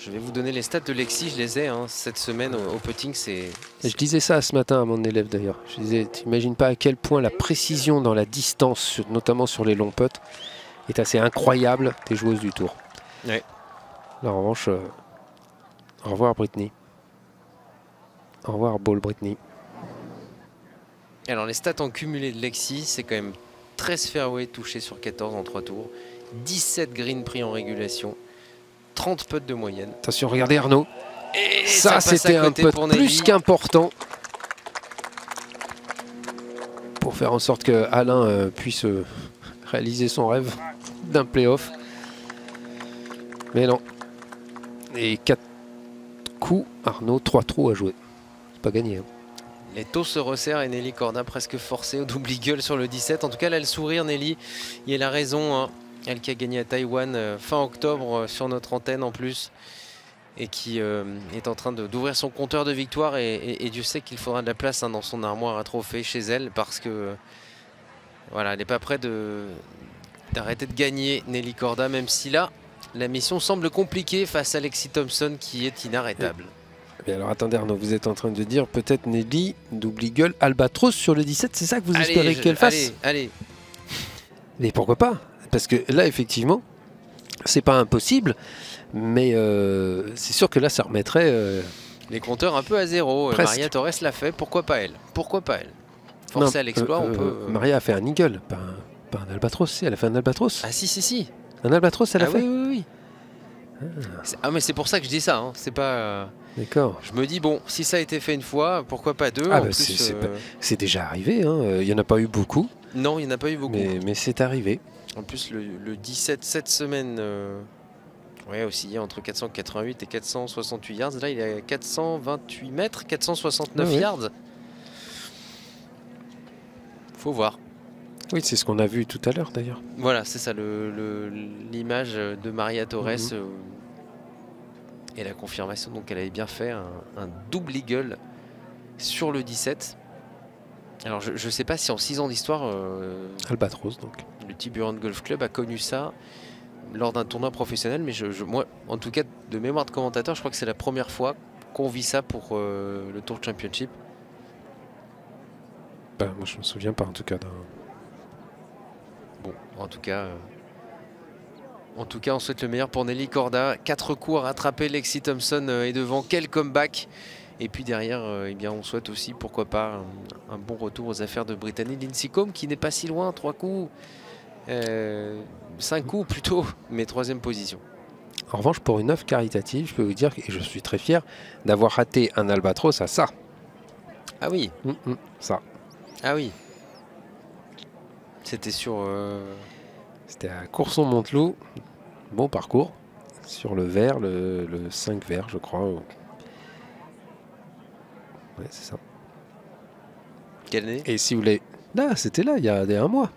Je vais vous donner les stats de Lexi, je les ai. hein. Cette semaine au, au putting, c'est je disais ça ce matin à mon élève d'ailleurs. Je disais, t'imagines pas à quel point la précision dans la distance, notamment sur les longs putts, est assez incroyable des joueuses du tour. Ouais. Là, en revanche, euh, au revoir Britney. Au revoir Ball Britney. Alors les stats en cumulé de Lexi, c'est quand même 13 fairways touchés sur 14 en 3 tours 17 green pris en régulation, 30 putts de moyenne. Attention, regardez Arnaud. Et Ça, c'était un putt plus qu'important pour faire en sorte que Alain euh, puisse euh, réaliser son rêve d'un playoff. Mais non. Et 4 coups, Arnaud, 3 trous à jouer. Pas gagné. hein. Les taux se resserrent et Nelly Corda presque forcée au double eagle sur le 17. En tout cas, elle a le sourire, Nelly. Et elle a raison. hein. Elle qui a gagné à Taïwan euh, fin octobre euh, sur notre antenne en plus. Et qui euh, est en train d'ouvrir son compteur de victoire. Et, et- et Dieu sait qu'il faudra de la place hein, dans son armoire à trophées chez elle. Parce que voilà, elle n'est pas prête d'arrêter de gagner Nelly Corda. Même si là, la mission semble compliquée face à Lexi Thompson qui est inarrêtable. Mais alors attendez Arnaud, vous êtes en train de dire peut-être Nelly, double eagle, Albatros sur le 17, c'est ça que vous Allez, espérez qu'elle fasse allez, allez. Mais pourquoi pas? Parce que là, effectivement, c'est pas impossible, mais euh, c'est sûr que là, ça remettrait. euh, Les compteurs un peu à zéro. Euh, Presque. Maria Torres l'a fait, pourquoi pas elle? Pourquoi pas elle? Forcée non, à l'exploit, euh, on peut. Maria a fait un eagle, pas un, pas un albatros. Si, elle a fait un albatros. Ah si si si. Un albatros, elle a ah fait oui oui oui. Ah mais c'est pour ça que je dis ça. hein. C'est pas. euh, D'accord. Je me dis bon, si ça a été fait une fois, pourquoi pas deux Ah bah, c'est- euh, C'est déjà arrivé, hein, euh, il n'y en a pas eu beaucoup, Non, il n'y en a pas eu beaucoup. mais, mais c'est arrivé. En plus, le, le 17 cette semaine, euh, ouais, oscillait entre 488 et 468 yards. Là, il est à 428 mètres, 469 Ah ouais. yards. Faut voir. Oui, c'est ce qu'on a vu tout à l'heure d'ailleurs. Voilà, c'est ça, le- le- l'image de Maria Torres Mhm. euh, et la confirmation. Donc, elle avait bien fait un, un double eagle sur le 17. Alors, je ne sais pas si en 6 ans d'histoire, euh, Albatros, donc. le Tiburon Golf Club a connu ça lors d'un tournoi professionnel. Mais je, je- moi, en tout cas, de mémoire de commentateur, je crois que c'est la première fois qu'on vit ça pour euh, le Tour Championship. Bah, moi, je me souviens pas en tout cas d'un. En tout cas, euh, en tout cas, on souhaite le meilleur pour Nelly Corda. Quatre coups à rattraper. Lexi Thompson euh, est devant. Quel comeback Et puis derrière, euh, eh bien, on souhaite aussi, pourquoi pas, un, un bon retour aux affaires de Brittany Lindsey Combe, qui n'est pas si loin. Trois coups, euh, cinq coups plutôt, mais troisième position. En revanche, pour une œuvre caritative, je peux vous dire, et je suis très fier, d'avoir raté un albatros à ça. Ah oui, Hum, hum, ça. ah oui. C'était sur. euh, C'était à Courson-Monteloup. Bon parcours. Sur le vert, le, le 5 vert, je crois. Ouais, c'est ça. quelle année? Et si vous voulez. Là, c'était là, il y a un mois.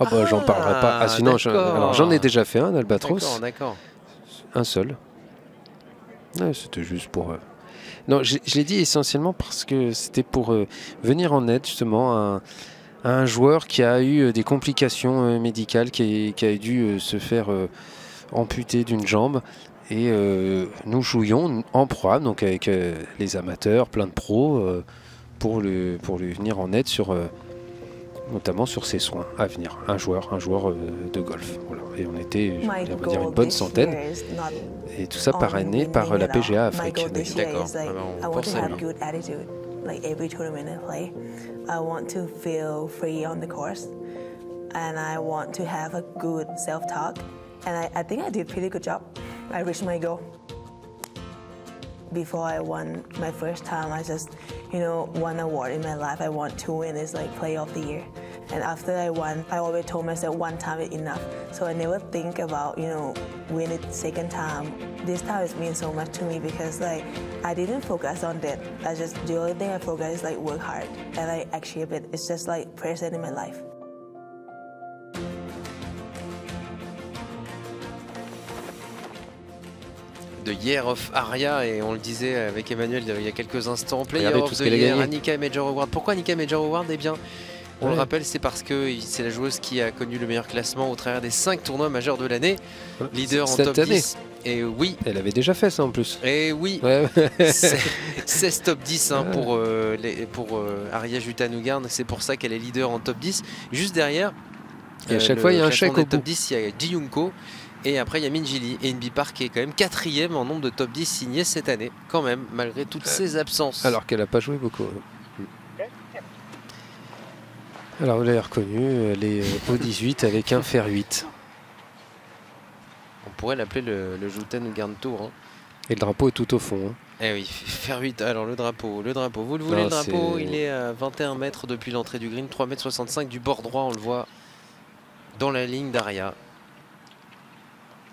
Ah bah j'en parlerai pas. Ah Ah, sinon, j'en ai déjà fait un, albatros. d'accord. Un seul. Ouais, c'était juste pour. euh, Non, je l'ai dit essentiellement parce que c'était pour euh, venir en aide justement à un, à un joueur qui a eu euh, des complications euh, médicales, qui, est- qui a dû euh, se faire euh, amputer d'une jambe. Et euh, nous jouions en proie, donc avec euh, les amateurs, plein de pros, euh, pour, le, pour lui venir en aide sur, euh, notamment sur ses soins à venir. Un joueur, un joueur euh, de golf. Voilà. Et on était, on va dire, une bonne centaine. Et tout ça parrainé par la. PGA Afrique. D'accord. Ah ben, on pense à lui. Like every tournament I play. I want to feel free on the course, and I want to have a good self-talk. And I, I think I did a pretty good job. I reached my goal. Before I won my first time, I just, you know, one award in my life I want to win is like play of the Year. And after I won, I always told myself one time is enough. So I never think about, you know, win it second time. This time it means so much to me because like I didn't focus on that. I just the only thing I focus is like work hard and I achieve it. It's just like present in my life. de Year of Aria et on le disait avec Emmanuel il y a quelques instants Player Regardez of tout the Year. Annika Major Award. Pourquoi Annika Major Award? Eh bien, on le rappelle, c'est parce que c'est la joueuse qui a connu le meilleur classement au travers des 5 tournois majeurs de l'année, leader en Cette top année. 10. Et oui, Elle avait déjà fait ça en plus. et oui, Ouais. c'est- 16 top 10 hein, pour, euh, les- pour euh, Aria. C'est pour ça qu'elle est leader en top 10. Juste derrière, Et à euh, chaque fois, il y a un chèque au top bout. 10, il y a Ji Yunko. Et après, il y a Minjili et Inbi Park qui est quand même quatrième en nombre de top 10 signés cette année, quand même, malgré toutes ses absences. Euh, Alors qu'elle n'a pas joué beaucoup. Alors vous l'avez reconnu, elle est euh, au 18 avec un fer 8. pourrait l'appeler le, le Juten Garn Tour. hein. Et le drapeau est tout au fond. hein. Eh oui, faire 8. Alors le drapeau, le drapeau. Vous le voulez Non, le drapeau? Il est à 21 mètres depuis l'entrée du green, 3 mètres 65 du bord droit, on le voit dans la ligne d'Aria.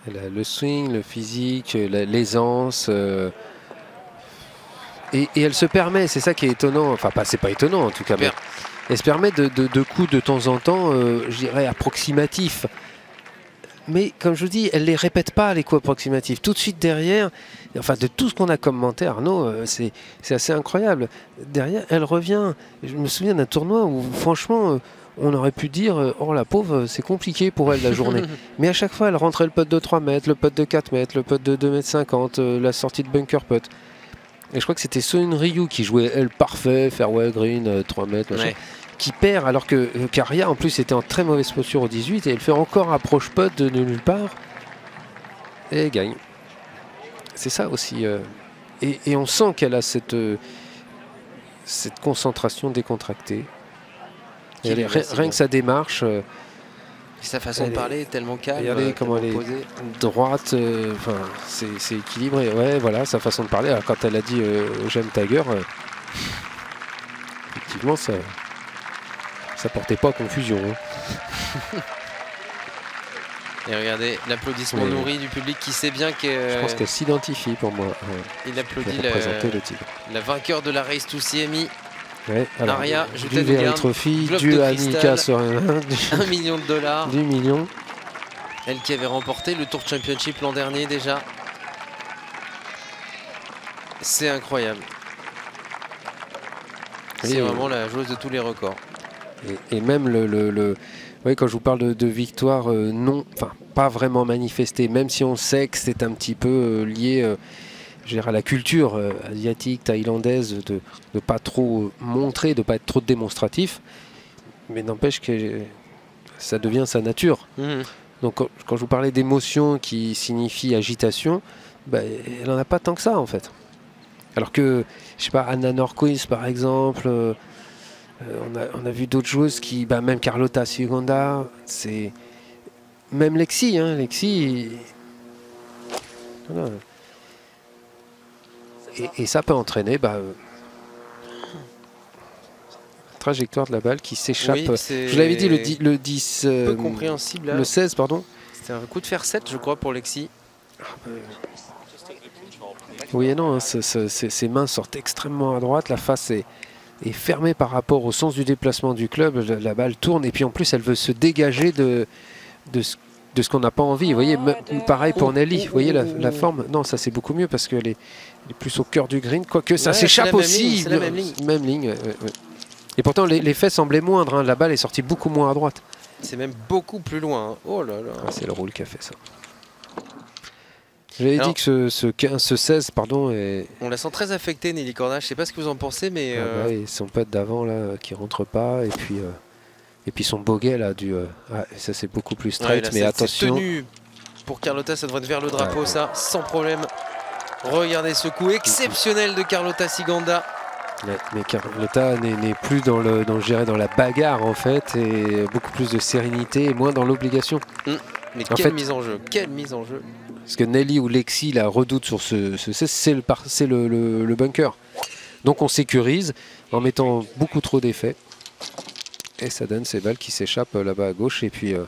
Elle a le swing, le physique, la- l'aisance. euh, et, et elle se permet, c'est ça qui est étonnant. Enfin, pas, c'est pas étonnant en tout cas. mais Elle se permet de, de- de coups de temps en temps, euh, je dirais, approximatifs. Mais comme je vous dis, elle les répète pas, les coups approximatifs. Tout de suite derrière, enfin, de tout ce qu'on a commenté, Arnaud, euh, c'est assez incroyable. Derrière, elle revient. Je me souviens d'un tournoi où, franchement, euh, on aurait pu dire Oh la pauvre, c'est compliqué pour elle la journée. Mais à chaque fois, elle rentrait le putt de 3 mètres, le putt de 4 mètres, le putt de 2 mètres 50, euh, la sortie de bunker putt. Et je crois que c'était Soin Ryu qui jouait elle parfait, fairway green, euh, 3 mètres, machin, Ouais. Qui perd alors que euh, Caria en plus était en très mauvaise posture au 18 et elle fait encore approche putt de nulle part et elle gagne. C'est ça aussi. euh, et, et on sent qu'elle a cette, euh, cette concentration décontractée. Elle est- rien, que sa démarche. euh, Sa façon de parler est tellement calme. Regardez comment elle est posée. droite, enfin c'est c'est équilibré. Ouais, voilà sa façon de parler. Alors, quand elle a dit j'aime Tiger, effectivement ça ça portait pas à confusion. hein. Et regardez l'applaudissement Oui. nourri du public qui sait bien Je pense qu'elle s'identifie pour moi. ouais, applaudit pour la, le tigre. la vainqueur de la Race to CMI. Ouais, alors, Aria, du Very Nugent, Trophy, du de Annika cristal. Sorena, 1 million de dollars. du, du million. Elle qui avait remporté le Tour Championship l'an dernier déjà. C'est incroyable. C'est vraiment la joueuse de tous les records. Et, et même le, le, le- ouais, quand je vous parle de, de victoire euh, non, enfin pas vraiment manifestée, même si on sait que c'est un petit peu euh, lié euh, je à la culture asiatique, thaïlandaise, de ne pas trop montrer, de pas être trop démonstratif, mais n'empêche que ça devient sa nature. Mhm. Donc quand, quand je vous parlais d'émotion qui signifie agitation, bah, elle n'en a pas tant que ça en fait. Alors que, je sais pas, Anna Norquist par exemple, on, a, on a vu d'autres joueuses qui, bah, même Carlota Siganda, c'est. Même Lexi, hein, Lexi. voilà. Et, et ça peut entraîner bah, euh, trajectoire de la balle qui s'échappe. Oui, je vous l'avais dit, le, dix- le 10. peu euh, compréhensible. là. le 16, pardon. C'était un coup de fer 7, je crois, pour Lexi. Oui et non, hein, ses mains sortent extrêmement à droite, la face est, est fermée par rapport au sens du déplacement du club, la, la balle tourne et puis en plus elle veut se dégager de, de ce, de ce qu'on n'a pas envie. Vous voyez, me- pareil pour Oh, Nelly, vous voyez la, oh, la forme? Non, ça c'est beaucoup mieux parce qu'elle est, elle est plus au cœur du green, quoique ça s'échappe aussi. ligne, c'est la même ligne. Même ligne, ouais, ouais, ouais. Et pourtant les, les faits semblaient moindres, hein, la balle est sortie beaucoup moins à droite. C'est même beaucoup plus loin. hein. Oh là là. Ah, c'est le rôle qui a fait ça. J'avais dit que ce, ce 15, ce 16 pardon, est, On la sent très affectée, Nelly Corda. Je sais pas ce que vous en pensez, mais. Ah euh, bah, et son pote d'avant là qui rentre pas et puis euh, et puis son bogey là du euh, ah, ça c'est beaucoup plus ouais, straight là, mais attention tenu pour Carlotta, ça devrait être vers le drapeau, Ouais. ça, sans problème. Regardez ce coup exceptionnel de Carlotta Siganda. Ouais, mais Carlotta n'est plus dans le dans dans la bagarre en fait et beaucoup plus de sérénité et moins dans l'obligation Mais En quelle fait- mise en jeu, quelle mise en jeu. parce que Nelly ou Lexi la redoute sur ce, ce c'est- le le, bunker. Donc on sécurise en mettant beaucoup trop d'effets. Et ça donne ces balles qui s'échappent euh, là-bas à gauche. Et puis euh,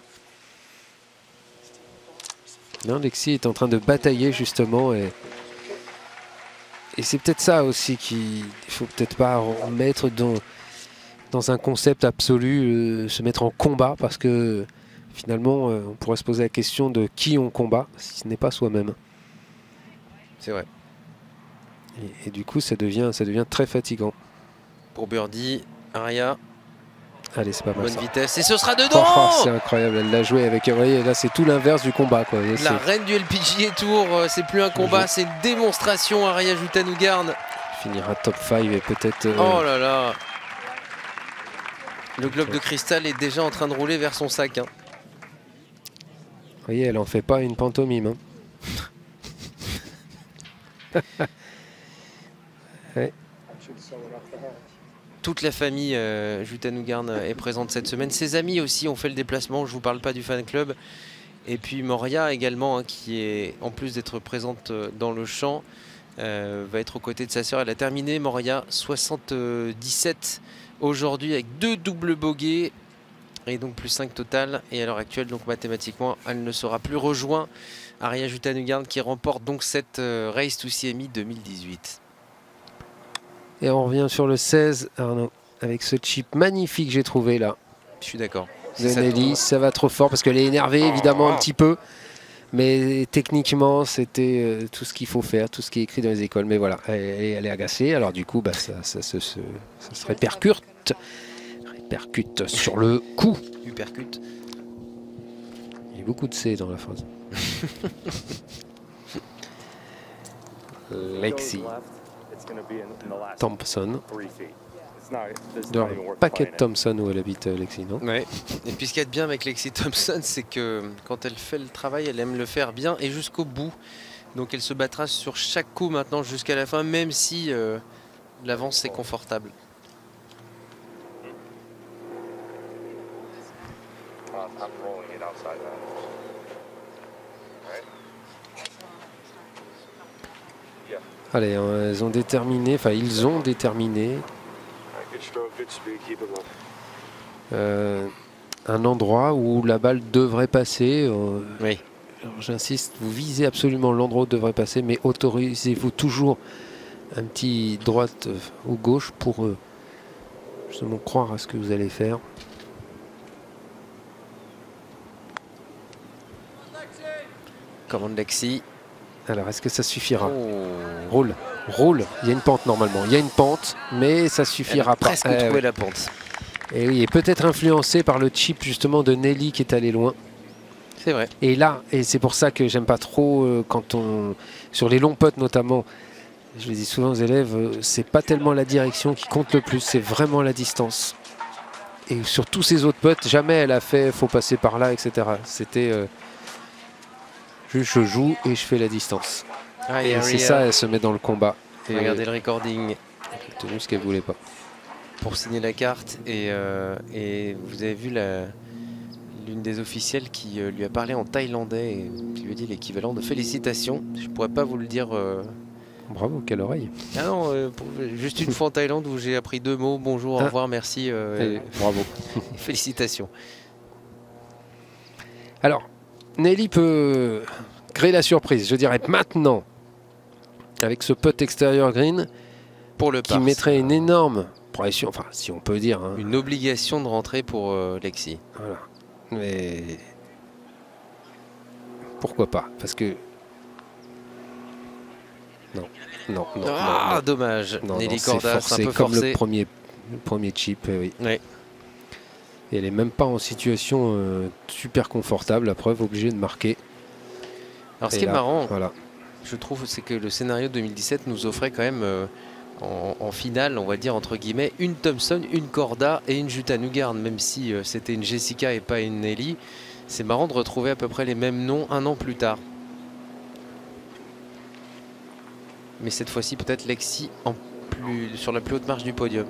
non Lexi est en train de batailler justement. Et et c'est peut-être ça aussi qu'il faut peut-être pas remettre dans dans un concept absolu euh, se mettre en combat parce que finalement euh, on pourrait se poser la question de qui on combat si ce n'est pas soi-même C'est vrai. et, et du coup ça devient ça devient très fatigant Pour Birdie, Aria, allez c'est pas mal bonne ça vitesse. Et ce sera Oh, dedans c'est incroyable, elle l'a joué avec. Vous voyez, là, c'est tout l'inverse du combat. Quoi. La reine du LPGA Tour, euh, c'est plus un combat, c'est une démonstration. Aria Jutanugarn. finira top 5 et peut-être. euh, Oh là là. Le globe de cristal est déjà en train de rouler vers son sac. hein. Vous voyez, elle en fait pas une pantomime. hein. Toute la famille euh, Jutanugarn est présente cette semaine. Ses amis aussi ont fait le déplacement. Je vous parle pas du fan club. Et puis Moria également, hein, qui est, en plus d'être présente euh, dans le champ, euh, va être aux côtés de sa sœur. Elle a terminé, Moria, 77 aujourd'hui avec deux doubles bogeys et donc plus 5 total. Et à l'heure actuelle, donc mathématiquement, elle ne sera plus rejoint. Aria Jutanugard qui remporte donc cette euh, Race to CMI 2018. Et on revient sur le 16, Arnaud, avec ce chip magnifique que j'ai trouvé là. Je suis d'accord. Zenelli, ça va trop fort parce qu'elle est énervée évidemment un petit peu. Mais techniquement, c'était euh, tout ce qu'il faut faire, tout ce qui est écrit dans les écoles. Mais voilà, elle, elle est agacée. Alors du coup, bah, ça, ça, ça, ça, ça se répercute, répercute sur le coup. Hypercute. Il y a beaucoup de C dans la phrase. Lexi Thompson. De paquet de Thompson où elle habite, euh, Lexi, non? Ouais. Et puis ce qu'il y a de bien avec Lexi Thompson, c'est que quand elle fait le travail, elle aime le faire bien et jusqu'au bout. Donc elle se battra sur chaque coup maintenant jusqu'à la fin, même si euh, l'avance est confortable. Allez, hein, elles ont déterminé, enfin ils ont déterminé euh, un endroit où la balle devrait passer. euh, Oui. alors, J'insiste, vous visez absolument l'endroit où devrait passer, mais autorisez-vous toujours un petit droite euh, ou gauche pour euh, justement croire à ce que vous allez faire. Commande Lexi. Alors, est-ce que ça suffira? Oh. Roule, roule. Il y a une pente normalement. Il y a une pente, mais ça Elle suffira a pas. presque Eh trouvé oui. la pente. Et oui, et peut-être influencé par le chip justement de Nelly qui est allé loin. C'est vrai. Et là, et c'est pour ça que j'aime pas trop euh, quand on. Sur les longs potes notamment, je le dis souvent aux élèves, euh, c'est pas tellement la direction qui compte le plus, c'est vraiment la distance. Et sur tous ces autres potes, jamais elle a fait faut passer par là, etc. C'était. Juste je joue et je fais la distance. Ah, et c'est ça, elle se met dans le combat. Et Regardez le recording elle a tenu ce qu'elle voulait pas. pour signer la carte. Et, euh, et vous avez vu l'une des officielles qui euh, lui a parlé en thaïlandais et qui lui a dit l'équivalent de félicitations. Je pourrais pas vous le dire. euh, Bravo, quelle oreille. Ah non, pour- juste une fois en Thaïlande où j'ai appris deux mots bonjour, au Ah. revoir, merci, Et bravo. félicitations. Alors, Nelly peut créer la surprise, je dirais maintenant, avec ce putt extérieur green, Pour le qui mettrait une énorme pression, enfin, si on peut dire. hein. une obligation de rentrer pour euh, Lexi. Voilà. Mais pourquoi pas? Parce que. Non, non, non. ah, non, dommage. non, Nelly Corda, c'est forcé un peu comme forcé. le premier, le premier chip. eh oui. Et elle est même pas en situation euh, super confortable, la preuve, obligée de marquer. Alors ce Et qui est marrant, Voilà. je trouve, c'est que le scénario 2017 nous offrait quand même euh, en, en finale, on va dire entre guillemets, une Thompson, une Corda et une Jutta Nugard, même si euh, c'était une Jessica et pas une Nelly. C'est marrant de retrouver à peu près les mêmes noms un an plus tard. Mais cette fois-ci, peut-être Lexi en plus, sur la plus haute marche du podium.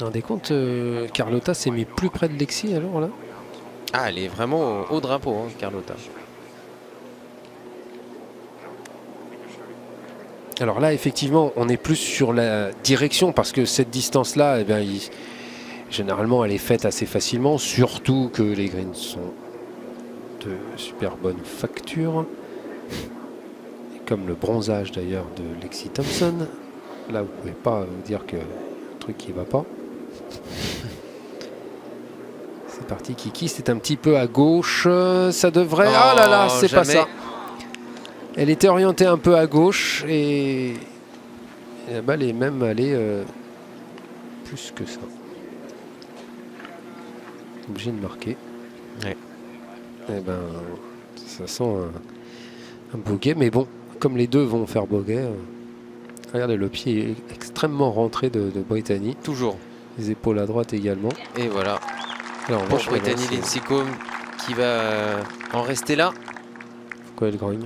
Rendez compte, euh, Carlotta s'est mis plus près de Lexi alors là? Ah, elle est vraiment au, au drapeau, hein, Carlotta. Alors là, effectivement, on est plus sur la direction parce que cette distance-là, eh bien, il- généralement, elle est faite assez facilement, surtout que les greens sont de super bonne facture. Et comme le bronzage d'ailleurs de Lexi Thompson. Là, vous pouvez pas vous dire que truc qui va pas. C'est parti, Kiki, c'est un petit peu à gauche. Ça devrait. Ah là là, c'est pas ça. Elle était orientée un peu à gauche et, et la balle est même allée euh, plus que ça. Obligé de marquer. Ouais. Et ben, ça sent un, un bogey, mais bon, comme les deux vont faire bogey, euh, regardez le pied est extrêmement rentré de, de Brittany, Toujours. les épaules à droite également. Et voilà. Alors, Pour Brittany euh, Lincicome qui va euh, en rester là. Pourquoi elle grogne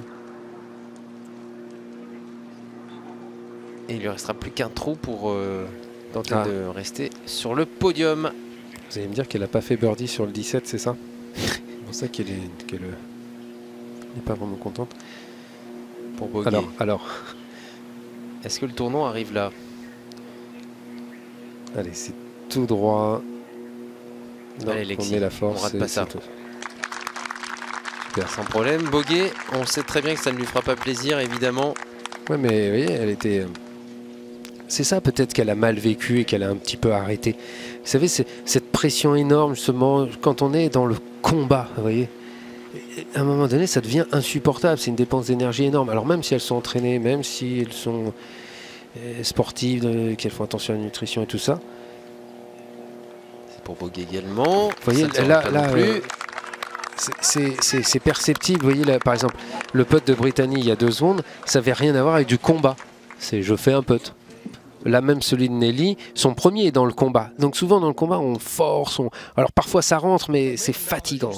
Et il lui restera plus qu'un trou pour euh, tenter Ah. de rester sur le podium. Vous allez me dire qu'elle n'a pas fait birdie sur le 17, c'est ça? C'est pour ça qu'elle est, qu'elle n'est pas vraiment contente. Pour Boguet. Alors, alors, Est-ce que le tournoi arrive là allez, c'est tout droit. Non, Allez, on met la on force. rate et pas ça. tout. Sans problème. Boguet, on sait très bien que ça ne lui fera pas plaisir, évidemment. Ouais, mais vous voyez, elle était. euh, C'est ça peut-être qu'elle a mal vécu et qu'elle a un petit peu arrêté. Vous savez, c'est cette pression énorme, justement, quand on est dans le combat, vous voyez. À un moment donné, ça devient insupportable. C'est une dépense d'énergie énorme. Alors même si elles sont entraînées, même si elles sont euh, sportives, qu'elles font attention à la nutrition et tout ça. C'est pour Boguet également. Vous voyez, Ça là, là, euh, c'est- perceptible. Vous voyez, là, par exemple, le putt de Brittany il y a deux secondes, ça n'avait rien à voir avec du combat. C'est je fais un putt. Là même celui de Nelly, son premier est dans le combat. Donc souvent dans le combat on force, on... alors parfois ça rentre mais c'est fatigant.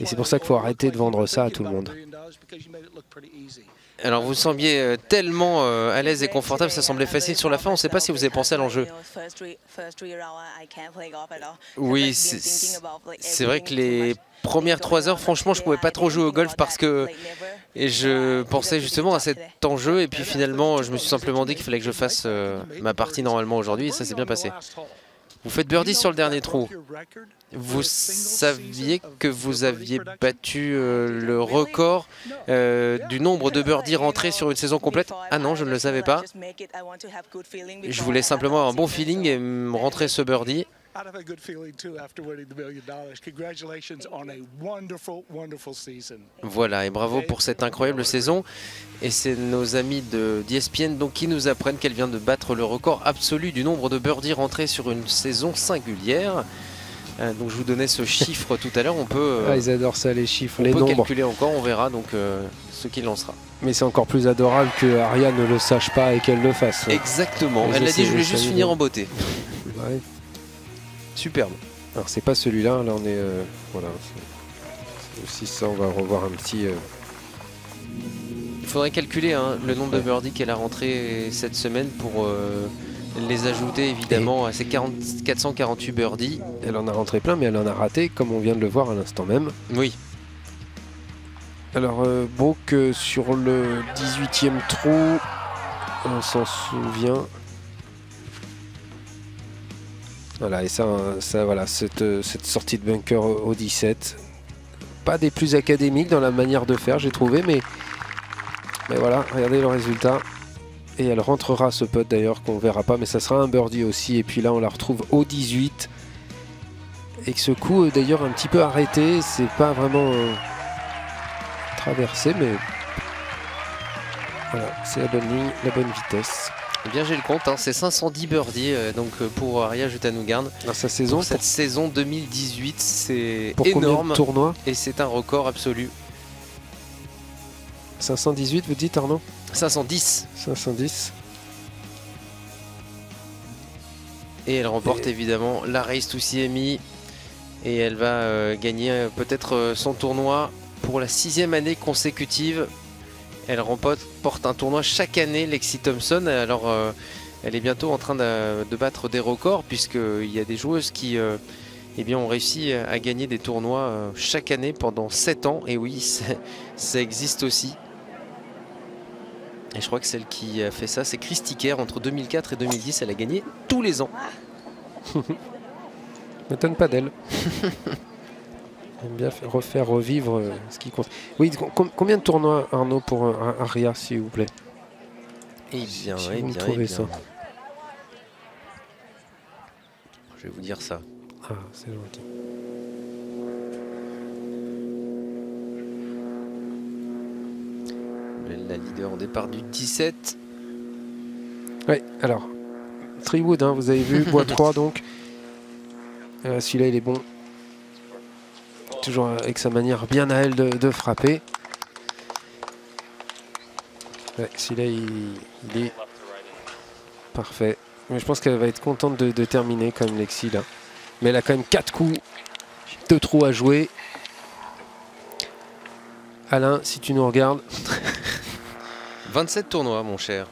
Et c'est pour ça qu'il faut arrêter de vendre ça à tout le monde. Alors vous sembliez euh, tellement euh, à l'aise et confortable, ça semblait facile sur la fin. On ne sait pas si vous avez pensé à l'enjeu. Oui, c'est vrai que les premières trois heures, franchement, je pouvais pas trop jouer au golf parce que et je pensais justement à cet enjeu et puis finalement, je me suis simplement dit qu'il fallait que je fasse euh, ma partie normalement aujourd'hui et ça s'est bien passé. Vous faites birdie sur le dernier trou. Vous saviez que vous aviez battu euh, le record euh, du nombre de birdies rentrés sur une saison complète? Ah non, je ne le savais pas. Je voulais simplement avoir un bon feeling et rentrer ce birdie. I'd have a good feeling too after winning the million dollars. Congratulations on a wonderful, wonderful season. Voilà, et bravo pour cette incroyable saison. Et c'est nos amis de d'ESPN donc qui nous apprennent qu'elle vient de battre le record absolu du nombre de birdies rentrés sur une saison singulière. Euh, donc je vous donnais ce chiffre tout à l'heure. On peut, euh, Ah, ils adorent ça les chiffres, on les peut nombres. calculer encore. On verra donc euh, ce qu'il lancera. Mais c'est encore plus adorable que Aria ne le sache pas et qu'elle le fasse. Exactement. Mais Elle a dit je voulais juste finir en beauté. Ouais. Superbe. Alors c'est pas celui-là, là on est euh, voilà. c'est- c'est Aussi ça, on va revoir un petit. euh, Il faudrait calculer hein, le nombre de birdies qu'elle a rentré cette semaine pour euh, les ajouter évidemment à 40 448 birdies. Elle en a rentré plein, mais elle en a raté, comme on vient de le voir à l'instant même. Oui. Alors euh, Brooke sur le 18e trou, on s'en souvient. Voilà, et ça, ça voilà, cette, sortie de bunker au au 17. Pas des plus académiques dans la manière de faire, j'ai trouvé, mais, mais voilà, regardez le résultat. Et elle rentrera ce putt d'ailleurs qu'on verra pas, mais ça sera un birdie aussi. Et puis là, on la retrouve au 18. Et que ce coup, euh, d'ailleurs, un petit peu arrêté, c'est pas vraiment euh, traversé, mais voilà, c'est la bonne ligne, la bonne vitesse. Eh bien j'ai le compte, hein, c'est 510 birdies euh, donc euh, pour Aria Jutanougarn. Dans sa saison, Pour cette pour- saison 2018, c'est de énorme. tournois Et c'est un record absolu. 518, vous dites Arnaud? 510. 510. Et elle remporte évidemment la Race to CMI. Et elle va euh, gagner peut-être son tournoi pour la sixième année consécutive. Elle remporte porte un tournoi chaque année, Lexi Thompson. Alors, euh, elle est bientôt en train de, de battre des records, puisqu'il y a des joueuses qui euh, eh bien, ont réussi à gagner des tournois euh, chaque année pendant 7 ans. Et oui, ça existe aussi. Et je crois que celle qui a fait ça, c'est Christy Kerr. Entre 2004 et 2010, elle a gagné tous les ans. M'étonne pas d'elle. J'aime bien faire- refaire revivre euh, ce qui compte. Oui, com- combien de tournois Arnaud pour euh, Aria, s'il vous plaît? Eh bien, Si eh vous me bien, trouvez eh bien. ça. Je vais vous dire ça. Ah, c'est gentil. La leader au départ du 17. Oui, alors, Treewood, hein, vous avez vu, bois 3 donc. Euh, Celui-là, il est bon. Toujours avec sa manière bien à elle de, de frapper. Ouais, Celui-là, il, il est parfait. Mais je pense qu'elle va être contente de, de terminer comme Lexi là. Mais elle a quand même 4 coups, 2 trous à jouer. Alain, si tu nous regardes. 27 tournois, mon cher.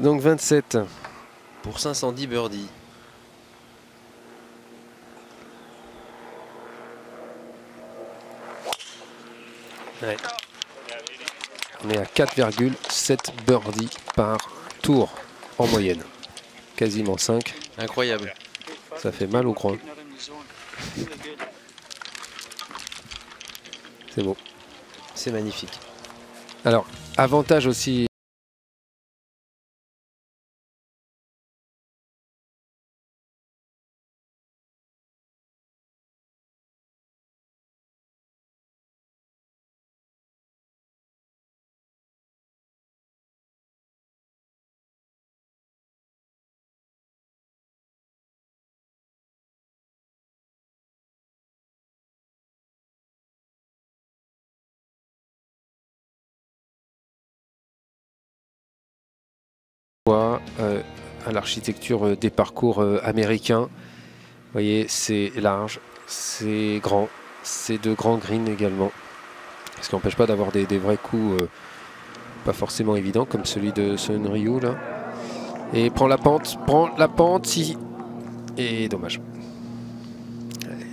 Donc 27. Pour 510 birdies. Ouais. On est à 4,7 birdies par tour en moyenne. Quasiment 5. Incroyable. Ça fait mal au groin. C'est beau. C'est magnifique. Alors, avantage aussi. L'architecture euh, des parcours euh, américains. Voyez, c'est large, c'est grand, c'est de grands greens également. Ce qui n'empêche pas d'avoir des, vrais coups pas forcément évidents comme celui de Sun Ryu là. Et prend la pente, prend la pente si. Et dommage.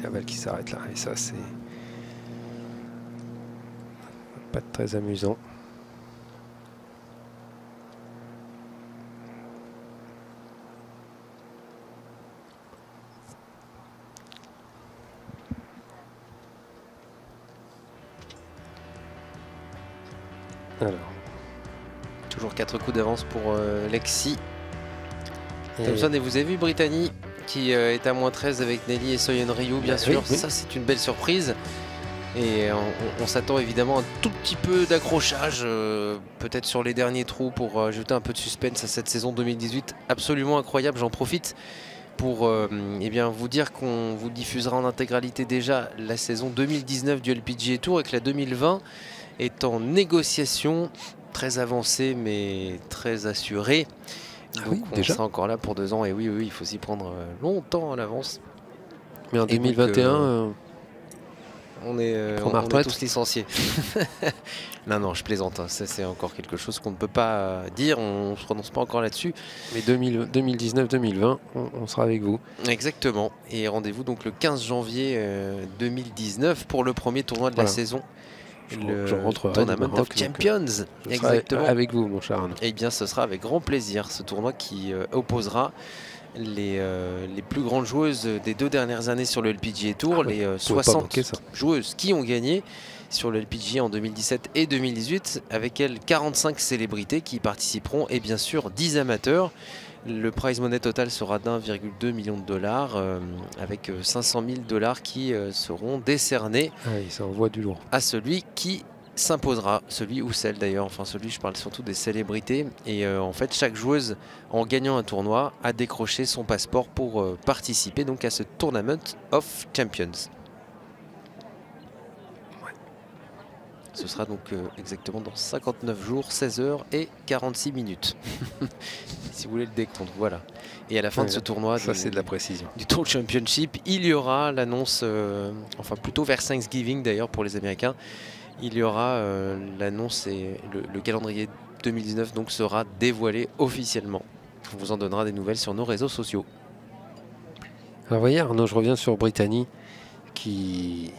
La balle qui s'arrête là. Et ça c'est pas très amusant. Alors. Toujours 4 coups d'avance pour euh, Lexi. Thompson, et vous avez vu Brittany qui euh, est à moins 13 avec Nelly et Soyeon Ryu, bien sûr. Ça, c'est une belle surprise. Et on, s'attend évidemment un tout petit peu d'accrochage, euh, peut-être sur les derniers trous pour ajouter un peu de suspense à cette saison 2018 absolument incroyable. J'en profite pour eh bien, vous dire qu'on vous diffusera en intégralité déjà la saison 2019 du LPGA Tour et que la 2020 est en négociation très avancée mais très assurée. Ah Donc on déjà sera encore là pour deux ans et oui, oui, il faut s'y prendre euh, longtemps à l'avance. Mais en Et donc, 2021, euh, euh, On est, euh, on, est tous licenciés. non, non, je plaisante. hein. Ça, c'est encore quelque chose qu'on ne peut pas dire. On ne se prononce pas encore là-dessus. mais 2019-2020, on, on sera avec vous. Exactement. Et rendez-vous donc le 15 janvier euh, 2019 pour le premier tournoi de la saison. Le je rentrerai Tournament of donc, Champions. Je Exactement. avec vous, mon cher. Eh bien, ce sera avec grand plaisir ce tournoi qui euh, opposera les, euh, les plus grandes joueuses des deux dernières années sur le LPGA Tour, Ah ouais, les euh, vous pouvez pas 60 manquer ça. joueuses qui ont gagné sur le LPGA en 2017 et 2018, avec elles 45 célébrités qui y participeront et bien sûr 10 amateurs. Le prize money total sera d'1,2 million de dollars, euh, avec euh, 500 000 dollars qui euh, seront décernés Ah oui, ça envoie du lourd. à celui qui s'imposera, celui ou celle d'ailleurs, enfin celui je parle surtout des célébrités et euh, en fait chaque joueuse en gagnant un tournoi a décroché son passeport pour euh, participer donc à ce Tournament of Champions. Ce sera donc euh, exactement dans 59 jours, 16 heures et 46 minutes. si vous voulez le décompte, voilà. Et à la fin de ce tournoi, Ça, du- c'est de la précision. du Tour Championship. Il y aura l'annonce, euh, enfin plutôt vers Thanksgiving d'ailleurs pour les Américains, il y aura euh, l'annonce et le, le calendrier 2019 donc sera dévoilé officiellement. On vous en donnera des nouvelles sur nos réseaux sociaux. Alors, voyez, Arnaud, je reviens sur Brittany qui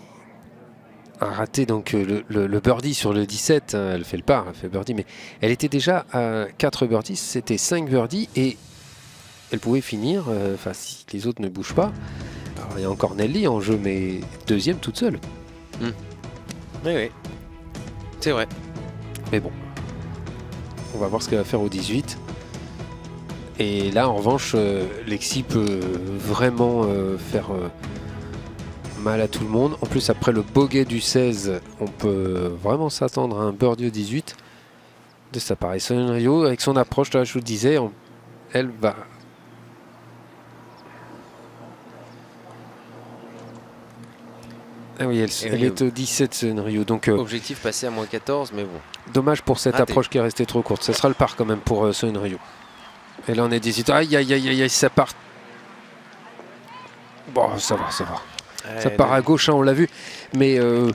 a raté donc euh, le, le- le birdie sur le 17. hein, Elle fait le par, elle fait birdie, mais elle était déjà à 4 birdies, c'était 5 birdies et elle pouvait finir, euh, enfin, si les autres ne bougent pas. Alors, il y a encore Nelly en jeu, mais deuxième toute seule. Oui, oui. C'est vrai. Mais bon, on va voir ce qu'elle va faire au 18. Et là, en revanche, euh, Lexi peut vraiment euh, faire mal à tout le monde. En plus, après le bogey du 16, on peut vraiment s'attendre à un birdie au 18. De ça pareil. Soyeon Ryu, avec son approche, là, je vous le disais, on- elle va. Ah oui, elle, Et est au 17, Soyeon Ryu. Donc, euh, Objectif passé à moins 14, mais bon. Dommage pour cette Raté. approche qui est restée trop courte. Ce sera le par quand même pour euh, Ryu. Et là on est 18. Aïe aïe aïe aïe aïe, ça part. Bon, ça va, ça va. Ça part à gauche, hein, on l'a vu. Mais euh,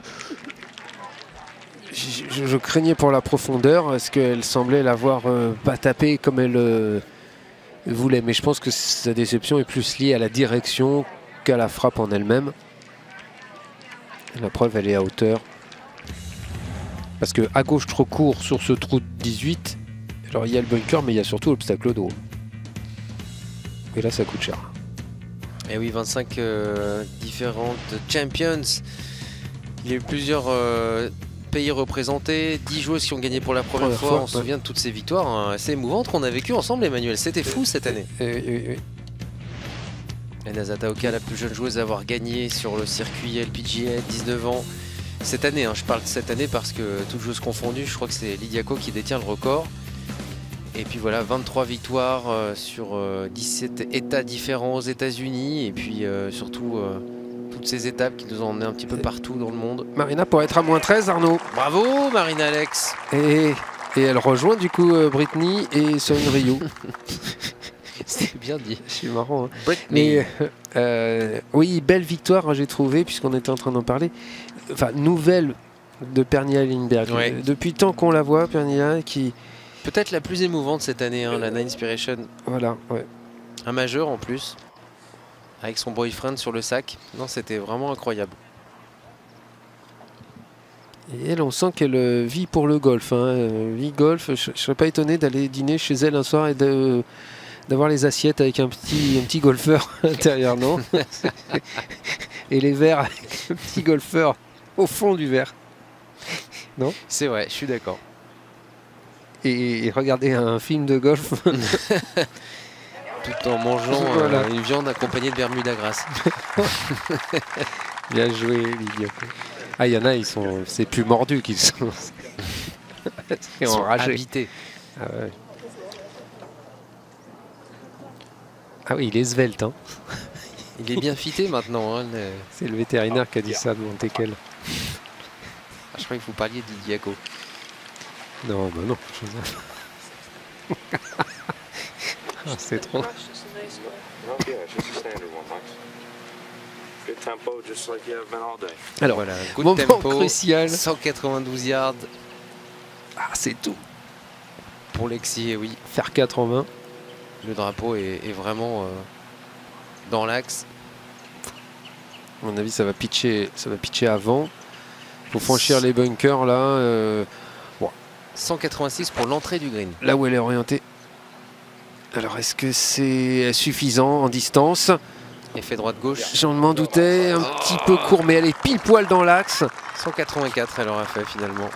je craignais pour la profondeur, parce qu'elle semblait l'avoir euh, pas tapé comme elle euh, voulait. Mais je pense que sa déception est plus liée à la direction qu'à la frappe en elle-même. La preuve, elle est à hauteur. Parce que à gauche trop court sur ce trou de 18, alors il y a le bunker, mais il y a surtout l'obstacle d'eau. Et là, ça coûte cher. Et oui, 25 euh, différentes champions. Il y a eu plusieurs euh, pays représentés, 10 joueuses qui ont gagné pour la première, Première fois. fois, On se ouais. souvient de toutes ces victoires hein, assez émouvantes qu'on a vécues ensemble, Emmanuel. C'était fou cette année. Et Nazata Oka, la plus jeune joueuse à avoir gagné sur le circuit LPGA, 19 ans. Cette année, hein, je parle de cette année parce que toutes joueuses confondues, je crois que c'est Lydiako qui détient le record. Et puis voilà, 23 victoires euh, sur euh, 17 États différents aux États-Unis. Et puis euh, surtout euh, toutes ces étapes qui nous ont emmenés un petit peu partout dans le monde. Marina pour être à moins 13, Arnaud. Bravo, Marina Alex. Et, et elle rejoint du coup euh, Britney et Son Ryu. C'est bien dit. C'est marrant. hein. Mais euh, euh, oui, belle victoire, hein, j'ai trouvé, puisqu'on était en train d'en parler. Enfin, nouvelle de Pernia Lindbergh. Ouais. Euh, Depuis temps qu'on la voit, Pernia, qui. Peut-être la plus émouvante cette année, hein, la Nine Inspiration. Voilà, ouais. Un majeur en plus. Avec son boyfriend sur le sac. Non, c'était vraiment incroyable. Et elle, on sent qu'elle euh, vit pour le golf. Hein. euh, vit golf. Je ne serais pas étonné d'aller dîner chez elle un soir et de- d'avoir les assiettes avec un petit, un petit golfeur à l'intérieur, non Et les verres avec le petit golfeur au fond du verre. Non? C'est vrai, je suis d'accord. Et, et regarder un film de golf. Tout en mangeant euh, une viande accompagnée de Bermuda grasse. Bien joué, Lydia. Ah, il y en a, ils sont. C'est plus mordu qu'ils sont. Ils C'est sont enragé. habités. Ah, ouais. Ah oui, il est svelte. Hein. Il est bien fité maintenant. hein, le- C'est le vétérinaire qui a dit ça devant Tekel. Ah, je croyais que vous parliez de Diaco. Non, bah non. Ah, c'est trop. Alors, Voilà, good moment tempo, crucial. 192 yards Ah, c'est tout. pour Lexi, et oui. Faire 4 en 20. Le drapeau est, est vraiment euh, dans l'axe. À mon avis, ça va pitcher, ça va pitcher avant. faut franchir les bunkers là. euh, 186 pour l'entrée du green. là où elle est orientée. Alors, est-ce que c'est suffisant en distance? Effet droite-gauche. J'en m'en doutais, un petit peu court, mais elle est pile poil dans l'axe. 184, elle aura fait finalement.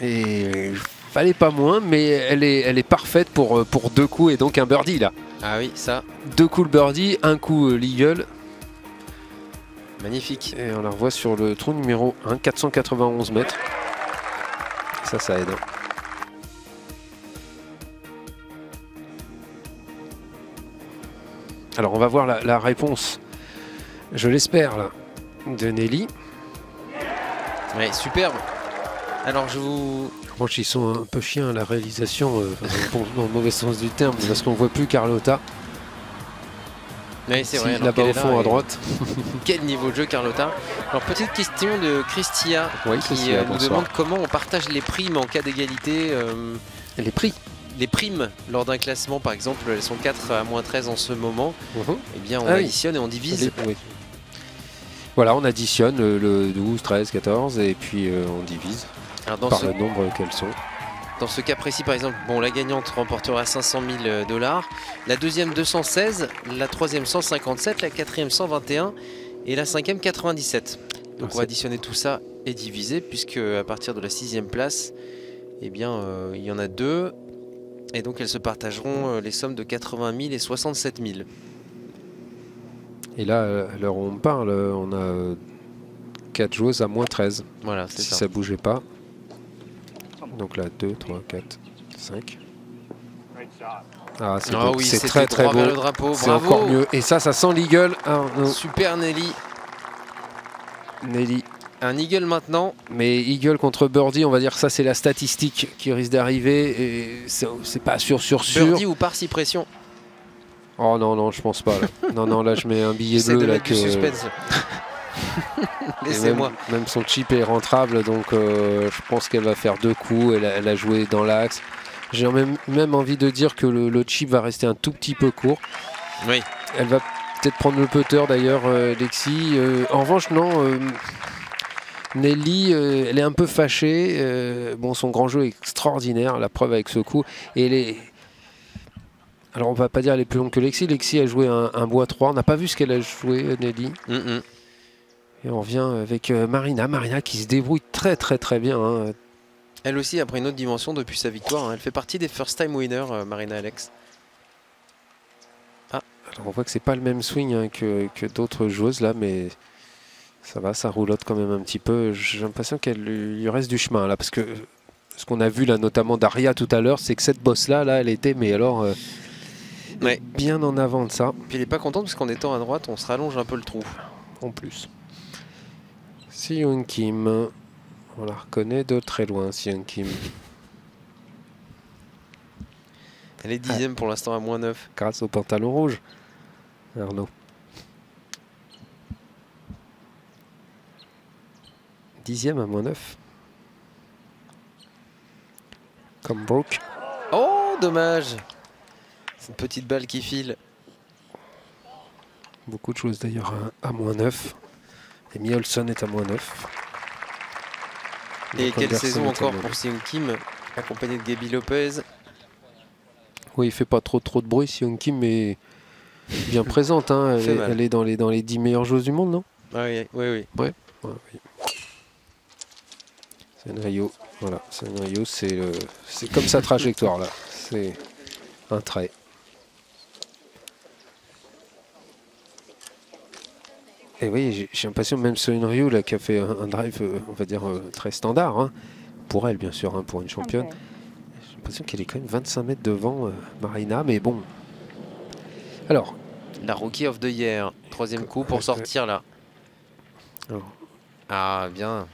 Et fallait pas moins, mais elle est, elle est parfaite pour, pour deux coups et donc un birdie là. Ah oui, ça, Deux coups le birdie, un coup euh, l'eagle. magnifique. Et on la revoit sur le trou numéro 1, 491 mètres. Ça, ça aide. Alors on va voir la, la réponse, je l'espère, là, de Nelly. Ouais, superbe. Alors je vous... Franchement, ils sont un peu chiens à la réalisation, euh, dans le mauvais sens du terme, parce qu'on voit plus Carlotta. Ouais, c'est vrai. là-bas au là, fond à droite. Quel niveau de jeu, Carlotta Alors, petite question de Christia Oui, qui Christia, euh, nous bonsoir. demande comment on partage les primes en cas d'égalité. euh, Les prix. les primes lors d'un classement, par exemple, elles sont 4 à moins 13 en ce moment. Mhm. Eh bien, on Ah oui. additionne et on divise. Oui. Voilà, on additionne le 12, 13, 14 et puis euh, on divise Alors, dans par ce, le nombre qu'elles sont. Dans ce cas précis, par exemple, bon, la gagnante remportera 500 000 dollars, la deuxième 216, la troisième 157, la quatrième 121 et la cinquième 97. Donc, Ah, on va additionner tout ça et diviser, puisque à partir de la sixième place, eh bien, euh, il y en a deux. Et donc, elles se partageront euh, les sommes de 80 000 et 67 000. Et là, euh, à l'heure où on parle, euh, on a 4 joueuses à moins 13. Voilà, c'est Si ça. ça bougeait pas. Donc là, 2, 3, 4, 5. Ah, c'est Ah oui, très très beau. C'est encore mieux. Et ça, ça sent l'eagle. Ah, Super Nelly. Nelly. Un eagle maintenant. Mais Eagle contre Birdie, on va dire que ça c'est la statistique qui risque d'arriver et c'est pas sûr sur sûr. Birdie ou par si pression. Oh non non, je pense pas. Là. non non, là je mets un billet bleu de là que- suspense. Laissez-moi. Même, même son chip est rentrable, donc euh, je pense qu'elle va faire deux coups. Elle a, elle a joué dans l'axe. J'ai même, même envie de dire que le, le chip va rester un tout petit peu court. Oui. Elle va peut-être prendre le putter d'ailleurs, euh, Lexi. Euh, en revanche, non. Nelly, elle est un peu fâchée. bon, son grand jeu est extraordinaire, la preuve avec ce coup. Et elle est. Alors, on va pas dire elle est plus longue que Lexi. Lexi a joué un, un bois 3. On n'a pas vu ce qu'elle a joué, Nelly. Mm, mm. Et on revient avec euh, Marina. Marina qui se débrouille très, très, très bien. hein. Elle aussi a pris une autre dimension depuis sa victoire. hein. Elle fait partie des first time winners, euh, Marina Alex. Alors, on voit que c'est pas le même swing hein, que, que d'autres joueuses là, mais ça va, ça roulotte quand même un petit peu. J'ai l'impression qu'il lui reste du chemin là, parce que ce qu'on a vu là, notamment Daria tout à l'heure, c'est que cette bosse là, là, elle était, mais alors euh, Ouais. bien en avant de ça, Puis il est pas content parce qu'en étant à droite, on se rallonge un peu le trou. en plus. Young Kim, on la reconnaît de très loin, Young Kim, Elle est dixième pour l'instant à moins 9. grâce au pantalon rouge. Arnaud. Dixième à moins 9. Comme Brooke. Oh, dommage C'est une petite balle qui file. Beaucoup de choses d'ailleurs à, à moins 9. Et Miolson est à moins 9. Et Donc quelle Anderson saison encore pour 9. Seung Kim, accompagné de Gaby Lopez. Oui, il fait pas trop trop de bruit, Seung Kim, mais bien présente. hein. Elle, est, mal. elle est dans les, dans les 10 meilleures joueuses du monde, non? Ah oui, oui, oui. Ouais, oui. Senryo, voilà, Senryo, c'est le- c'est comme sa trajectoire là. C'est un trait. Et oui, j'ai- l'impression même Senryo là qui a fait un, un drive, euh, on va dire euh, très standard hein, pour elle bien sûr, hein, pour une championne. J'ai l'impression qu'elle est quand même 25 mètres devant euh, Marina, mais bon. Alors, La Rookie of the Year. Troisième coup pour sortir là. Alors. Ah, bien.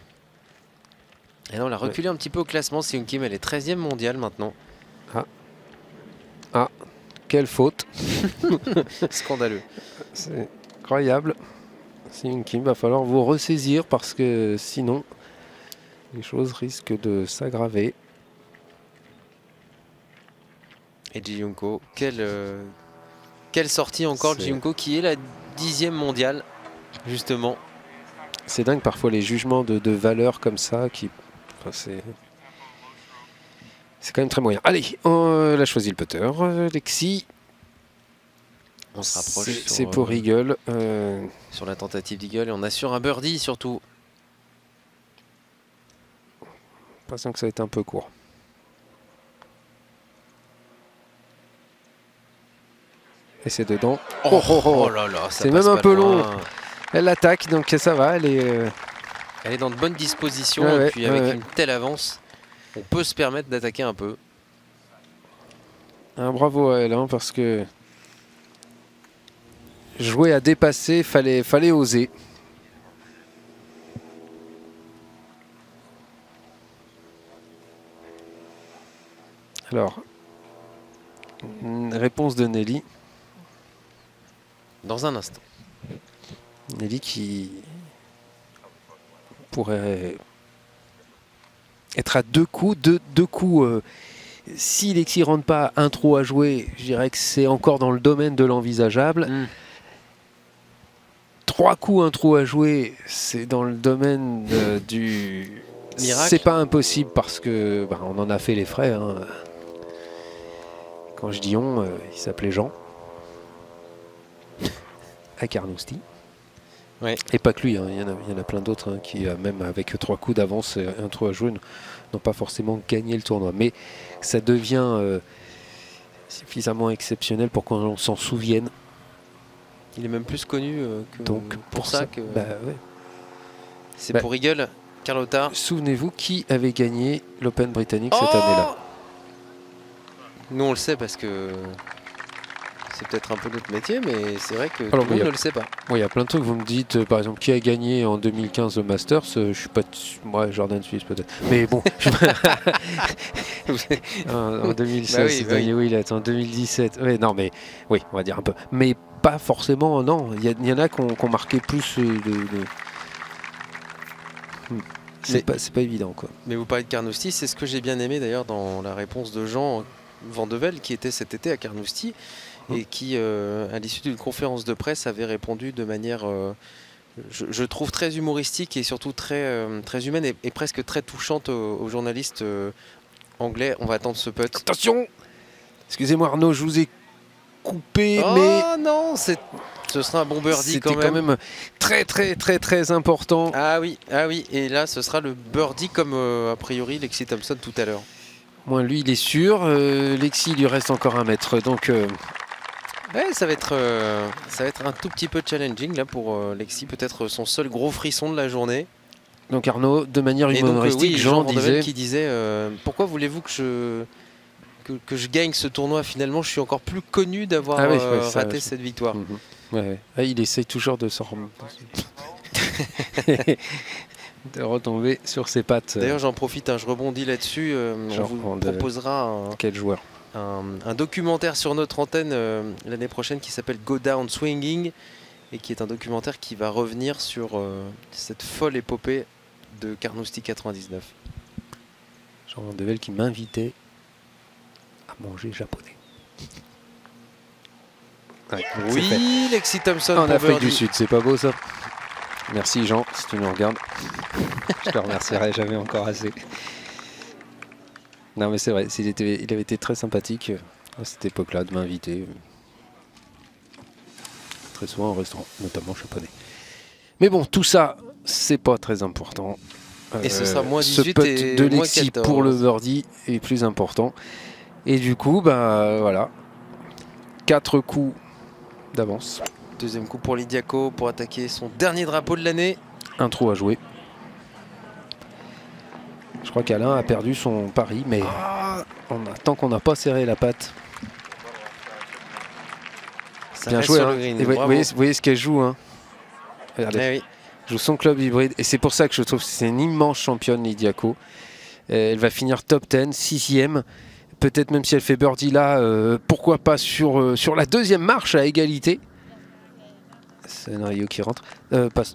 Et non, on l'a reculé un petit peu au classement. Seung Kim, elle est 13e mondiale maintenant. quelle faute Scandaleux. C'est incroyable. Seung Kim, va falloir vous ressaisir parce que sinon, les choses risquent de s'aggraver. Et Ji Yunko, quelle, euh, quelle sortie encore de C'est- Ji Yunko qui est la dixième mondiale, justement. C'est dingue parfois les jugements de, de valeur comme ça qui. enfin, c'est. C'est quand même très moyen. Allez, on, elle a choisi le putter. Euh, Lexi, On se rapproche c'est pour euh, Eagle. Euh, sur la tentative d'Eagle et on assure un birdie surtout. l'impression que ça va être un peu court. Et c'est dedans. Oh, oh, oh. oh là là, C'est même un peu loin. long. Elle attaque, donc ça va. Elle est. euh, Elle est dans de bonnes dispositions Ouais, et puis avec ouais. une telle avance, on peut se permettre d'attaquer un peu. Un bravo à elle, hein, parce que jouer à dépasser, fallait, fallait oser. Alors, réponse de Nelly. Dans un instant. Nelly qui pourrait être à deux coups, deux, deux coups. euh, si Lexi rentre pas un trou à jouer, je dirais que c'est encore dans le domaine de l'envisageable. Mm. Trois coups, un trou à jouer, c'est dans le domaine euh, du. Miracle. C'est pas impossible parce que bah, on en a fait les frais. hein. Quand je dis on, euh, il s'appelait Jean. À Carnoustie. Ouais. Et pas que lui, hein, il y, en a- il y en a plein d'autres hein, qui, euh, même avec trois coups d'avance et un trou à jouer, n'ont pas forcément gagné le tournoi. Mais ça devient euh, suffisamment exceptionnel pour qu'on s'en souvienne. Il est même plus connu euh, que Donc pour, pour ça, ça, que bah ouais. c'est bah- pour Eagle. Carlotta. Souvenez-vous qui avait gagné l'Open britannique cette Oh année-là? Nous on le sait parce que c'est peut-être un peu notre métier, mais c'est vrai que Alors, tout le monde a- ne le sait pas. Il y a plein de trucs. Vous me dites, euh, par exemple, qui a gagné en 2015 le Masters euh, Je suis pas. Ouais, Jordan Suisse peut-être. Mais bon. en, en 2016, Bah oui, bah oui. En 2017. Ouais, non, mais oui, on va dire un peu. Mais pas forcément. Non, il y, en a qui ont, marqué plus de. de- Hmm. C'est pas, évident, quoi. Mais vous parlez de Carnoustie, c'est ce que j'ai bien aimé d'ailleurs dans la réponse de Jean Vandevel qui était cet été à Carnoustie Hum. et qui, euh, à l'issue d'une conférence de presse, avait répondu de manière euh, je, je trouve très humoristique et surtout très, euh, très humaine et, et presque très touchante aux, aux journalistes anglais. On va attendre ce putt. Attention Excusez-moi Arnaud, je vous ai coupé, Oh mais non, c'est- ce sera un bon birdie c'était quand même. très très très très important. Ah oui, ah oui, et là ce sera le birdie comme euh, a priori Lexi Thompson tout à l'heure. Moi, lui, il est sûr. Euh, Lexi, il lui reste encore un mètre. Donc, euh, Ouais, ça va être, euh, ça va être un tout petit peu challenging là pour euh, Lexi, peut-être son seul gros frisson de la journée. donc Arnaud, de manière Et donc, euh, humoristique, oui, Jean Vandevel disait... qui disait pourquoi voulez-vous que je que, que je gagne ce tournoi finalement Je suis encore plus connu d'avoir Ah oui, euh, raté cette victoire. Mhm. Ouais, ouais. Ah, il essaye toujours de s'en de retomber sur ses pattes. D'ailleurs, j'en profite, hein, je rebondis là-dessus. euh, on vous proposera un, Quel joueur un- un documentaire sur notre antenne euh, l'année prochaine qui s'appelle Go Down Swinging et qui est un documentaire qui va revenir sur euh, cette folle épopée de Carnoustie 99. Jean Vandevel qui m'invitait manger japonais. Ouais. Oui, Lexi Thompson En pour Afrique birdie. du Sud, c'est pas beau ça Merci Jean, si tu nous regardes. Je te remercierai jamais encore assez. Non mais c'est vrai, il, était, il avait été très sympathique euh, à cette époque-là de m'inviter. euh, Très souvent au restaurant, notamment japonais. Mais bon, tout ça, c'est pas très important. Et ce sera moins ce 18 putt et de moins Lexi 14. pour le birdie est plus important. Et du coup, bah voilà. Quatre coups d'avance. Deuxième coup pour Lidiaco pour attaquer son dernier drapeau de l'année. Un trou à jouer. Je crois qu'Alain a perdu son pari, mais on a- tant qu'on n'a pas serré la patte. Ça Bien joué. hein. green, vous, voyez, vous voyez ce qu'elle joue. Hein. Regardez. Eh oui. joue son club hybride. Et c'est pour ça que je trouve que c'est une immense championne, Lidiaco. Euh, elle va finir top 10, sixième. Peut-être même si elle fait birdie là, euh, pourquoi pas sur, euh, sur la deuxième marche à égalité. C'est un Rio qui rentre. Euh, passe.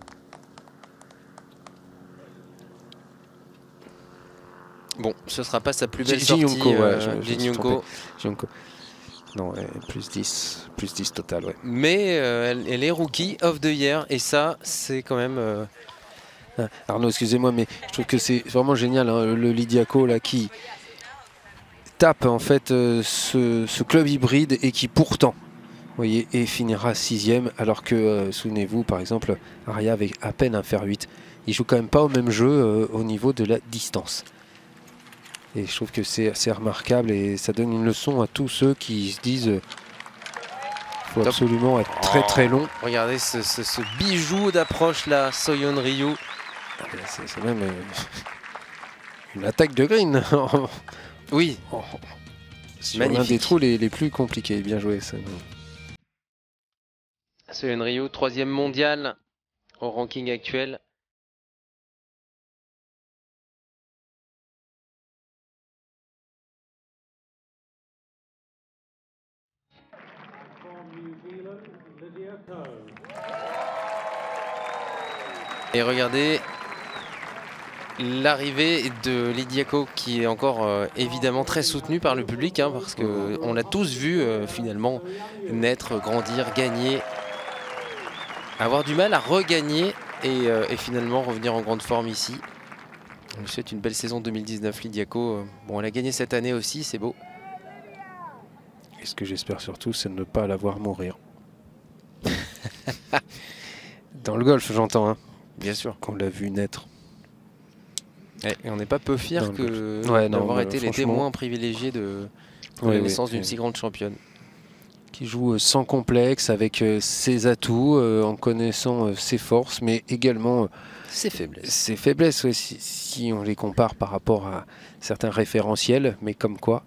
Bon, ce sera pas sa plus belle sortie. Ji-Yunko, ouais, je-. Non, plus 10, plus 10 total, ouais. Mais euh, elle, elle est rookie of the year et ça, c'est quand même. euh, Ah, Arnaud, excusez-moi, mais je trouve que c'est vraiment génial, hein, le Lidiaco là qui tape en fait euh, ce, ce club hybride et qui pourtant, voyez, et finira sixième, alors que euh, souvenez-vous, par exemple, Aria avec à peine un fer 8, il joue quand même pas au même jeu euh, au niveau de la distance. Et je trouve que c'est assez remarquable et ça donne une leçon à tous ceux qui se disent euh, faut Top. absolument être très très long. Regardez ce, ce- ce bijou d'approche là, Soyeon Ryu. Ah, C'est c'est même euh, une attaque de green. Oui, Sur l'un des trous les, les plus compliqués. Bien joué, ça. Soyeon Ryu, troisième mondial au ranking actuel. Et regardez l'arrivée de Lidiaco qui est encore euh, évidemment très soutenue par le public hein, parce que on l'a tous vu euh, finalement naître, grandir, gagner, avoir du mal à regagner et, euh, et finalement revenir en grande forme ici. On lui souhaite une belle saison 2019 Lidiaco. Bon, elle a gagné cette année aussi, c'est beau. Et ce que j'espère surtout, c'est de ne pas la voir mourir. Dans le golf, j'entends, hein, Bien sûr. qu'on l'a vu naître. Et on n'est pas peu le que. Ouais, d'avoir été les franchement- témoins privilégiés de, de Oui, la oui, naissance d'une oui. si grande championne. Qui joue euh, sans complexe, avec euh, ses atouts, euh, en connaissant ses forces, mais également Ses faiblesses. ses faiblesses, ouais, si, si on les compare par rapport à certains référentiels, mais comme quoi.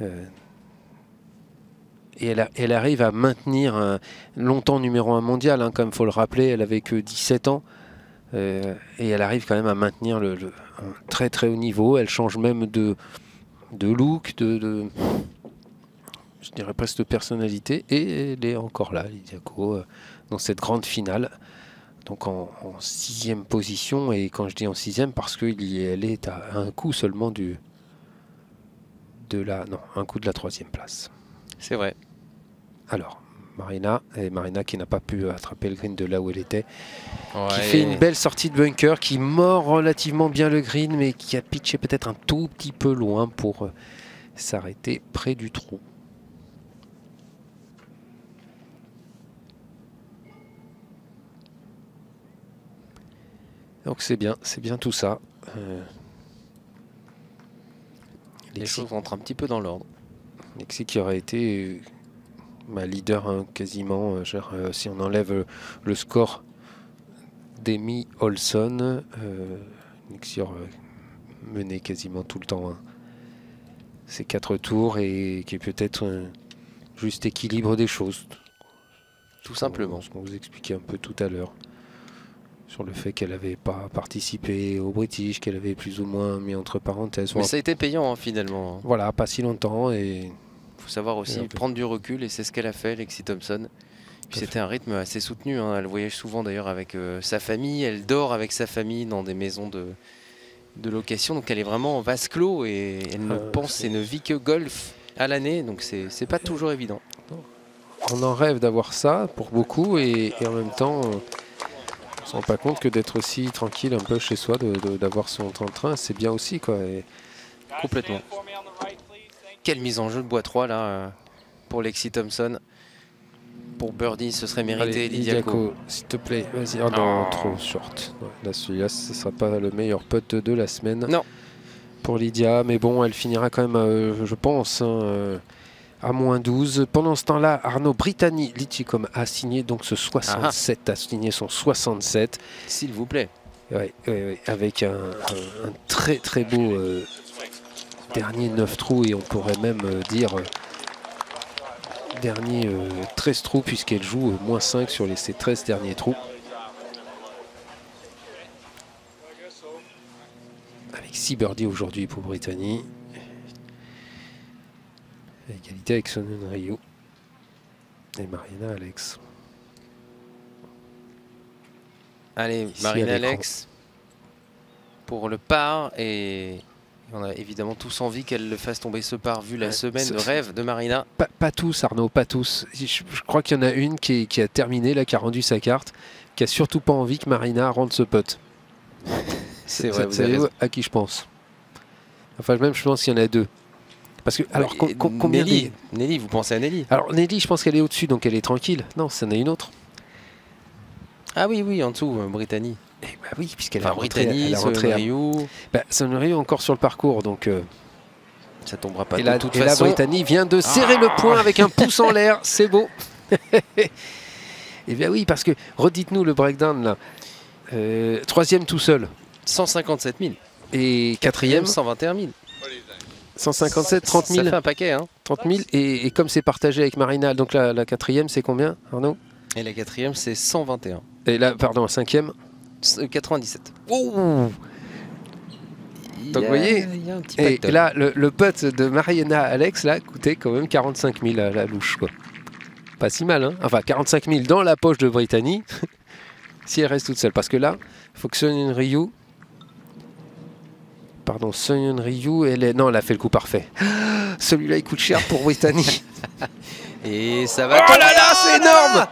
euh, et elle, a- elle arrive à maintenir un longtemps numéro un mondial, hein, comme il faut le rappeler, elle avait que 17 ans. Euh, et elle arrive quand même à maintenir le, le- un très très haut niveau. Elle change même de, de look, de, de- je dirais presque de personnalité. Et elle est encore là, Lidiaco, euh, dans cette grande finale donc en, en sixième position. Et quand je dis en sixième, parce qu'elle est à un coup seulement du de la non un coup de la troisième place. C'est vrai. Alors Marina. Et Marina qui n'a pas pu attraper le green de là où elle était. Qui fait une belle sortie de bunker, qui mord relativement bien le green, mais qui a pitché peut-être un tout petit peu loin pour euh, s'arrêter près du trou. Donc c'est bien, c'est bien tout ça. Euh, Les Lexi- choses rentrent un petit peu dans l'ordre. Lexi qui aurait été ma leader hein, quasiment, euh, genre, euh, si on enlève euh, le score d'Amy Olson, aurait mené quasiment tout le temps hein, ces quatre tours et qui est peut-être juste équilibre des choses. Tout simplement. Ce qu'on vous expliquait un peu tout à l'heure sur le fait qu'elle n'avait pas participé au British, qu'elle avait plus ou moins mis entre parenthèses. Mais ça a été payant hein, finalement. Voilà, pas si longtemps et faut savoir aussi prendre du recul et c'est ce qu'elle a fait, Lexi Thompson. C'était un rythme assez soutenu. hein. Elle voyage souvent d'ailleurs avec euh, sa famille. Elle dort avec sa famille dans des maisons de, de location. Donc elle est vraiment en vase clos et elle ne Euh, pense et ne vit que golf à l'année. Donc c'est pas toujours évident. on en rêve d'avoir ça pour beaucoup et, et en même temps euh, on se rend pas compte que d'être aussi tranquille un peu chez soi, de- de- d'avoir son train-train, c'est bien aussi quoi. Et Complètement. Quelle mise en jeu de bois 3 là euh, pour Lexi Thompson. Pour Birdie, ce serait mérité. Allez, Lydia Ko. Lidiaco, s'il te plaît, vas-y. Oh non, Oh. trop short. Là, celui-là, ce sera pas le meilleur putt de la semaine. Non. Pour Lydia, mais bon, elle finira quand même, euh, je pense, hein, euh, à moins 12. Pendant ce temps-là, Arnaud Brittany Lichicom a signé donc ce 67, a signé son 67. S'il vous plaît. Ouais, ouais, ouais, avec un, un- un très très beau euh, dernier 9 trous et on pourrait même euh, dire euh, dernier euh, 13 trous puisqu'elle joue euh, moins 5 sur les, ces 13 derniers trous. Avec 6 birdies aujourd'hui pour Brittany. Égalité avec Sonnen Ryu et Mariana Alex. Allez, Ici, l'écran. Alex pour le par et on a évidemment tous envie qu'elle le fasse tomber ce par vu la Ouais, semaine de rêve de Marina. Pas, pas tous, Arnaud, pas tous. Je, je crois qu'il y en a une qui, est- qui a terminé, là, qui a rendu sa carte, qui a surtout pas envie que Marina rende ce pote. C'est vrai, vous avez savez-vous raison. à qui je pense? Enfin, même, je pense qu'il y en a deux. Parce que, alors, com- combien Nelly, des- Nelly, vous pensez à Nelly? Alors, Nelly, je pense qu'elle est au-dessus, donc elle est tranquille. Non, c'en est une autre. Ah oui, oui, en dessous, euh, Brittany. Eh bah oui, puisqu'elle Enfin, a rentré, Brittany, elle a rentré à... Bah, Sonnery encore sur le parcours, donc... euh, ça tombera pas et de la, toute et la. Brittany vient de serrer le poing avec un pouce en l'air, c'est beau. Eh bien oui, parce que, redites-nous le breakdown là. Euh, troisième tout seul. 157 000. Et quatrième, 121 000. 157, 30 000. Ça fait un paquet, hein 30 000. Et, et comme c'est partagé avec Marina, donc la, la quatrième, c'est combien, Arnaud? Et la quatrième, c'est 121. Et là, pardon, la cinquième 97. Oh Il Donc, vous voyez, il y a un petit Et là, le, le putt de Mariana Alex, là, coûtait quand même 45 000 à la louche, quoi. Pas si mal, hein Enfin, 45 000 dans la poche de Brittany, si elle reste toute seule. Parce que là, il faut que Sunyon Ryu... Pardon, Sunyon Ryu, elle est... Non, elle a fait le coup parfait. Celui-là, il coûte cher pour Brittany. Et ça va Oh là là, c'est énorme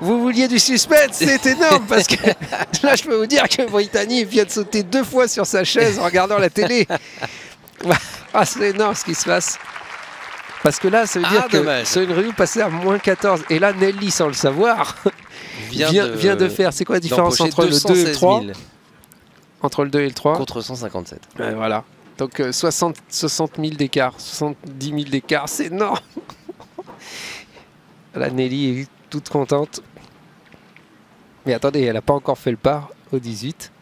Vous vouliez du suspense, c'est énorme parce que là, je peux vous dire que Brittany vient de sauter deux fois sur sa chaise en regardant la télé. Ah, c'est énorme ce qui se passe. Parce que là, ça veut Ah, dire que dommage. Sun Ryu passait à moins 14. Et là, Nelly, sans le savoir, vient, vient de, faire. C'est quoi la différence entre le 2 et le 216 3 000 Entre le 2 et le 3 contre 157. Ouais, Voilà. Donc euh, 60, 60 000 d'écart, 70 000 d'écart, c'est énorme. La Nelly est toute contente. Mais attendez, elle n'a pas encore fait le par au 18.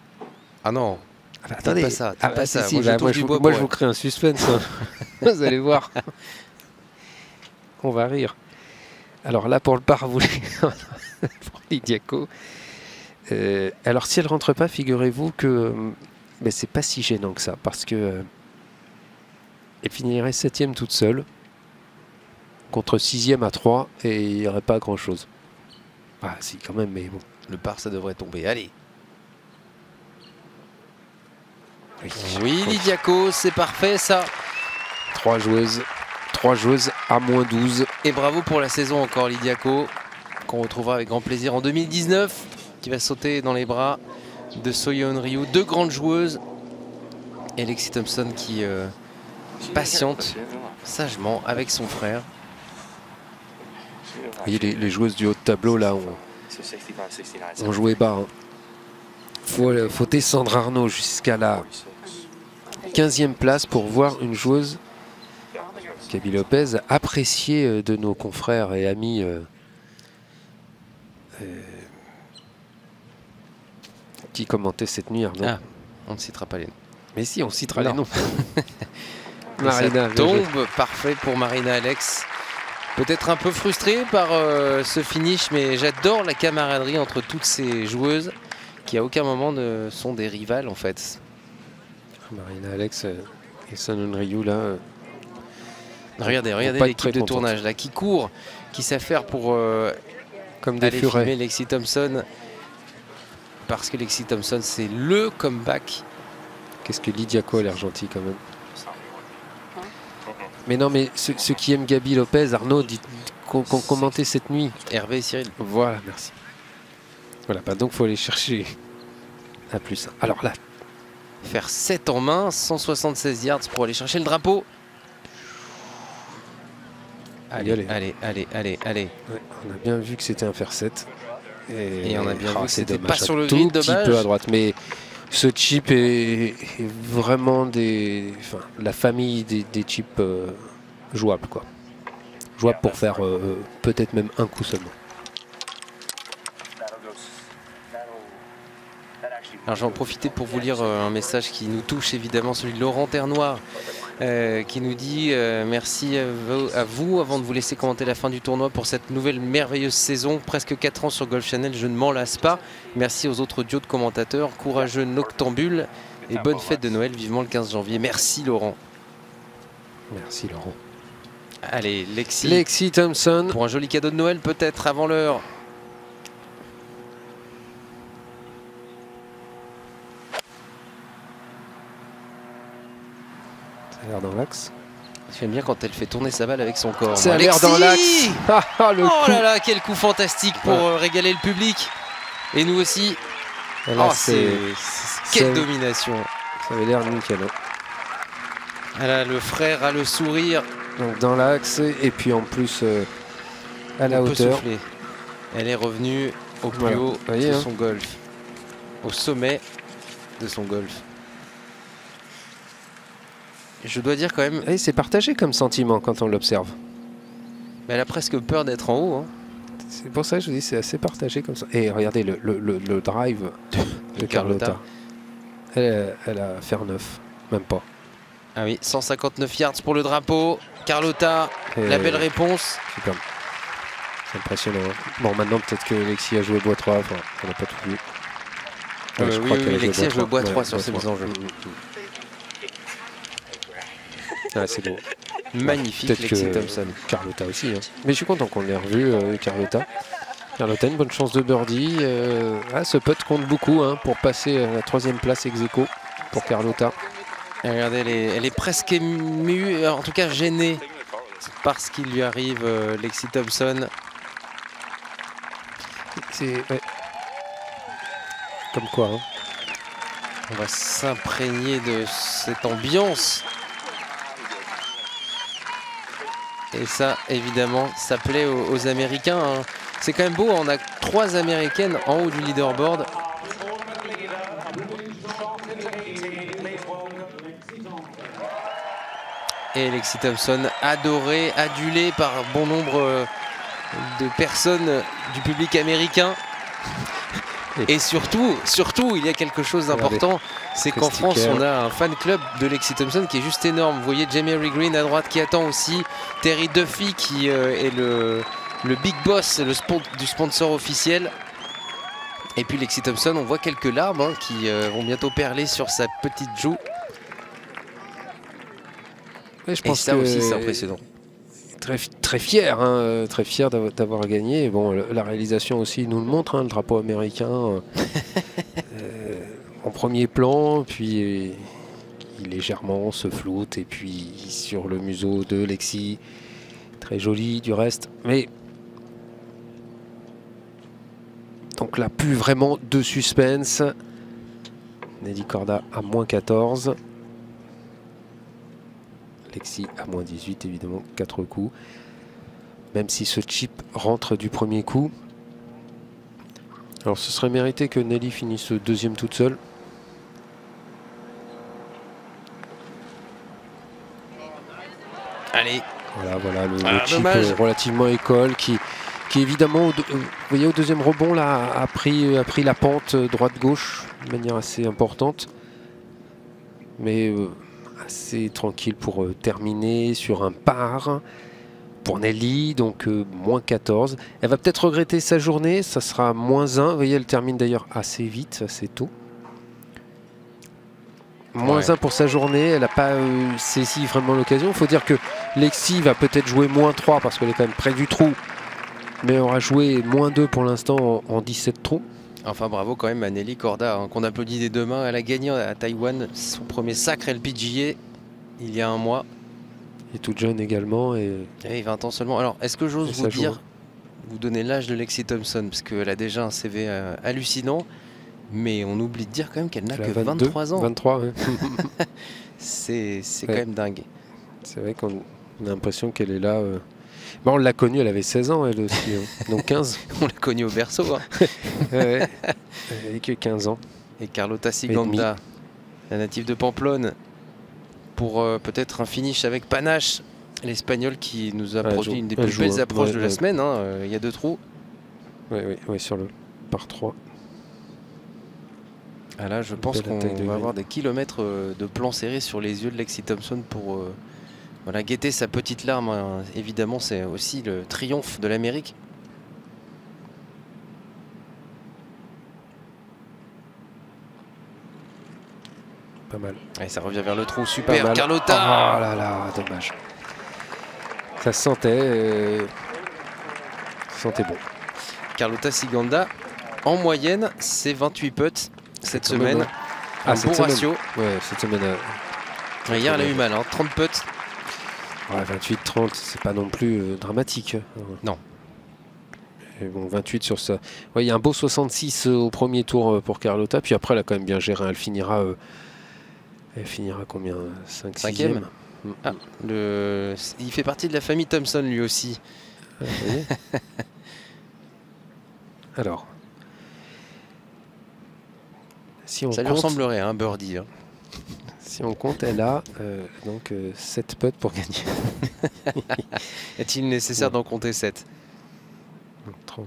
Ah non. Ah bah, attendez, pas ça, Ah pas bah, ça. si, si, Moi, je bah, moi, je, vous- moi, pour je vous elle. crée un suspense. hein. vous allez voir. On va rire. Alors là, pour le par, vous pour Lidiaco. Euh, alors si elle rentre pas, figurez-vous que mais c'est pas si gênant que ça, parce que euh, elle finirait septième toute seule contre sixième à 3 et il n'y aurait pas grand-chose. Ah si, quand même, mais bon. Le par, ça devrait tomber. Allez. Oui, Lydiaco, c'est parfait ça. Trois joueuses, trois joueuses à moins 12. Et bravo pour la saison encore, Lydiaco, qu'on retrouvera avec grand plaisir en 2019, qui va sauter dans les bras de Soyeon Ryu. Deux grandes joueuses. Et Lexi Thompson qui euh, patiente sagement avec son frère. Vous voyez, les, les joueuses du haut de tableau, là, ont, ont joué bas. hein. Faut, euh, descendre Arnaud jusqu'à la 15e place pour voir une joueuse, Gabi Lopez, appréciée euh, de nos confrères et amis. euh, euh, qui commentaient cette nuit, Arnaud Ah, on ne citera pas les noms. Mais si, on citera les noms. Marina, tombe parfait pour Marina Alex. Peut-être un peu frustrée par euh, ce finish, mais j'adore la camaraderie entre toutes ces joueuses qui à aucun moment ne sont des rivales en fait. Marina Alex euh, et Sanon Ryu, là. euh, Regardez, regardez l'équipe de tournage là qui court, qui s'affaire pour euh, Comme des aller furets. filmer Lexi Thompson. Parce que Lexi Thompson c'est le comeback. Qu'est-ce que Lydiaco a l'air gentil quand même. Mais non, mais ceux, ceux qui aiment Gabi Lopez, Arnaud, dites, com- com- commentez cette nuit. Hervé et Cyril. Voilà, merci. Voilà, bah donc faut aller chercher à plus. un. Alors là, Faire 7 en main, 176 yards pour aller chercher le drapeau. Allez, Allez. allez, allez, allez, allez. ouais, on a bien vu que c'était un faire 7. Et on a bien vu que c'était dommage, pas un sur le tout green, petit dommage. peu à droite. Mais ce chip est, vraiment des, enfin, la famille des, des chips euh, jouables, quoi. Jouables pour faire euh, peut-être même un coup seulement. Alors je vais en profiter pour vous lire euh, un message qui nous touche évidemment, celui de Laurent Ternoir, euh, qui nous dit euh, merci à vous, à vous, avant de vous laisser commenter la fin du tournoi pour cette nouvelle merveilleuse saison, presque 4 ans sur Golf Channel, je ne m'en lasse pas. Merci aux autres duos de commentateurs, courageux noctambules et bonne fête de Noël, vivement le 15 janvier. Merci Laurent. Merci Laurent. Allez, Lexi, Lexi Thompson. pour un joli cadeau de Noël peut-être avant l'heure. L'air dans l'axe. J'aime bien quand elle fait tourner sa balle avec son corps. A moi. l'air dans l'axe. Ah, ah, Oh là là, quel coup fantastique pour Ouais. euh, régaler le public. Et nous aussi. Et là, Oh, c'est- c'est quelle c'est- domination. Ça avait l'air nickel. hein. Ah là, le frère a le sourire. Donc dans l'axe et puis en plus euh, à la On peut hauteur. Elle est revenue au plus Voilà. haut voyez, de hein. son golf. Au sommet de son golf. Je dois dire quand même, c'est partagé comme sentiment quand on l'observe. mais elle a presque peur d'être en haut. hein. C'est pour ça que je vous dis c'est assez partagé comme ça. Et regardez le, le- le- le drive de Carlotta. Carlotta. Elle, elle a fait un 9, même pas. Ah oui, 159 yards pour le drapeau. Carlotta, Et la belle réponse. C'est impressionnant. Bon, maintenant peut-être que Lexi a joué bois 3, enfin, on n'a pas tout vu. Euh, je oui, crois oui, qu'elle oui, Lexi a joué bois 3 sur ses bois enjeux. Mm, mm, mm. Ah, c'est beau. Magnifique, Peut-être Lexi Thompson. Carlotta aussi. hein. Mais je suis content qu'on l'ait revu, euh, Carlotta. Carlotta, une bonne chance de birdie. euh, ah, ce putt compte beaucoup hein, pour passer à la troisième place ex aequo pour Carlotta. Et regardez, elle est, elle est presque émue, en tout cas gênée par ce qui lui arrive, euh, Lexi Thompson. C'est ouais. comme quoi. hein. On va s'imprégner de cette ambiance. Et ça, évidemment, ça plaît aux, aux Américains. hein. C'est quand même beau, on a trois Américaines en haut du leaderboard. Et Lexi Thompson, adorée, adulée par bon nombre euh, de personnes du public américain. Et surtout, surtout, il y a quelque chose d'important, c'est qu'en France, on a un fan club de Lexi Thompson qui est juste énorme. Vous voyez Jamie Green à droite qui attend aussi, Terry Duffy qui euh, est le, le big boss le spon- du sponsor officiel. Et puis Lexi Thompson, on voit quelques larmes hein, qui euh, vont bientôt perler sur sa petite joue. Ouais, je Et pense ça que aussi, c'est impressionnant. Très, très fier, hein, euh, très fier d'avoir- gagné. Et Bon, la réalisation aussi nous le montre, hein, le drapeau américain euh, en premier plan, puis euh, légèrement, se floute. Et puis sur le museau de Lexi, très joli du reste. Mais donc là, plus vraiment de suspense. Nelly Corda à moins 14. Lexi à moins 18, évidemment, 4 coups. Même si ce chip rentre du premier coup. Alors ce serait mérité que Nelly finisse deuxième toute seule. Allez. Voilà, voilà le, Ah, dommage. euh, relativement école qui, qui évidemment, euh, vous voyez, au deuxième rebond là, a pris, a pris la pente euh, droite-gauche de manière assez importante. Mais euh, assez tranquille pour euh, terminer sur un par pour Nelly, donc euh, moins 14. Elle va peut-être regretter sa journée, ça sera moins 1. Vous voyez, elle termine d'ailleurs assez vite, assez tôt. Moins Ouais. 1 pour sa journée, elle n'a pas euh, saisi vraiment l'occasion. Il faut dire que Lexi va peut-être jouer moins 3 parce qu'elle est quand même près du trou. Mais aura joué moins 2 pour l'instant en, en 17 trous. Enfin bravo quand même à Nelly Corda hein, qu'on applaudit des deux mains. Elle a gagné à Taïwan son premier sacre LPGA il y a un mois. Est toute jeune également. Et Et 20 ans seulement. Alors est-ce que j'ose vous dire, vous donner l'âge de Lexi Thompson? Parce qu'elle a déjà un CV euh, hallucinant. Mais on oublie de dire quand même qu'elle n'a que 22, 23 ans. 23, ouais. C'est Ouais. quand même dingue. C'est vrai qu'on a l'impression qu'elle est là. euh. Bon, on l'a connue, elle avait 16 ans elle aussi. hein. Donc 15. On l'a connue au berceau. hein. Ouais. Elle avait que 15 ans. Et Carlota Siganda, la native de Pamplonne, pour euh, peut-être un finish avec panache. L'Espagnol qui nous a produit joue- une des plus joue, belles hein. approches Ouais, de la ouais. semaine. hein. Euh, Il y a deux trous. Oui, oui, oui, sur le par 3. Ah là, je pense qu'on de va avoir des kilomètres euh, de plans serrés sur les yeux de Lexi Thompson pour euh, voilà, guetter sa petite larme. hein. Évidemment, c'est aussi le triomphe de l'Amérique. Pas mal. Et ça revient vers le trou. Super, mal. Carlota Oh là là, dommage. Ça se sentait. euh, Ça se sentait bon. Carlota Siganda, en moyenne, c'est 28 putts cette semaine. hein. Un Ah, bon cette semaine. ratio. Ouais, cette semaine. euh, hier, elle a eu mal, hein, 30 putts. ouais, 28-30, c'est pas non plus euh, dramatique. Non. Et bon, 28 sur ça. Ouais, il y a un beau 66 euh, au premier tour euh, pour Carlota. Puis après, elle a quand même bien géré. Elle finira. euh, elle finira combien? 5 Cinquième. 6 Ah, le... Il fait partie de la famille Thompson lui aussi. Alors. Si on Ça lui ressemblerait, un birdie. hein. Si on compte, elle a euh, donc 7 putts pour gagner. Est-il nécessaire d'en compter 7 Donc, 30.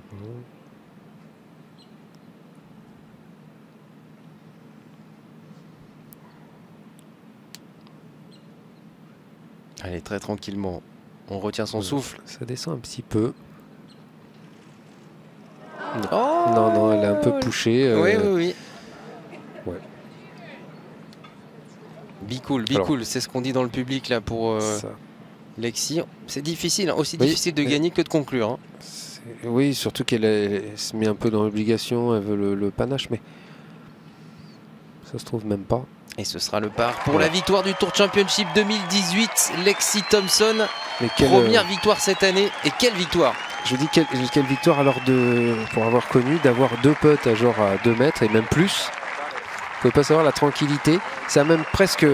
Allez, très tranquillement. On retient son souffle. Ça descend un petit peu. Non, Oh non, non, elle est un peu poussée. euh, Oui, oui, oui. Ouais. Be cool, be Alors. cool, c'est ce qu'on dit dans le public là pour euh. Lexi. C'est difficile, hein, aussi Oui, difficile de gagner que de conclure. hein. Oui, surtout qu'elle se met un peu dans l'obligation, elle veut le, le panache, mais ça se trouve même pas. Et ce sera le par pour Ouais. la victoire du Tour Championship 2018. Lexi Thompson, Mais quelle, première euh, victoire cette année. Et quelle victoire? Je dis quelle, quelle victoire alors de, pour avoir connu d'avoir deux putts à genre à 2 mètres et même plus. Vous pouvez pas savoir la tranquillité. Ça a même presque.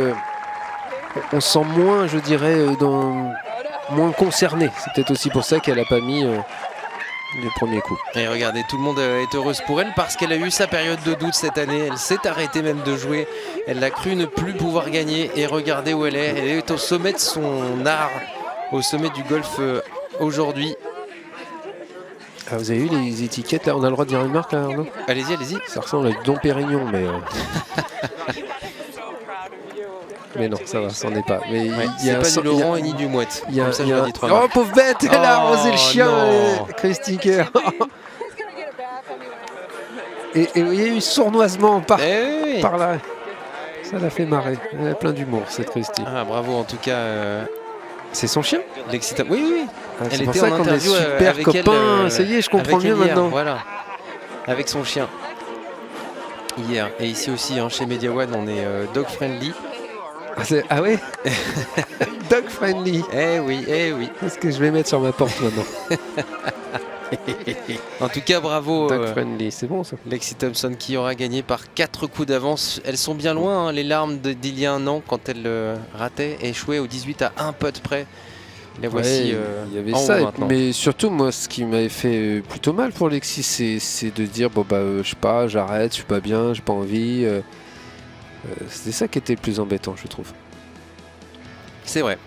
On se sent moins, je dirais, euh, dans, moins concerné. C'est peut-être aussi pour ça qu'elle a pas mis euh, le premier coup. Et regardez, tout le monde euh, est heureuse pour elle parce qu'elle a eu sa période de doute cette année. Elle s'est arrêtée même de jouer. Elle a cru ne plus pouvoir gagner. Et regardez où elle est. Elle est au sommet de son art, au sommet du golf euh, aujourd'hui. Ah, vous avez vu les étiquettes là? On a le droit de dire une marque là, Arnaud? Allez-y, allez-y. Ça ressemble à du Dom Pérignon, mais. euh, mais non, ça va, c'en est pas. Mais Ouais, il y a pas du il y a- Laurent et ni du Mouette. il y a- Comme ça, il y a trois Oh, marques. pauvre bête Elle a Oh, arrosé le chien, Kerr. Et, et il y a eu sournoisement par, Eh oui. par là. Ça l'a fait marrer. Elle a plein d'humour, cette Christy. Ah, bravo en tout cas. euh, C'est son chien Oui, oui, oui. Ah, Elle C'est pour était ça en qu'on est euh, super avec copains. elle, euh, ça y est, je comprends avec mieux maintenant. Voilà, avec son chien. Hier et ici aussi hein, chez Media One, on est euh, dog friendly. Ah, ah oui Dog friendly. Eh oui, eh oui. Qu'est-ce que je vais mettre sur ma porte maintenant En tout cas, bravo. Dog euh, friendly, c'est bon ça. Lexi Thompson qui aura gagné par 4 coups d'avance. Elles sont bien loin, hein, les larmes d'il y a un an quand elle euh, ratait, échouait au 18 à un putt près. La voici Ouais, euh, il y avait en ça, mais surtout moi ce qui m'avait fait euh, plutôt mal pour Lexi c'est de dire bon bah je sais pas, j'arrête, je suis pas bien, j'ai pas envie. Euh, C'était ça qui était le plus embêtant je trouve. C'est vrai.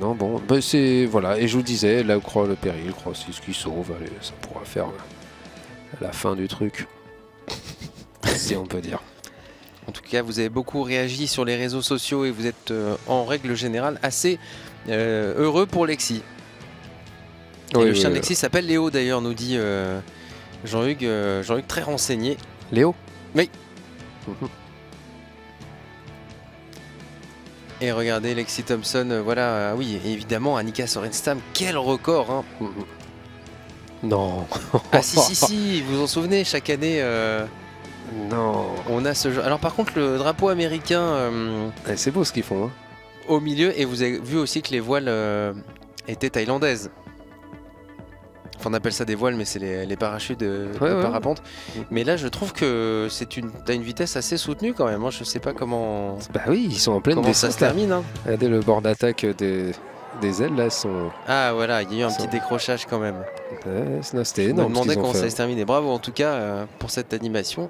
Non bon, bah, c'est voilà et je vous disais là où croit le péril, je crois c'est ce qui sauve, allez, ça pourra faire euh, la fin du truc. si on peut dire. En tout cas, vous avez beaucoup réagi sur les réseaux sociaux et vous êtes euh, en règle générale assez euh, heureux pour Lexi. Oui, le oui, chien de. Lexi s'appelle Léo d'ailleurs, nous dit euh, Jean-Hugues. Jean-Hugues très renseigné. Léo? Oui. Et regardez Lexi Thompson, euh, voilà, ah oui, évidemment Annika Sorenstam, quel record hein. Non. Ah si si si, vous vous en souvenez, chaque année euh, Non. on a ce jeu. Alors par contre le drapeau américain euh, Eh, c'est beau ce qu'ils font. hein. au milieu, et vous avez vu aussi que les voiles euh, étaient thaïlandaises. Enfin, on appelle ça des voiles, mais c'est les, les parachutes de, de Ouais, ouais. parapente. Mais là, je trouve que c'est une, t'as une vitesse assez soutenue quand même. hein. Je sais pas comment, Bah oui, ils sont en pleine comment ça descente. se termine. hein. Regardez le bord d'attaque des, des ailes là sont. Ah voilà, il y a eu un petit décrochage quand même. C'était Je me énorme. demandais comment ça se terminer. Bravo en tout cas euh, pour cette animation.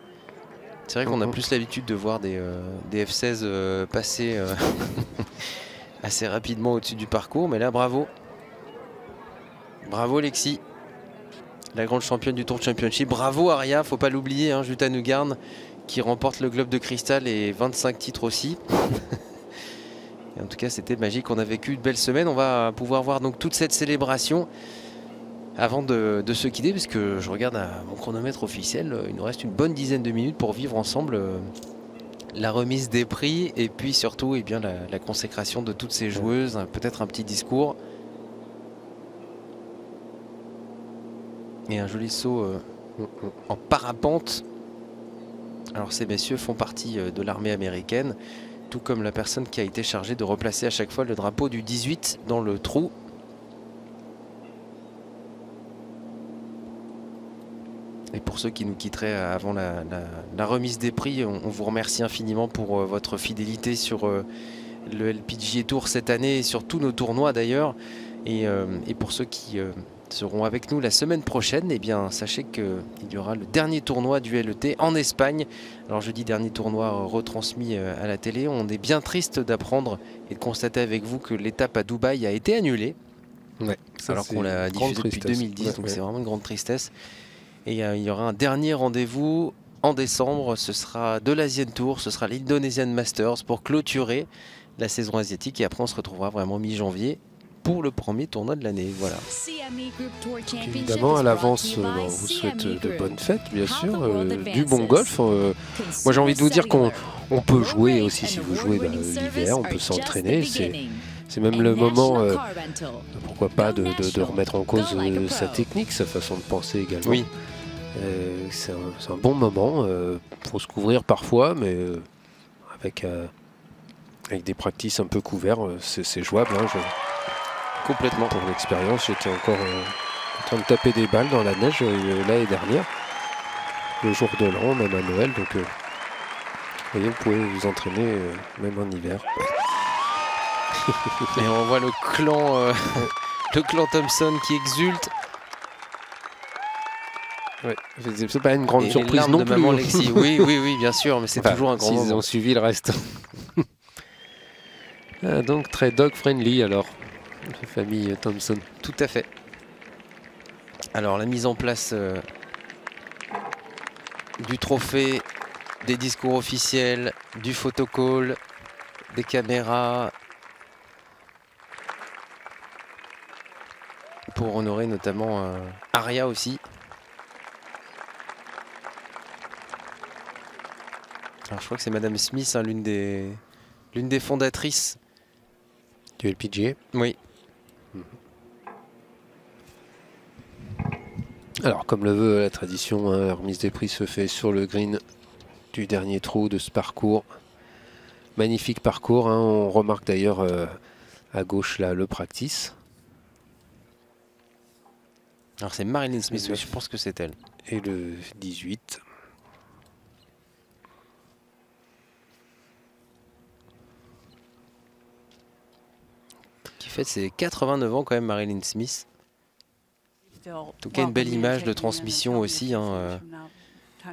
C'est vrai qu'on a Mhm. plus l'habitude de voir des, euh, des F16 euh, passer euh, assez rapidement au-dessus du parcours, mais là bravo. Bravo Lexi, la grande championne du Tour Championship. Bravo Aria, faut pas l'oublier, hein, Jutta Newgarden qui remporte le Globe de Cristal et 25 titres aussi. En tout cas, c'était magique. On a vécu une belle semaine. On va pouvoir voir donc toute cette célébration avant de, de se quitter, parce que je regarde à mon chronomètre officiel, il nous reste une bonne dizaine de minutes pour vivre ensemble euh, la remise des prix et puis surtout eh bien, la, la consécration de toutes ces joueuses, hein, peut-être un petit discours. Et un joli saut euh, en parapente. Alors ces messieurs font partie euh, de l'armée américaine, tout comme la personne qui a été chargée de replacer à chaque fois le drapeau du 18 dans le trou Et pour ceux qui nous quitteraient avant la, remise des prix, on, vous remercie infiniment pour euh, votre fidélité sur le LPGA Tour cette année et sur tous nos tournois d'ailleurs. Et, pour ceux qui seront avec nous la semaine prochaine, eh bien sachez qu'il y aura le dernier tournoi du LET en Espagne. Alors je dis dernier tournoi euh, retransmis euh, à la télé. On est bien triste d'apprendre et de constater avec vous que l'étape à Dubaï a été annulée. Ouais, ça, alors qu'on l'a une grande diffusé depuis tristesse. 2010, Ouais, donc ouais. c'est vraiment une grande tristesse. Et euh, il y aura un dernier rendez-vous en décembre, ce sera de l'Asian Tour, ce sera l'Indonesian Masters pour clôturer la saison asiatique et après on se retrouvera vraiment mi-janvier pour le premier tournoi de l'année. Voilà. Évidemment, à l'avance, euh, on vous souhaite euh, de bonnes fêtes, bien sûr, euh, du bon golf. euh, moi, j'ai envie de vous dire qu'on on peut jouer aussi si vous jouez bah, l'hiver, on peut s'entraîner. C'est même le moment, euh, pourquoi pas, de, de- de remettre en cause euh, sa technique, sa façon de penser également. Oui. Euh, c'est un, bon moment. Il faut se couvrir parfois, mais euh, avec, euh, avec des practices un peu couverts, euh, c'est c'est jouable. hein, je- Complètement. Pour l'expérience, j'étais encore euh, en train de taper des balles dans la neige euh, l'année dernière, le jour de l'an, même à Noël. Donc, euh, vous voyez, vous pouvez vous entraîner même en hiver. Et on voit le clan, le clan Thompson qui exulte. Ouais, c'est pas une grande Et surprise non de plus. maman Lexi. Oui, oui, oui, bien sûr, mais c'est Enfin, toujours un grand s'ils moment. ont suivi le reste. Ah, donc très dog friendly alors, la famille Thompson. Tout à fait. Alors la mise en place euh, du trophée, des discours officiels, du photocall, des caméras. Pour honorer notamment euh, Aria aussi. Alors je crois que c'est Madame Smith, hein, l'une des, l'une des fondatrices. Du LPGA Oui. Alors, comme le veut la tradition, hein, la remise des prix se fait sur le green du dernier trou de ce parcours. Magnifique parcours. hein. On remarque d'ailleurs euh, à gauche là le practice. Alors c'est Marilyn Smith, oui, je pense que c'est elle. Et le 18. Qui fait ses 89 ans quand même, Marilyn Smith. En tout cas, une belle image de transmission aussi. hein, euh,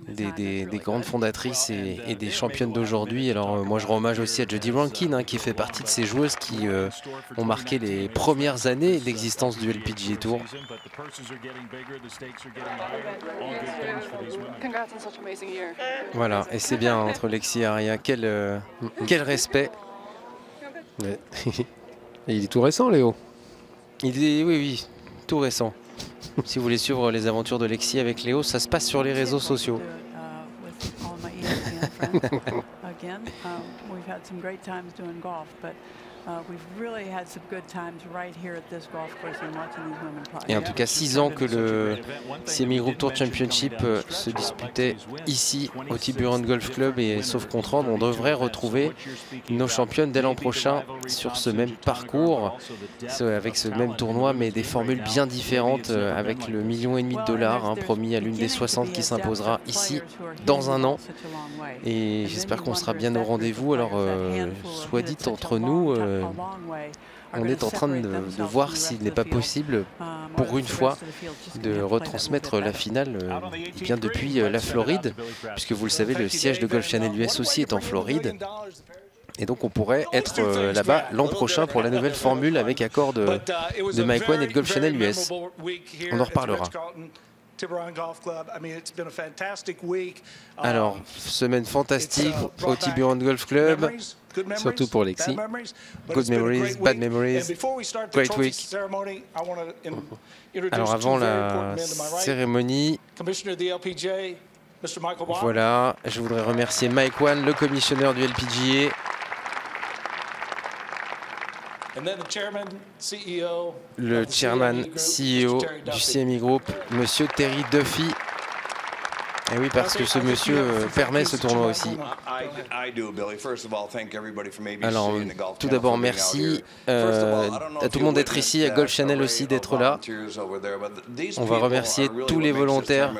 des, des- des grandes fondatrices et, et des championnes d'aujourd'hui. Alors euh, moi je rends hommage aussi à Jodie Rankin hein, qui fait partie de ces joueuses qui euh, ont marqué les premières années d'existence du LPGA Tour. Voilà, et c'est bien entre Lexi et Aria. Quel, euh, quel respect. Ouais. Il est tout récent, Léo. Il est, oui, oui, tout récent. Si vous voulez suivre les aventures de Lexi avec Léo, ça se passe sur les réseaux sociaux. Again, we've had some great times doing golf, but we've really had some good times right here at this golf course and watching these women play. Et en tout cas, 6 ans que le CMI Group Tour Championship euh, se disputait ici au Tiburon Golf Club et sauf contre ordre, on devrait retrouver nos championnes dès l'an prochain sur ce même parcours, avec ce même tournoi, mais des formules bien différentes, euh, avec le million et demi de dollars hein, promis à l'une des 60 qui s'imposera ici dans un an. Et j'espère qu'on sera bien au rendez-vous. Alors, euh, soit dit entre nous, euh, on est en train de, voir s'il n'est pas possible, pour une fois, de retransmettre la finale euh, bien depuis euh, la Floride, puisque vous le savez, le siège de Golf Channel US aussi est en Floride. Et donc on pourrait être euh, là-bas l'an prochain pour la nouvelle formule avec accord de, Mike Wan et de Golf Channel US. On en reparlera. Alors, semaine fantastique au Tiburon Golf Club, surtout pour Lexi. Good memories, bad memories, And before we start the great week. ceremony, I want to introduce Alors avant la cérémonie, voilà, je voudrais remercier Mike Wan, le commissionneur du LPGA, And then the chairman, CEO, le chairman CEO. Terry du. CMI Group, Monsieur Terry Duffy. Et oui, parce que ce monsieur euh, permet ce tournoi aussi. Alors, tout d'abord, merci euh, à tout le monde d'être ici, à Golf Channel aussi d'être là. On va remercier tous les volontaires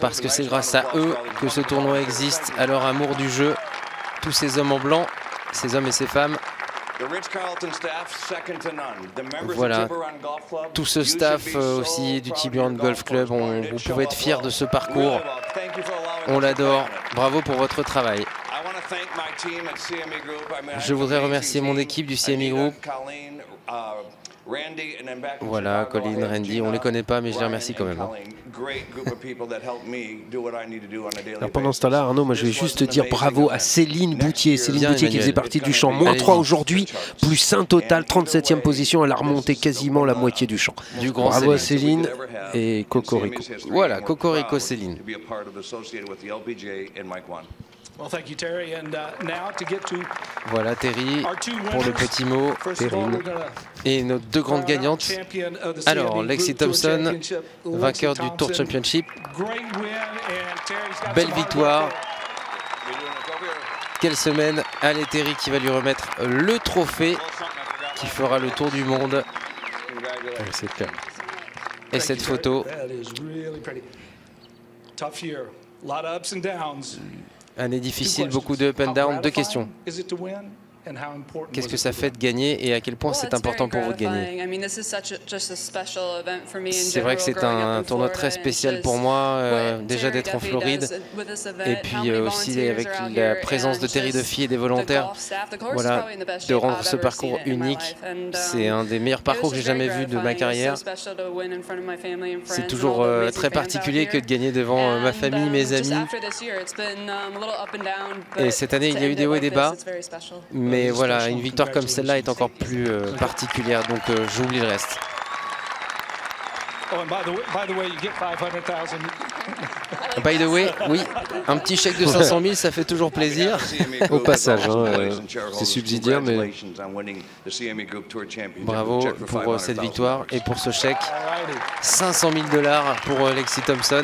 parce que c'est grâce à eux que ce tournoi existe, à leur amour du jeu, tous ces hommes en blanc, ces hommes et ces femmes. Voilà, tout ce staff aussi du Tiburon Golf Club, on- vous pouvez être fiers de ce parcours. On l'adore, bravo pour votre travail. I Je voudrais remercier mon équipe du CME Group. Colleen, Randy, and then back in Voilà, Colin, Randy, on les connaît pas, mais je les remercie and quand même. hein. Alors pendant ce temps-là, Arnaud, moi je vais juste te dire bravo à Céline Boutier. Céline Bien, Boutier qui faisait partie du champ. Moins Allez-y. 3 aujourd'hui, plus 1 total, 37e position. Elle a remonté quasiment la moitié du champ. Du grand Bravo à. Céline et Cocorico. Voilà, Cocorico Céline. Terry. Voilà Terry our two pour le winners. petit mot. Gonna Et nos deux grandes gagnantes. Alors, Lexi Thompson, vainqueur du Tour. Championship. Belle victoire. Quelle semaine Allez Terry qui va lui remettre le trophée qui fera le tour du monde. C'est clair. Et cette photo, Année difficile, beaucoup de up and down. Deux questions. Is it to win? And how important Qu'est-ce que ça to fait de gagner et à quel point c'est it's important pour very vous de gagner C'est vrai que c'est un tournoi très spécial pour moi, euh, déjà d'être en Floride. Et puis euh, aussi avec la présence de Terry Duffy et des volontaires. Voilà, de rendre ce parcours unique. and, C'est um, un des meilleurs parcours que j'ai jamais vu de ma carrière. C'est toujours euh, très particulier que de gagner devant euh, ma famille, um, mes amis. um, Et cette année, il y a eu des hauts et des bas. Mais voilà, une victoire comme celle-là est encore plus euh, particulière, donc euh, j'oublie le reste. Oh, and by the way, by the way, you get 500,000. By the way, oui, un petit chèque de 500 000, ça fait toujours plaisir. Au passage, hein, euh, c'est subsidiaire, mais Congratulations on winning the CME Group Tour Championship. Bravo pour cette 500,000 victoire et pour ce chèque. Alrighty. 500 000 dollars pour Lexi Thompson.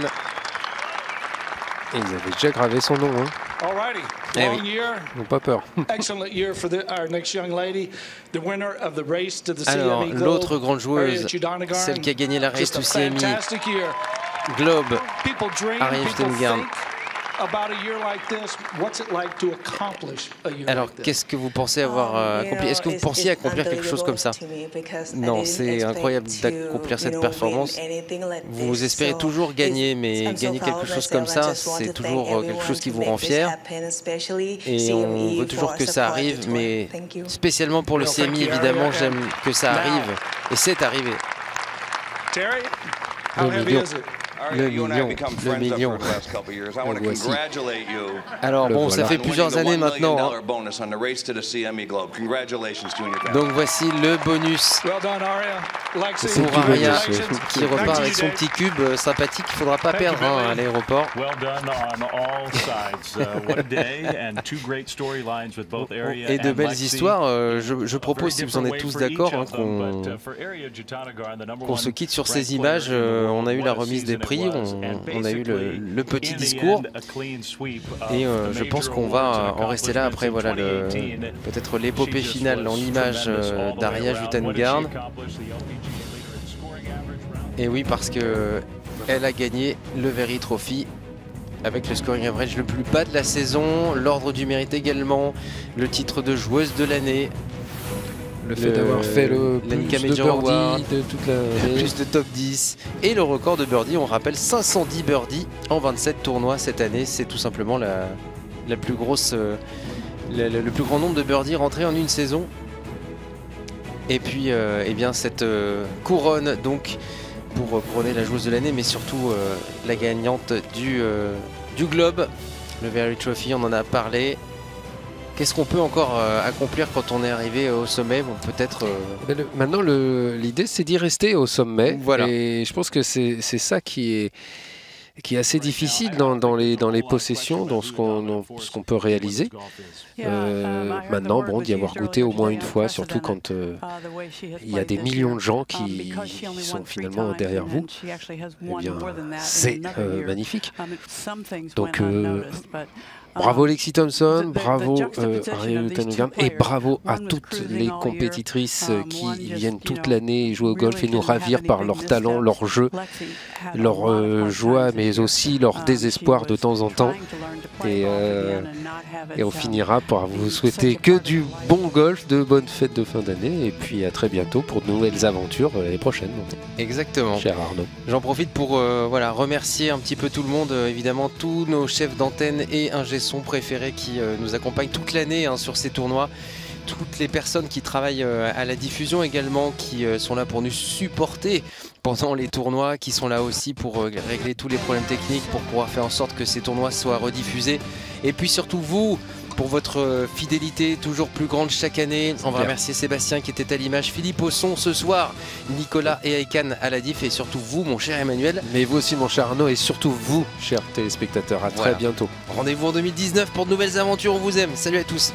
Et ils avaient déjà gravé son nom. Hein. Alrighty. Eh oui. N'ont pas peur. Excellent year for the, our next young lady, the winner of the race to the Alors, Globe, l'autre grande joueuse, celle qui a gagné la race CME fantastic year. Globe, People dream, Alors, like this? qu'est-ce que vous pensez avoir euh, accompli? Est-ce que vous pensiez accomplir quelque chose comme ça? Non, c'est incroyable d'accomplir cette performance. Vous espérez toujours gagner, mais gagner quelque chose comme ça, c'est toujours euh, quelque chose qui vous rend fier. Et on veut toujours que ça arrive, mais spécialement pour le CMI, you, évidemment, j'aime que ça arrive. Et c'est arrivé. Terry, how heavy is it? Le million, le million. Le voici. Alors bon, ça fait plusieurs années $1 million maintenant. hein. family. Donc voici le bonus Well done, Aria. Lexi, C'est pour Aria qui repart avec son petit cube euh, sympathique qu'il faudra pas perdre hein, à l'aéroport. Well done on all sides. Uh, Et de belles histoires. euh, je, propose, si vous en êtes tous d'accord, hein, qu'on uh, qu'on se quitte sur ces images. euh, on a eu la remise des prix, on, a eu le, petit discours. Et euh, je pense qu'on va and en rester là après voilà le peut-être l'épopée finale en images euh, way d'Aria round Et oui, parce que elle a gagné le Very Trophy avec le scoring average le plus bas de la saison, l'ordre du mérite également, le titre de joueuse de l'année. Le fait d'avoir fait le plus de birdie de toute la le plus de top 10 et le record de birdie, on rappelle 510 birdies en 27 tournois cette année, c'est tout simplement la, la plus grosse euh, la- la- le plus grand nombre de birdies rentrés en une saison. Et puis euh, eh bien cette euh, couronne donc pour couronner la joueuse de l'année mais surtout euh, la gagnante du, du Globe, le Very Trophy, on en a parlé. Qu'est-ce qu'on peut encore euh, accomplir quand on est arrivé au sommet Bon, Peut-être. euh, Ben, le- Maintenant, l'idée, c'est d'y rester au sommet. Voilà. Et je pense que c'est ça qui est, qui est assez difficile dans, dans les, dans les possessions, dans ce qu'on peut réaliser. Euh, maintenant, bon, d'y avoir goûté au moins une fois, surtout quand euh, il y a des millions de gens qui sont finalement derrière vous, eh bien, c'est euh, magnifique. Donc, euh, Bravo Lexi Thompson, bravo euh, Ariel Tanugan et bravo à toutes les compétitrices euh, qui viennent toute l'année jouer au golf et nous ravir par leur talent, leur jeu, leur euh, joie, mais aussi leur désespoir de temps en temps. Et, euh, et on finira par vous souhaiter que du bon golf, de bonnes fêtes de fin d'année et puis à très bientôt pour de nouvelles aventures euh, l'année prochaine. Exactement. Cher Arnaud. J'en profite pour euh, voilà, remercier un petit peu tout le monde, évidemment tous nos chefs d'antenne et ingé préférés qui euh, nous accompagnent toute l'année hein, sur ces tournois. Toutes les personnes qui travaillent euh, à la diffusion également, qui euh, sont là pour nous supporter pendant les tournois, qui sont là aussi pour régler tous les problèmes techniques, pour pouvoir faire en sorte que ces tournois soient rediffusés. Et puis surtout vous, pour votre euh, fidélité toujours plus grande chaque année. On va remercier Sébastien qui était à l'image, Philippe au son ce soir, Nicolas et Aikan à la diff et surtout vous mon cher Emmanuel. Mais vous aussi mon cher Arnaud et surtout vous, chers téléspectateurs. À Voilà. très bientôt. Rendez-vous en 2019 pour de nouvelles aventures, on vous aime. Salut à tous.